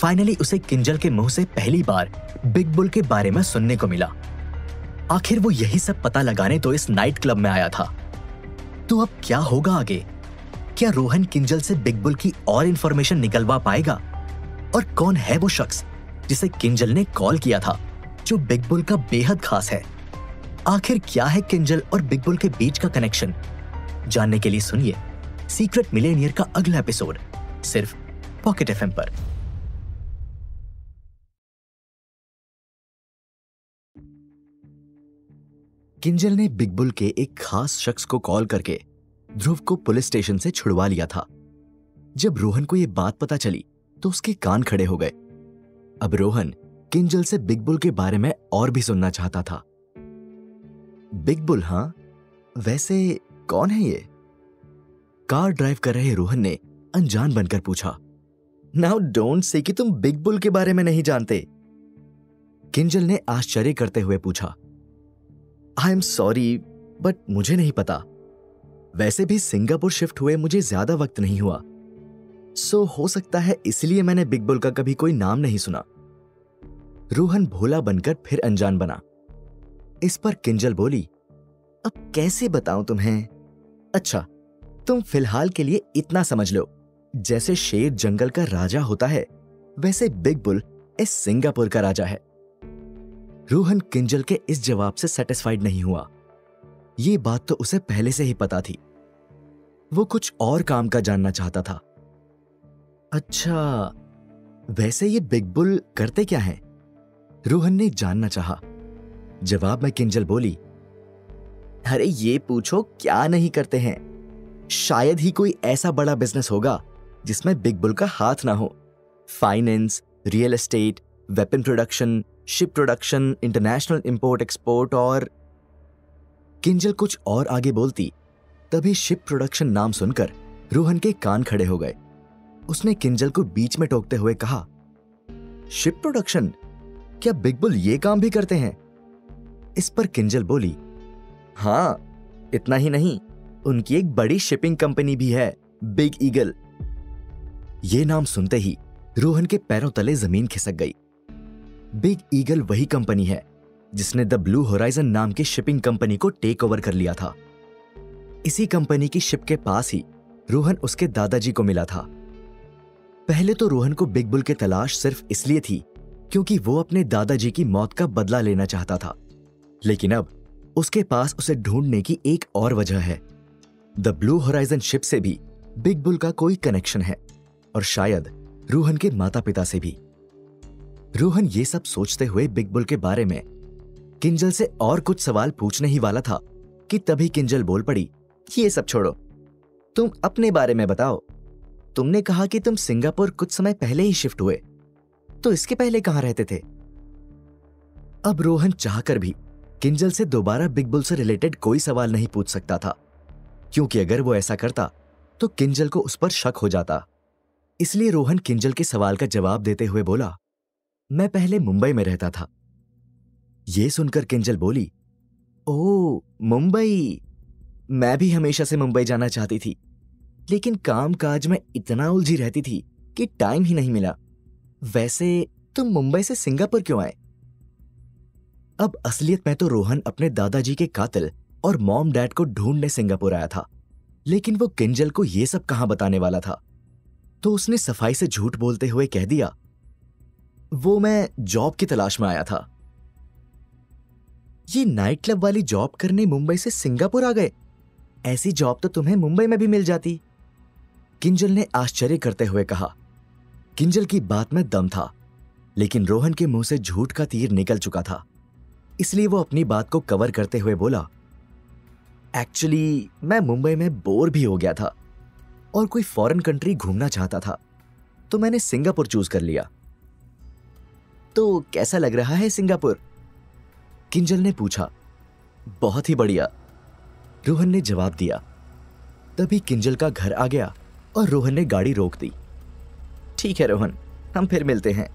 फाइनली उसे किंजल के मुँह से पहली बार बिग बुल के बारे में सुनने को मिला। आखिर वो यही सब पता लगाने तो इस नाइट क्लब में आया था। तो अब क्या होगा आगे? क्या रोहन किंजल से बिग बुल की और इंफॉर्मेशन निकलवा पाएगा? और कौन है वो शख्स जिसे किंजल ने कॉल किया था? जो बिग बुल का बेहद खास है। आखिर क्या है किंजल और बिग बुल के बीच का कनेक्शन? जानने के लिए सुनिए सीक्रेट मिलेनियर का अगला एपिसोड, सिर्फ़ पॉकेट एफएम पर। किंजल ने बिग बुल के एक खास शख्स को कॉल करके ध्रुव को पुलिस स्टेशन से छुड़वा लिया था। जब रोहन को यह बात पता चली तो उसके कान खड़े हो गए। अब रोहन किंजल से बिग बुल के बारे में और भी सुनना चाहता था। बिग बुल हाँ? वैसे कौन है ये? कार ड्राइव कर रहे रोहन ने अनजान बनकर पूछा। नाउ डोंट से कि तुम बिग बुल के बारे में नहीं जानते। किंजल ने आश्चर्य करते हुए पूछा। आई एम सॉरी बट मुझे नहीं पता। वैसे भी सिंगापुर शिफ्ट हुए मुझे ज़्यादा वक्त नहीं हुआ। सो so, हो सकता है इसलिए मैंने बिग बुल का कभी कोई नाम नहीं सुना। रोहन भोला बनकर फिर अनजान बना। इस पर किंजल बोली, अब कैसे बताऊँ तुम्हें? अच्छा तुम फ़िलहाल के लिए इतना समझ लो। जैसे शेर जंगल का राजा होता है, वैसे बिग बुल इस सिंगापुर का राजा है। रोहन किंजल के इस जवाब से सेटिस्फाइड नहीं हुआ। ये बात तो उसे पहले से ही पता थी। वो कुछ और काम का जानना चाहता था। अच्छा वैसे ये बिग बुल करते क्या हैं? रोहन ने जानना चाहा। जवाब में किंजल बोली, अरे ये पूछो, क्या नहीं करते हैं? शायद ही कोई ऐसा बड़ा बिज़नेस होगा जिसमें बिग बुल का हाथ ना हो। Finance real estate weapon production ship production international import export और किंजल कुछ और आगे बोलती, तभी शिप प्रोडक्शन नाम सुनकर रोहन के कान खड़े हो गए। उसने किंजल को बीच में टोकते हुए कहा शिप प्रोडक्शन क्या बिग बुल ये काम भी करते हैं? इस पर किंजल बोली हाँ इतना ही नहीं, उनकी एक बड़ी शिपिंग कंपनी भी है, बिग ईगल. ये नाम सुनते ही रोहन के पैरों तले ज़मीन खिसक गई। बिग ईगल वही कंपनी है, जिसने द ब्लू होराइजन नाम की शिपिंग कंपनी को टेक ओवर कर लिया था। इसी कंपनी की शिप के पास ही रोहन उसके दादाजी को मिला था। पहले तो रोहन को बिग बुल की तलाश सिर्फ़ इसलिए थी क्योंकि वो अपने दादाजी की मौत का बदला लेना चाहता था। लेकिन अब उसके पास उसे ढूँढने की एक और वजह है। द ब्लू होराइजन शिप से भी बिग बुल का कोई कनेक्शन है, और शायद रोहन के माता पिता से भी। रोहन ये सब सोचते हुए बिग बुल के बारे में किंजल से और कुछ सवाल पूछने ही वाला था कि तभी किंजल बोल पड़ी, ये सब छोड़ो। तुम अपने बारे में बताओ। तुमने कहा कि तुम सिंगापुर कुछ समय पहले ही शिफ्ट हुए। तो इसके पहले कहाँ रहते थे? अब रोहन चाहकर भी किंजल से दोबारा बिग बुल से रिलेटेड कोई सवाल नहीं पूछ सकता था, क्योंकि अगर वो ऐसा करता तो किंजल को उस पर शक हो जाता। इसलिए रोहन किंजल के सवाल का जवाब देते हुए बोला, मैं पहले मुंबई में रहता था। यह सुनकर किंजल बोली, ओ, मुंबई? मैं भी हमेशा से मुंबई जाना चाहती थी, लेकिन काम काज में इतना उलझी रहती थी कि टाइम ही नहीं मिला। वैसे, तुम मुंबई से सिंगापुर क्यों आए? अब असलियत में तो रोहन अपने दादाजी के कातिल और मॉम डैड को ढूँढने सिंगापुर आया था, लेकिन वो किंजल को यह सब कहाँ बताने वाला था? तो उसने सफ़ाई से झूठ बोलते हुए कह दिया, वो मैं जॉब की तलाश में आया था। ये नाइट क्लब वाली जॉब करने मुंबई से सिंगापुर आ गए। ऐसी जॉब तो तुम्हें मुंबई में भी मिल जाती। किंजल ने आश्चर्य करते हुए कहा किंजल की बात में दम था, लेकिन रोहन के मुँह से झूठ का तीर निकल चुका था। इसलिए वो अपनी बात को कवर करते हुए बोला, एक्चुअली, मैं मुंबई में बोर भी हो गया था और कोई फॉरेन कंट्री घूमना चाहता था तो मैंने सिंगापुर चूज़ कर लिया। तो कैसा लग रहा है सिंगापुर? किंजल ने पूछा। बहुत ही बढ़िया। रोहन ने जवाब दिया। तभी किंजल का घर आ गया और रोहन ने गाड़ी रोक दी। ठीक है, रोहन। हम फिर मिलते हैं।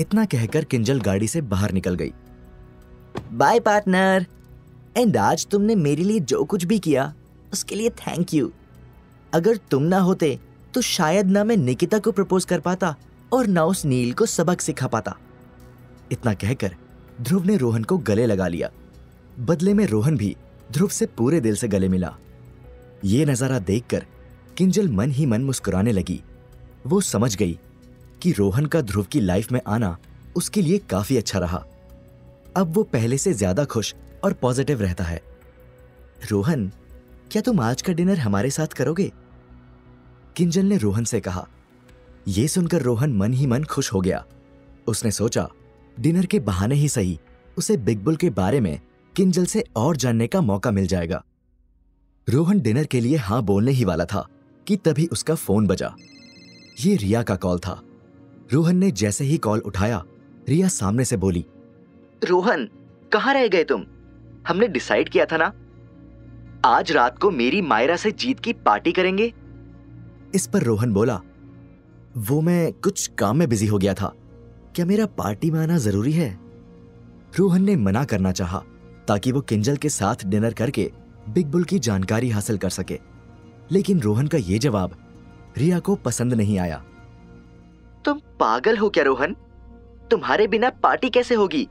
इतना कहकर किंजल गाड़ी से बाहर निकल गई। Bye, partner. एंड आज तुमने मेरे लिए जो कुछ भी किया, उसके लिए थैंक यू। अगर तुम ना होते तो शायद ना मैं निकिता को प्रपोज कर पाता और ना उस नील को सबक सिखा पाता। इतना कहकर ध्रुव ने रोहन को गले लगा लिया। बदले में रोहन भी ध्रुव से पूरे दिल से गले मिला। ये नज़ारा देखकर किंजल मन ही मन मुस्कुराने लगी। वो समझ गई कि रोहन का ध्रुव की लाइफ में आना उसके लिए काफ़ी अच्छा रहा। अब वो पहले से ज़्यादा खुश और पॉजिटिव रहता है। रोहन, क्या तुम आज का डिनर हमारे साथ करोगे? किंजल ने रोहन से कहा। यह सुनकर रोहन मन ही मन खुश हो गया। उसने सोचा डिनर के बहाने ही सही, उसे बिग बुल के बारे में किंजल से और जानने का मौका मिल जाएगा। रोहन डिनर के लिए हाँ बोलने ही वाला था कि तभी उसका फ़ोन बजा। ये रिया का कॉल था। रोहन ने जैसे ही कॉल उठाया रिया सामने से बोली रोहन कहाँ रह गए तुम? हमने डिसाइड किया था ना? आज रात को मेरी मायरा से जीत की पार्टी करेंगे? इस पर रोहन बोला वो मैं कुछ काम में बिज़ी हो गया था। क्या मेरा पार्टी में आना ज़रूरी है? रोहन ने मना करना चाहा ताकि वो किंजल के साथ डिनर करके बिग बुल की जानकारी हासिल कर सके। लेकिन रोहन का ये जवाब रिया को पसंद नहीं आया। तुम पागल हो क्या रोहन? तुम्हारे बिना पार्टी कैसे होगी?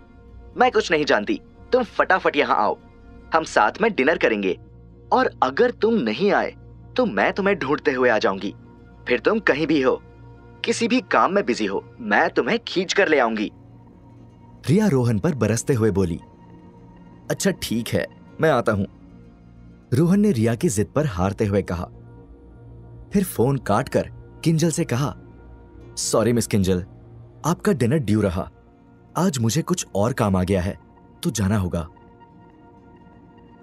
मैं कुछ नहीं जानती। तुम फटाफट यहाँ आओ। हम साथ में डिनर करेंगे। और अगर तुम नहीं आए तो मैं तुम्हें ढूंढते हुए आ जाऊँगी। फिर तुम कहीं भी हो किसी भी काम में बिज़ी हो मैं तुम्हें खींच कर ले आऊँगी। रिया रोहन पर बरसते हुए बोली अच्छा ठीक है मैं आता हूँ। रोहन ने रिया की जिद पर हारते हुए कहा फिर फ़ोन काटकर किंजल से कहा सॉरी मिस किंजल आपका डिनर ड्यू रहा। आज मुझे कुछ और काम आ गया है तो जाना होगा।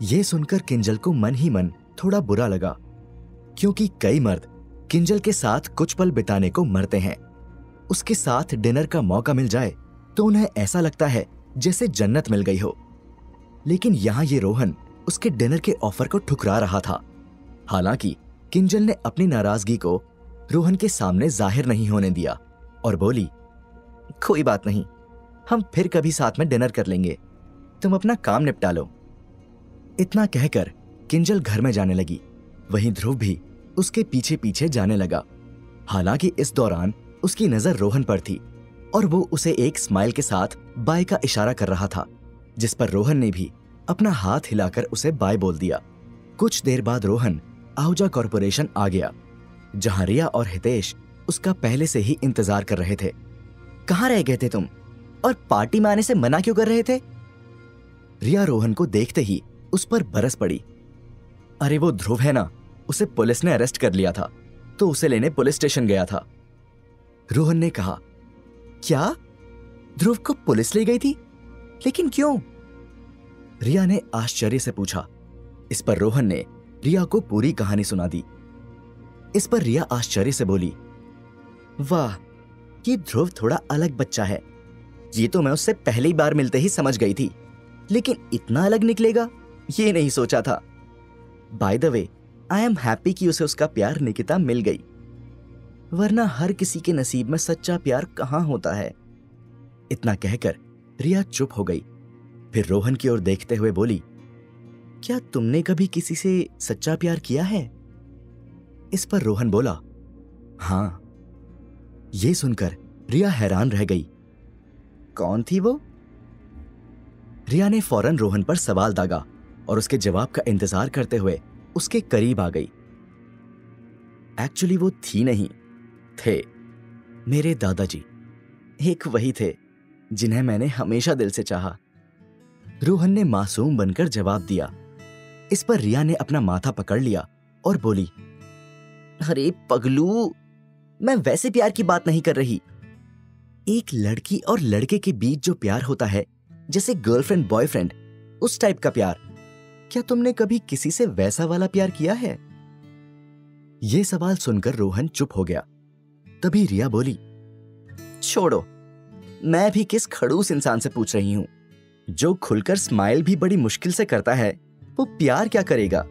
यह सुनकर किंजल को मन ही मन थोड़ा बुरा लगा, क्योंकि कई मर्द किंजल के साथ कुछ पल बिताने को मरते हैं। उसके साथ डिनर का मौका मिल जाए तो उन्हें ऐसा लगता है जैसे जन्नत मिल गई हो। लेकिन यहाँ ये रोहन उसके डिनर के ऑफ़र को ठुकरा रहा था। हालाँकि किंजल ने अपनी नाराज़गी को रोहन के सामने ज़ाहिर नहीं होने दिया और बोली, कोई बात नहीं, हम फिर कभी साथ में डिनर कर लेंगे। तुम अपना काम निपटा लो। इतना कहकर किंजल घर में जाने लगी। वहीं ध्रुव भी उसके पीछे पीछे जाने लगा। हालाँकि इस दौरान उसकी नज़र रोहन पर थी और वो उसे एक स्माइल के साथ बाय का इशारा कर रहा था, जिस पर रोहन ने भी अपना हाथ हिलाकर उसे बाय बोल दिया। कुछ देर बाद रोहन आहूजा कॉरपोरेशन आ गया, जहाँ रिया और हितेश उसका पहले से ही इंतज़ार कर रहे थे। कहाँ रह गए थे तुम? और पार्टी में आने से मना क्यों कर रहे थे? रिया रोहन को देखते ही उस पर बरस पड़ी। अरे वो ध्रुव है ना, उसे पुलिस ने अरेस्ट कर लिया था तो उसे लेने पुलिस स्टेशन गया था। रोहन ने कहा, क्या? ध्रुव को पुलिस ले गई थी? लेकिन क्यों? रिया ने आश्चर्य से पूछा। इस पर रोहन ने रिया को पूरी कहानी सुना दी। इस पर रिया आश्चर्य से बोली, वाह, ये ध्रुव थोड़ा अलग बच्चा है। ये तो मैं उससे पहली बार मिलते ही समझ गई थी, लेकिन इतना अलग निकलेगा, ये नहीं सोचा था। By the way I am happy कि उसे उसका प्यार निकिता मिल गई। वरना हर किसी के नसीब में सच्चा प्यार कहाँ होता है? इतना कहकर रिया चुप हो गई। फिर रोहन की ओर देखते हुए बोली क्या तुमने कभी किसी से सच्चा प्यार किया है? इस पर रोहन बोला, हाँ। ये सुनकर रिया हैरान रह गई। कौन थी वो? रिया ने फ़ौरन रोहन पर सवाल दागा और उसके जवाब का इंतज़ार करते हुए उसके करीब आ गई। एक्चुअली वो थी नहीं, थे मेरे दादाजी। एक वही थे जिन्हें मैंने हमेशा दिल से चाहा। रोहन ने मासूम बनकर जवाब दिया इस पर रिया ने अपना माथा पकड़ लिया और बोली, अरे पगलू, मैं वैसे प्यार की बात नहीं कर रही। एक लड़की और लड़के के बीच जो प्यार होता है, जैसे गर्लफ्रेंड बॉयफ्रेंड उस टाइप का प्यार, क्या तुमने कभी किसी से वैसा वाला प्यार किया है? यह सवाल सुनकर रोहन चुप हो गया। तभी रिया बोली, छोड़ो, मैं भी किस खड़ूस इंसान से पूछ रही हूँ, जो खुलकर स्माइल भी बड़ी मुश्किल से करता है वो प्यार क्या करेगा?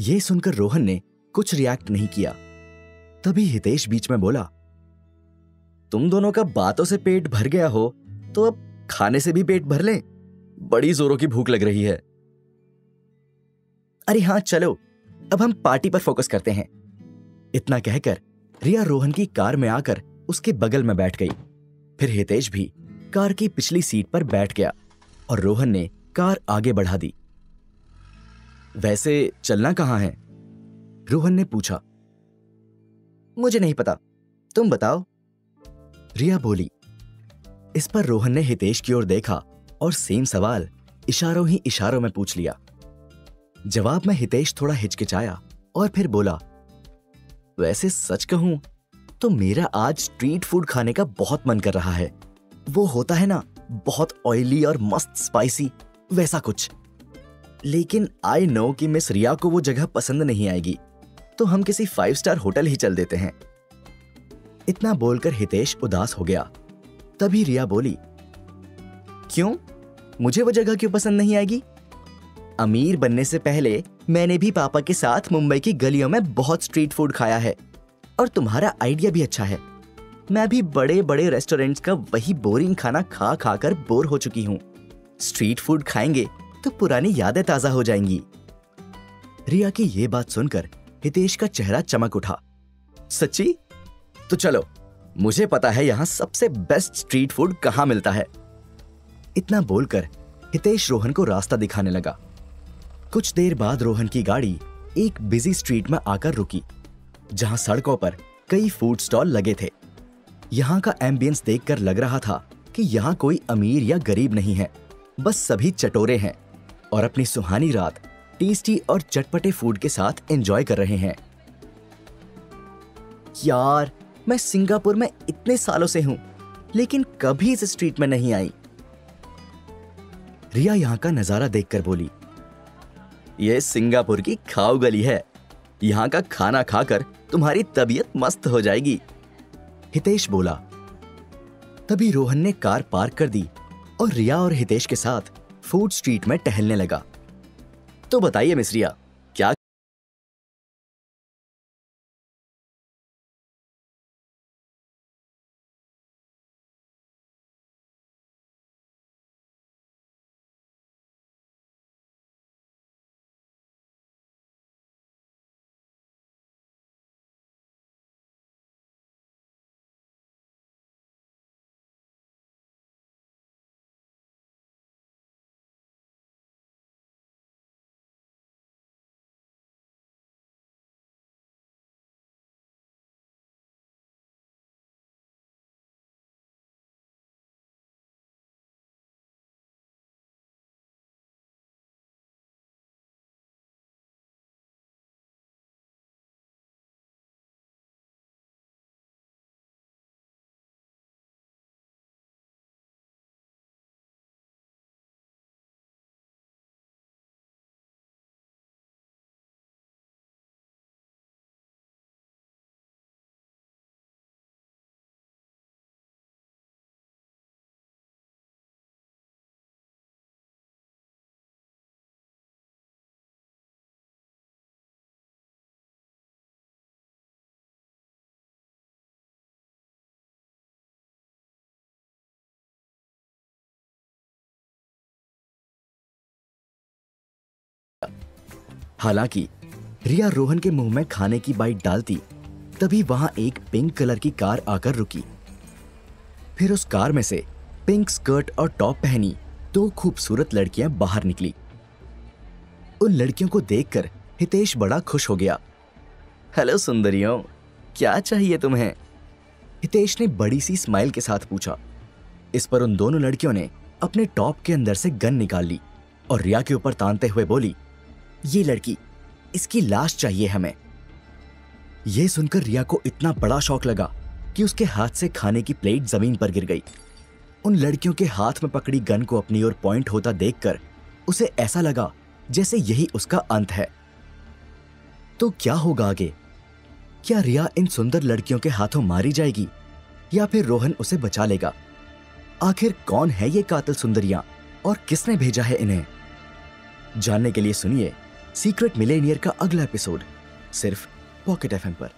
यह सुनकर रोहन ने कुछ रिएक्ट नहीं किया। तभी हितेश बीच में बोला, तुम दोनों का बातों से पेट भर गया हो तो अब खाने से भी पेट भर लें। बड़ी जोरों की भूख लग रही है। अरे हाँ, चलो, अब हम पार्टी पर फोकस करते हैं। इतना कहकर रिया रोहन की कार में आकर उसके बगल में बैठ गई। फिर हितेश भी कार की पिछली सीट पर बैठ गया और रोहन ने कार आगे बढ़ा दी। वैसे चलना कहाँ है? रोहन ने पूछा। मुझे नहीं पता। तुम बताओ। रिया बोली, इस पर रोहन ने हितेश की ओर देखा और सेम सवाल इशारों ही इशारों में पूछ लिया। जवाब में हितेश थोड़ा हिचकिचाया और फिर बोला, वैसे सच कहूँ तो मेरा आज स्ट्रीट फ़ूड खाने का बहुत मन कर रहा है। वो होता है ना, बहुत ऑयली और मस्त स्पाइसी वैसा कुछ। लेकिन आई नो कि मिस रिया को वो जगह पसंद नहीं आएगी। तो हम किसी फाइव स्टार होटल ही चल देते हैं। इतना बोलकर हितेश उदास हो गया। तभी रिया बोली, क्यों? मुझे वो जगह क्यों पसंद नहीं आएगी? अमीर बनने से पहले मैंने भी पापा के साथ मुंबई की गलियों में बहुत स्ट्रीट फ़ूड खाया है। और तुम्हारा आइडिया भी अच्छा है। मैं भी बड़े बड़े रेस्टोरेंट्स का वही बोरिंग खाना खा खा कर बोर हो चुकी हूँ। स्ट्रीट फ़ूड खाएँगे तो पुरानी यादें ताज़ा हो जाएँगी। रिया की ये बात सुनकर हितेश का चेहरा चमक उठा। सच्ची? तो चलो, मुझे पता है यहाँ सबसे बेस्ट स्ट्रीट फ़ूड कहाँ मिलता है। इतना बोलकर हितेश रोहन को रास्ता दिखाने लगा। कुछ देर बाद रोहन की गाड़ी एक बिज़ी स्ट्रीट में आकर रुकी, जहाँ सड़कों पर कई फ़ूड स्टॉल लगे थे। यहाँ का एम्बियंस देखकर लग रहा था कि यहाँ कोई अमीर या गरीब नहीं है, बस सभी चटोरे हैं। और अपनी सुहानी रात टेस्टी और चटपटे फ़ूड के साथ एंजॉय कर रहे हैं। यार, मैं सिंगापुर में इतने सालों से हूँ, लेकिन कभी इस स्ट्रीट में नहीं आई। रिया यहाँ का नज़ारा देखकर बोली यह सिंगापुर की खाओ गली है। यहाँ का खाना खाकर तुम्हारी तबीयत मस्त हो जाएगी। हितेश बोला, तभी रोहन ने कार पार्क कर दी और रिया और हितेश के साथ फ़ूड स्ट्रीट में टहलने लगा। तो बताइए मिसरिया हालाँकि, रिया रोहन के मुँह में खाने की बाइट डालती, तभी वहाँ एक पिंक कलर की कार आकर रुकी। फिर उस कार में से पिंक स्कर्ट और टॉप पहनी दो खूबसूरत लड़कियाँ बाहर निकली। उन लड़कियों को देखकर हितेश बड़ा खुश हो गया। हेलो सुंदरियों, क्या चाहिए तुम्हें? हितेश ने बड़ी सी स्माइल के साथ पूछा। इस पर उन दोनों लड़कियों ने अपने टॉप के अंदर से गन निकाल ली और रिया के ऊपर तानते हुए बोली ये लड़की, इसकी लाश चाहिए हमें। यह सुनकर रिया को इतना बड़ा शौक लगा कि उसके हाथ से खाने की प्लेट ज़मीन पर गिर गई। उन लड़कियों के हाथ में पकड़ी गन को अपनी ओर पॉइंट होता देखकर उसे ऐसा लगा जैसे यही उसका अंत है। तो क्या होगा आगे? क्या रिया इन सुंदर लड़कियों के हाथों मारी जाएगी या फिर रोहन उसे बचा लेगा? आखिर कौन है ये कातिल सुंदरियाँ और किसने भेजा है इन्हें? जानने के लिए सुनिए सीक्रेट मिलेनियर का अगला एपिसोड सिर्फ़ पॉकेट एफएम पर।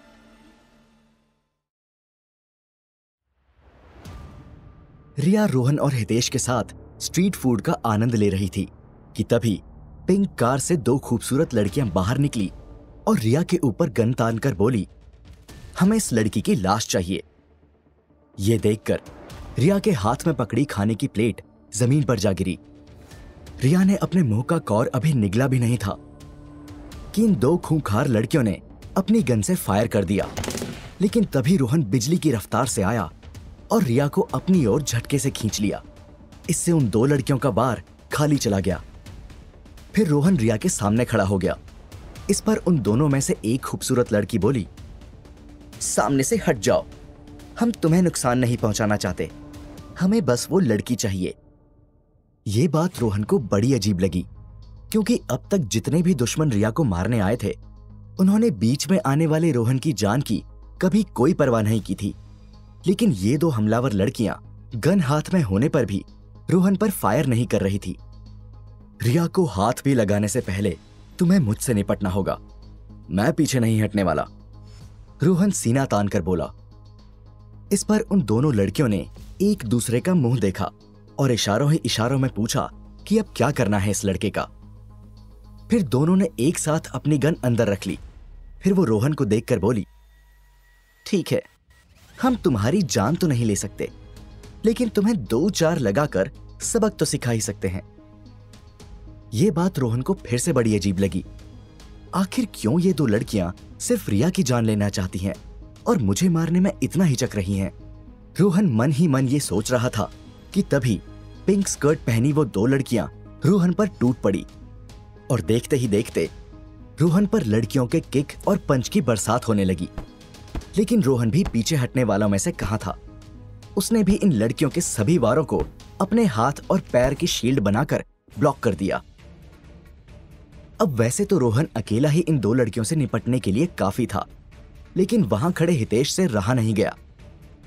रिया, रोहन और हितेश के साथ स्ट्रीट फ़ूड का आनंद ले रही थी कि तभी पिंक कार से दो खूबसूरत लड़कियाँ बाहर निकली और रिया के ऊपर गन तान कर बोली, हमें इस लड़की की लाश चाहिए। यह देखकर रिया के हाथ में पकड़ी खाने की प्लेट ज़मीन पर जा गिरी। रिया ने अपने मुँह का कौर अभी निगला भी नहीं था। कि इन दो खूंखार लड़कियों ने अपनी गन से फायर कर दिया। लेकिन तभी रोहन बिजली की रफ्तार से आया और रिया को अपनी ओर झटके से खींच लिया। इससे उन दो लड़कियों का बार खाली चला गया। फिर रोहन रिया के सामने खड़ा हो गया। इस पर उन दोनों में से एक खूबसूरत लड़की बोली, सामने से हट जाओ। हम तुम्हें नुकसान नहीं पहुंचाना चाहते। हमें बस वो लड़की चाहिए। ये बात रोहन को बड़ी अजीब लगी। क्योंकि अब तक जितने भी दुश्मन रिया को मारने आए थे, उन्होंने बीच में आने वाले रोहन की जान की, कभी कोई परवाह नहीं की थी। लेकिन ये दो हमलावर लड़कियाँ, गन हाथ में होने पर भी, रोहन पर फायर नहीं कर रही थी। रिया को हाथ भी लगाने से पहले तुम्हें मुझसे निपटना होगा। मैं पीछे नहीं हटने वाला। रोहन सीना तान कर बोला। इस पर उन दोनों लड़कियों ने एक दूसरे का मुँह देखा और इशारों ही इशारों में पूछा कि अब क्या करना है इस लड़के का। फिर दोनों ने एक साथ अपनी गन अंदर रख ली। फिर वो रोहन को देखकर बोली, ठीक है, हम तुम्हारी जान तो नहीं ले सकते, लेकिन तुम्हें दो चार लगाकर सबक तो सिखा ही सकते हैं। ये बात रोहन को फिर से बड़ी अजीब लगी। आखिर क्यों ये दो लड़कियाँ सिर्फ़ रिया की जान लेना चाहती हैं और मुझे मारने में इतना हिचक रही हैं? रोहन मन ही मन ये सोच रहा था कि तभी पिंक स्कर्ट पहनी वो दो लड़कियाँ रोहन पर टूट पड़ी। और देखते ही देखते, रोहन पर लड़कियों के किक और पंच की बरसात होने लगी। लेकिन रोहन भी पीछे हटने वालों में से कहा था? उसने भी इन लड़कियों के सभी वारों को अपने हाथ और पैर की शील्ड बनाकर ब्लॉक कर दिया। अब वैसे तो रोहन अकेला ही इन दो लड़कियों से निपटने के लिए काफ़ी था, लेकिन वहाँ खड़े हितेश से रहा नहीं गया।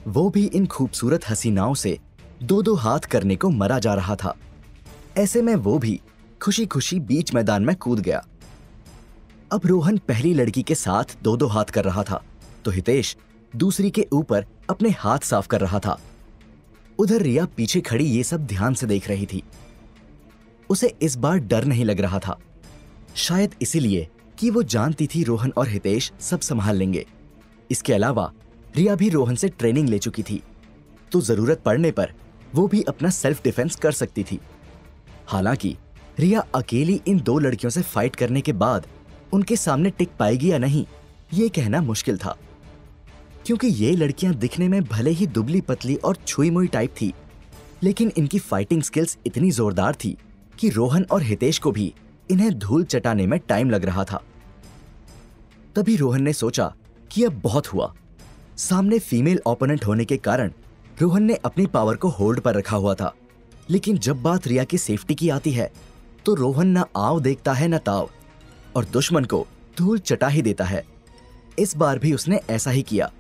वो भी इन खूबसूरत हसीनाओं से दो दो हाथ करने को मरा जा रहा था। ऐसे में वो भी खुशी खुशी बीच मैदान में कूद गया। अब रोहन पहली लड़की के साथ दो दो हाथ कर रहा था तो हितेश दूसरी के ऊपर अपने हाथ साफ़ कर रहा था। उधर रिया पीछे खड़ी ये सब ध्यान से देख रही थी। उसे इस बार डर नहीं लग रहा था। शायद इसीलिए कि वो जानती थी रोहन और हितेश सब संभाल लेंगे। इसके अलावा रिया भी रोहन से ट्रेनिंग ले चुकी थी तो ज़रूरत पड़ने पर वो भी अपना सेल्फ डिफेंस कर सकती थी। हालाँकि रिया अकेली इन दो लड़कियों से फाइट करने के बाद उनके सामने टिक पाएगी या नहीं, ये कहना मुश्किल था। क्योंकि ये लड़कियाँ दिखने में भले ही दुबली पतली और छुई मुई टाइप थी, लेकिन इनकी फाइटिंग स्किल्स इतनी जोरदार थी कि रोहन और हितेश को भी इन्हें धूल चटाने में टाइम लग रहा था। तभी रोहन ने सोचा कि अब बहुत हुआ। सामने फीमेल ओपोनेंट होने के कारण रोहन ने अपनी पावर को होल्ड पर रखा हुआ था, लेकिन जब बात रिया की सेफ्टी की आती है तो रोहन न आव देखता है न ताव, और दुश्मन को धूल चटा ही देता है। इस बार भी उसने ऐसा ही किया।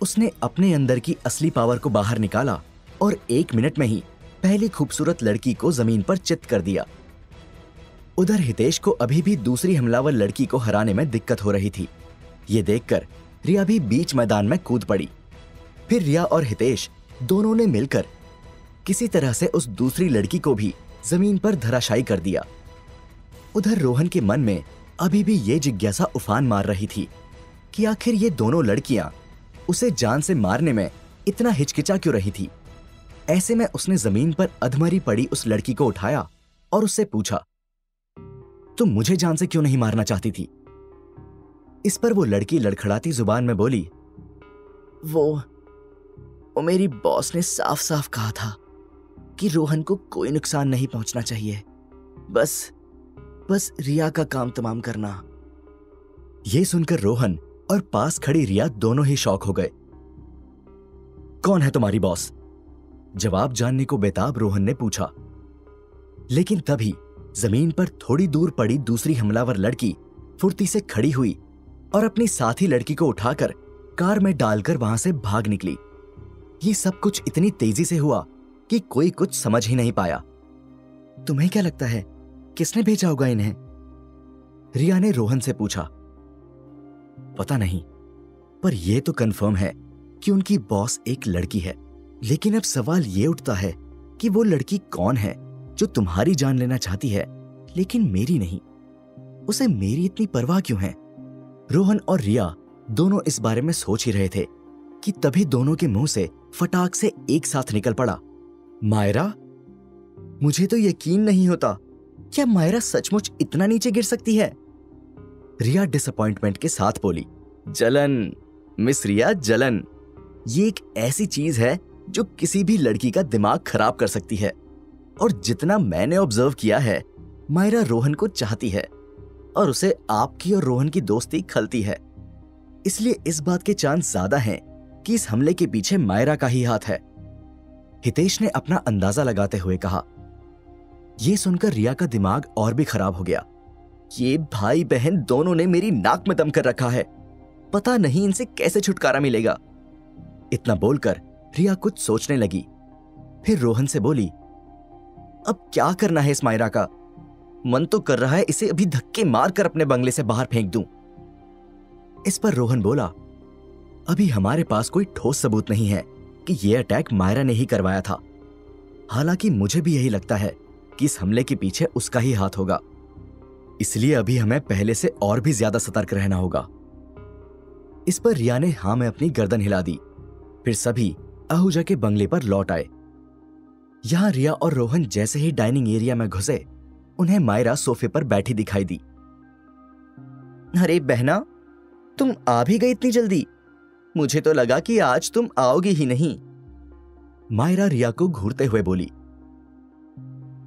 उसने अपने अंदर की असली पावर को बाहर निकाला और एक मिनट में ही पहली खूबसूरत लड़की को ज़मीन पर चित कर दिया। उधर हितेश को अभी भी दूसरी हमलावर लड़की को हराने में दिक्कत हो रही थी। ये देखकर रिया भी बीच मैदान में कूद पड़ी। फिर रिया और हितेश दोनों ने मिलकर किसी तरह से उस दूसरी लड़की को भी ज़मीन पर धराशायी कर दिया। उधर रोहन के मन में अभी भी ये जिज्ञासा उफान मार रही थी कि आखिर ये दोनों लड़कियाँ उसे जान से मारने में इतना हिचकिचा क्यों रही थी? ऐसे में उसने ज़मीन पर अधमरी पड़ी उस लड़की को उठाया और उससे पूछा, तुम मुझे जान से क्यों नहीं मारना चाहती थी? इस पर वो लड़की लड़खड़ाती ज़ुबान में बोली, वो वो मेरी बॉस ने साफ़ साफ़ कहा था। कि रोहन को कोई नुकसान नहीं पहुँचना चाहिए। बस बस रिया का काम तमाम करना। यह सुनकर रोहन और पास खड़ी रिया दोनों ही शौक हो गए। कौन है तुम्हारी बॉस? जवाब जानने को बेताब रोहन ने पूछा। लेकिन तभी ज़मीन पर थोड़ी दूर पड़ी दूसरी हमलावर लड़की फुर्ती से खड़ी हुई और अपनी साथी लड़की को उठाकर कार में डालकर वहाँ से भाग निकली। ये सब कुछ इतनी तेज़ी से हुआ कि कोई कुछ समझ ही नहीं पाया। तुम्हें क्या लगता है, किसने भेजा होगा इन्हें? रिया ने रोहन से पूछा। पता नहीं, पर यह तो कंफर्म है कि उनकी बॉस एक लड़की है। लेकिन अब सवाल ये उठता है कि वो लड़की कौन है, जो तुम्हारी जान लेना चाहती है, लेकिन मेरी नहीं। उसे मेरी इतनी परवाह क्यों है? रोहन और रिया दोनों इस बारे में सोच ही रहे थे कि तभी दोनों के मुँह से फटाक से एक साथ निकल पड़ा। मायरा? मुझे तो यकीन नहीं होता। क्या मायरा सचमुच इतना नीचे गिर सकती है? रिया डिसअपॉइंटमेंट के साथ बोली, जलन, मिस रिया, जलन। ये एक ऐसी चीज़ है जो किसी भी लड़की का दिमाग खराब कर सकती है। और जितना मैंने ऑब्ज़र्व किया है, मायरा रोहन को चाहती है और उसे आपकी और रोहन की दोस्ती खलती है। इसलिए इस बात के चांस ज़्यादा हैं कि इस हमले के पीछे मायरा का ही हाथ है। हितेश ने अपना अंदाज़ा लगाते हुए कहा यह सुनकर रिया का दिमाग और भी खराब हो गया। ये भाई बहन दोनों ने मेरी नाक में दम कर रखा है। पता नहीं इनसे कैसे छुटकारा मिलेगा। इतना बोलकर रिया कुछ सोचने लगी। फिर रोहन से बोली, अब क्या करना है इस मायरा का? मन तो कर रहा है इसे अभी धक्के मारकर अपने बंगले से बाहर फेंक दूँ। इस पर रोहन बोला, अभी हमारे पास कोई ठोस सबूत नहीं है। कि यह अटैक मायरा ने ही करवाया था। हालाँकि मुझे भी यही लगता है कि इस हमले के पीछे उसका ही हाथ होगा। इसलिए अभी हमें पहले से और भी ज़्यादा सतर्क रहना होगा। इस पर रिया ने हाँ में अपनी गर्दन हिला दी। फिर सभी आहूजा के बंगले पर लौट आए। यहाँ रिया और रोहन जैसे ही डाइनिंग एरिया में घुसे, उन्हें मायरा सोफे पर बैठी दिखाई दी। अरे बहना, तुम आ भी गई इतनी जल्दी। मुझे तो लगा कि आज तुम आओगी ही नहीं। मायरा रिया को घूरते हुए बोली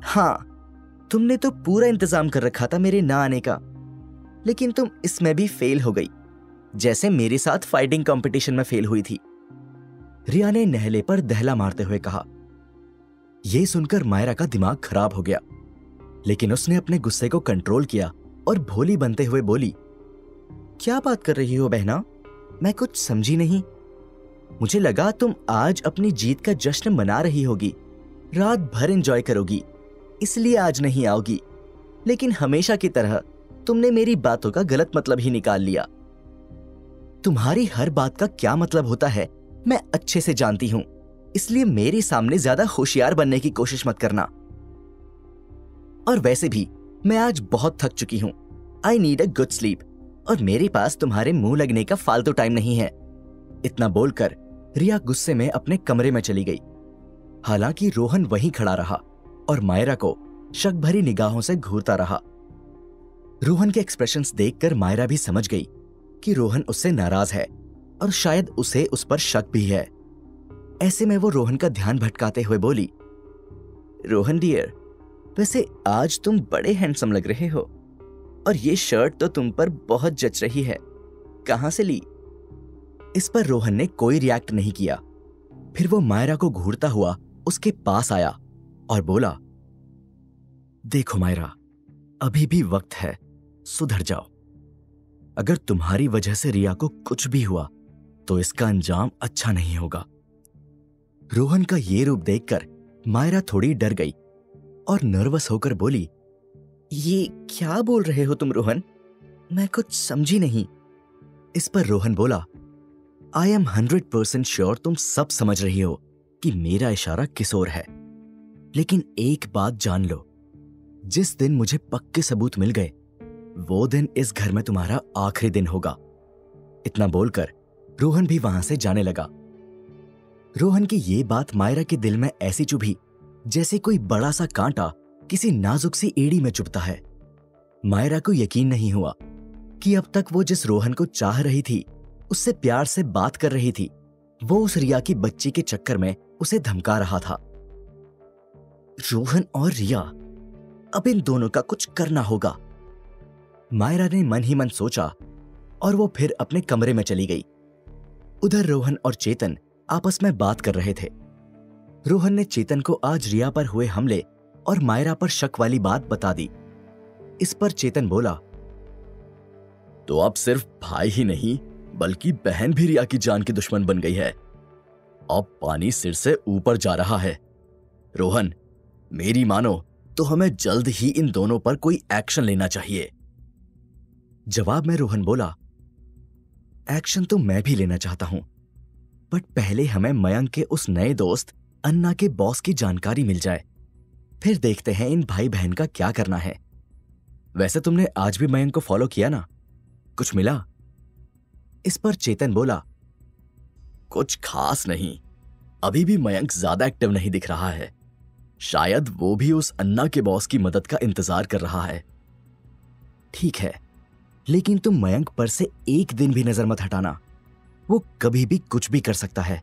हाँ तुमने तो पूरा इंतज़ाम कर रखा था मेरे ना आने का, लेकिन तुम इसमें भी फेल हो गई, जैसे मेरे साथ फाइटिंग कंपटीशन में फेल हुई थी। रिया ने नहले पर दहला मारते हुए कहा यह सुनकर मायरा का दिमाग खराब हो गया, लेकिन उसने अपने गुस्से को कंट्रोल किया और भोली बनते हुए बोली, क्या बात कर रही हो बहना? मैं कुछ समझी नहीं। मुझे लगा तुम आज अपनी जीत का जश्न मना रही होगी। रात भर एंजॉय करोगी, इसलिए आज नहीं आओगी। लेकिन हमेशा की तरह, तुमने मेरी बातों का गलत मतलब ही निकाल लिया। तुम्हारी हर बात का क्या मतलब होता है, मैं अच्छे से जानती हूँ। इसलिए मेरे सामने ज़्यादा होशियार बनने की कोशिश मत करना। और वैसे भी, मैं आज बहुत थक चुकी हूँ। I need a good sleep और मेरे पास तुम्हारे मुँह लगने का फालतू टाइम नहीं है। इतना बोलकर रिया गुस्से में अपने कमरे में चली गई। हालाँकि रोहन वहीं खड़ा रहा और मायरा को शक भरी निगाहों से घूरता रहा। रोहन के एक्सप्रेशंस देखकर मायरा भी समझ गई कि रोहन उससे नाराज़ है और शायद उसे उस पर शक भी है। ऐसे में वो रोहन का ध्यान भटकाते हुए बोली, रोहन डियर वैसे आज तुम बड़े हैंडसम लग रहे हो। और ये शर्ट तो तुम पर बहुत जच रही है। कहाँ से ली? इस पर रोहन ने कोई रिएक्ट नहीं किया। फिर वो मायरा को घूरता हुआ उसके पास आया और बोला, देखो मायरा, अभी भी वक्त है, सुधर जाओ। अगर तुम्हारी वजह से रिया को कुछ भी हुआ तो इसका अंजाम अच्छा नहीं होगा। रोहन का ये रूप देखकर मायरा थोड़ी डर गई और नर्वस होकर बोली ये क्या बोल रहे हो तुम, रोहन? मैं कुछ समझी नहीं। इस पर रोहन बोला I am hundred percent sure तुम सब समझ रही हो कि मेरा इशारा किस ओर है। लेकिन एक बात जान लो, जिस दिन मुझे पक्के सबूत मिल गए, वो दिन इस घर में तुम्हारा आखिरी दिन होगा। इतना बोलकर रोहन भी वहाँ से जाने लगा। रोहन की ये बात मायरा के दिल में ऐसी चुभी जैसे कोई बड़ा सा कांटा किसी नाजुक सी एड़ी में चुपता है। मायरा को यकीन नहीं हुआ कि अब तक वो जिस रोहन को चाह रही थी, उससे प्यार से बात कर रही थी, वो उस रिया की बच्ची के चक्कर में उसे धमका रहा था। रोहन और रिया, अब इन दोनों का कुछ करना होगा। मायरा ने मन ही मन सोचा और वो फिर अपने कमरे में चली गई। उधर रोहन और चेतन आपस में बात कर रहे थे। रोहन ने चेतन को आज रिया पर हुए हमले और मायरा पर शक वाली बात बता दी। इस पर चेतन बोला तो अब सिर्फ़ भाई ही नहीं, बल्कि बहन भी रिया की जान की दुश्मन बन गई है। अब पानी सिर से ऊपर जा रहा है। रोहन, मेरी मानो तो हमें जल्द ही इन दोनों पर कोई एक्शन लेना चाहिए। जवाब में रोहन बोला, एक्शन तो मैं भी लेना चाहता हूँ, बट पहले हमें मयंक के उस नए दोस्त अन्ना के बॉस की जानकारी मिल जाए। फिर देखते हैं इन भाई बहन का क्या करना है। वैसे तुमने आज भी मयंक को फॉलो किया ना? कुछ मिला? इस पर चेतन बोला, कुछ खास नहीं। अभी भी मयंक ज़्यादा एक्टिव नहीं दिख रहा है। शायद वो भी उस अन्ना के बॉस की मदद का इंतज़ार कर रहा है। ठीक है, लेकिन तुम मयंक पर से एक दिन भी नज़र मत हटाना। वो कभी भी कुछ भी कर सकता है।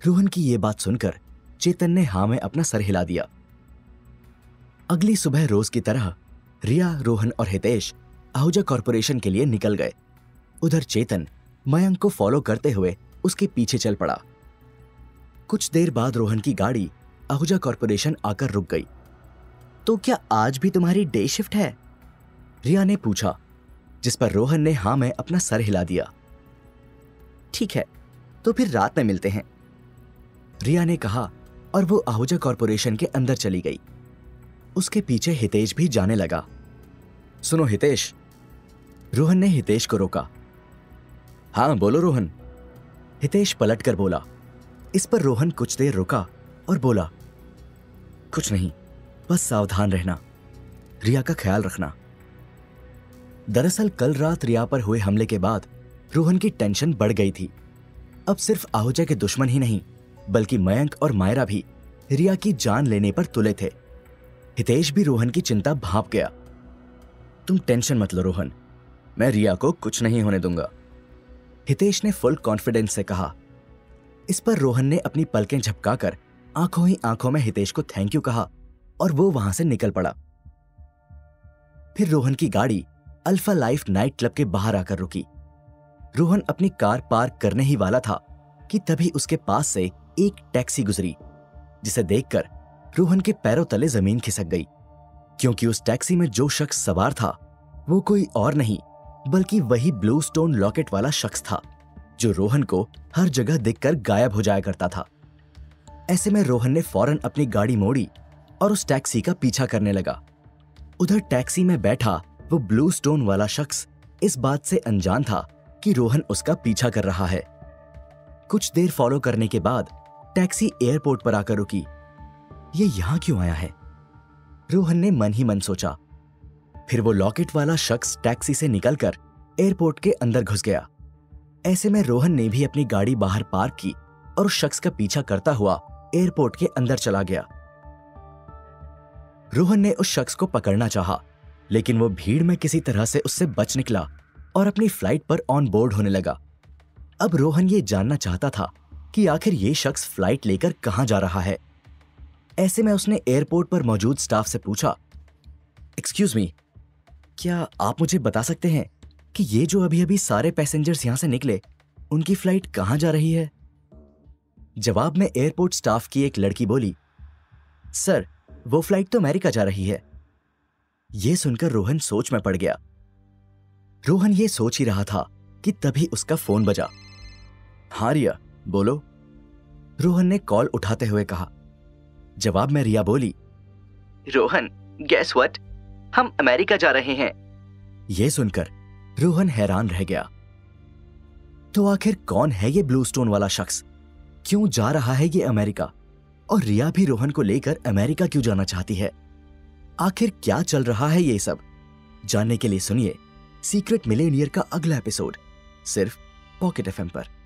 रोहन की यह बात सुनकर चेतन ने हाँ में अपना सर हिला दिया। अगली सुबह रोज की तरह, रिया, रोहन और हितेश आहूजा कॉरपोरेशन के लिए निकल गए। उधर चेतन, मयंक को फॉलो करते हुए उसके पीछे चल पड़ा। कुछ देर बाद रोहन की गाड़ी आहूजा कॉरपोरेशन आकर रुक गई। तो क्या आज भी तुम्हारी डे शिफ्ट है? रिया ने पूछा, जिस पर रोहन ने हाँ में अपना सर हिला दिया। ठीक है तो फिर रात में मिलते हैं। रिया ने कहा और वो आहूजा कॉरपोरेशन के अंदर चली गई। उसके पीछे हितेश भी जाने लगा। सुनो हितेश, रोहन ने हितेश को रोका। हाँ बोलो रोहन। हितेश पलट कर बोला। इस पर रोहन कुछ देर रुका और बोला, कुछ नहीं, बस सावधान रहना, रिया का ख्याल रखना। दरअसल कल रात रिया पर हुए हमले के बाद रोहन की टेंशन बढ़ गई थी। अब सिर्फ़ आहूजा के दुश्मन ही नहीं, बल्कि मयंक और मायरा भी रिया की जान लेने पर तुले थे। हितेश भी रोहन की चिंता भाप गया। तुम टेंशन मत लो रोहन, मैं रिया को कुछ नहीं होने दूँगा। हितेश ने फुल कॉन्फिडेंस से कहा, इस पर रोहन ने अपनी पलकें झपकाकर आँखों ही आँखों में हितेश को थैंक यू कहा और वो वहाँ से निकल पड़ा। फिर रोहन की गाड़ी अल्फ़ा लाइफ नाइट क्लब के बाहर आकर रुकी। रोहन अपनी कार पार्क करने ही वाला था कि तभी उसके पास से एक टैक्सी गुजरी, जिसे देखकर रोहन के पैरों तले ज़मीन खिसक गई, क्योंकि उस टैक्सी में जो शख्स सवार था, वो कोई और नहीं, बल्कि वही ब्लू स्टोन लॉकेट वाला शख्स था, जो रोहन को हर जगह देखकर गायब हो जाया करता था। ऐसे में रोहन ने फ़ौरन अपनी गाड़ी मोड़ी और उस टैक्सी का पीछा करने लगा। उधर टैक्सी में बैठा वो ब्लू स्टोन वाला शख्स इस बात से अनजान था कि रोहन उसका पीछा कर रहा है। कुछ देर फॉलो करने के बाद टैक्सी एयरपोर्ट पर आकर रुकी ये यहाँ क्यों आया है? रोहन ने मन ही मन सोचा। फिर वो लॉकेट वाला शख्स टैक्सी से निकलकर एयरपोर्ट के अंदर घुस गया। ऐसे में रोहन ने भी अपनी गाड़ी बाहर पार्क की और उस शख्स का पीछा करता हुआ एयरपोर्ट के अंदर चला गया। रोहन ने उस शख्स को पकड़ना चाहा, लेकिन वो भीड़ में किसी तरह से उससे बच निकला और अपनी फ़्लाइट पर ऑन बोर्ड होने लगा। अब रोहन ये जानना चाहता था कि आखिर ये शख्स फ़्लाइट लेकर कहाँ जा रहा है। ऐसे में उसने एयरपोर्ट पर मौजूद स्टाफ से पूछा एक्सक्यूज मी क्या आप मुझे बता सकते हैं कि ये जो अभी अभी सारे पैसेंजर्स यहाँ से निकले, उनकी फ़्लाइट कहाँ जा रही है? जवाब में एयरपोर्ट स्टाफ की एक लड़की बोली सर वो फ़्लाइट तो अमेरिका जा रही है। यह सुनकर रोहन सोच में पड़ गया। रोहन ये सोच ही रहा था कि तभी उसका फ़ोन बजा। हाँ रिया, बोलो। रोहन ने कॉल उठाते हुए कहा जवाब में रिया बोली रोहन गैस वट हम अमेरिका जा रहे हैं। यह सुनकर रोहन हैरान रह गया। तो आखिर कौन है ये ब्लू स्टोन वाला शख्स? क्यों जा रहा है ये अमेरिका? और रिया भी रोहन को लेकर अमेरिका क्यों जाना चाहती है? आखिर क्या चल रहा है ये सब? जानने के लिए सुनिए सीक्रेट मिलेनियर का अगला एपिसोड सिर्फ़ पॉकेट एफएम पर।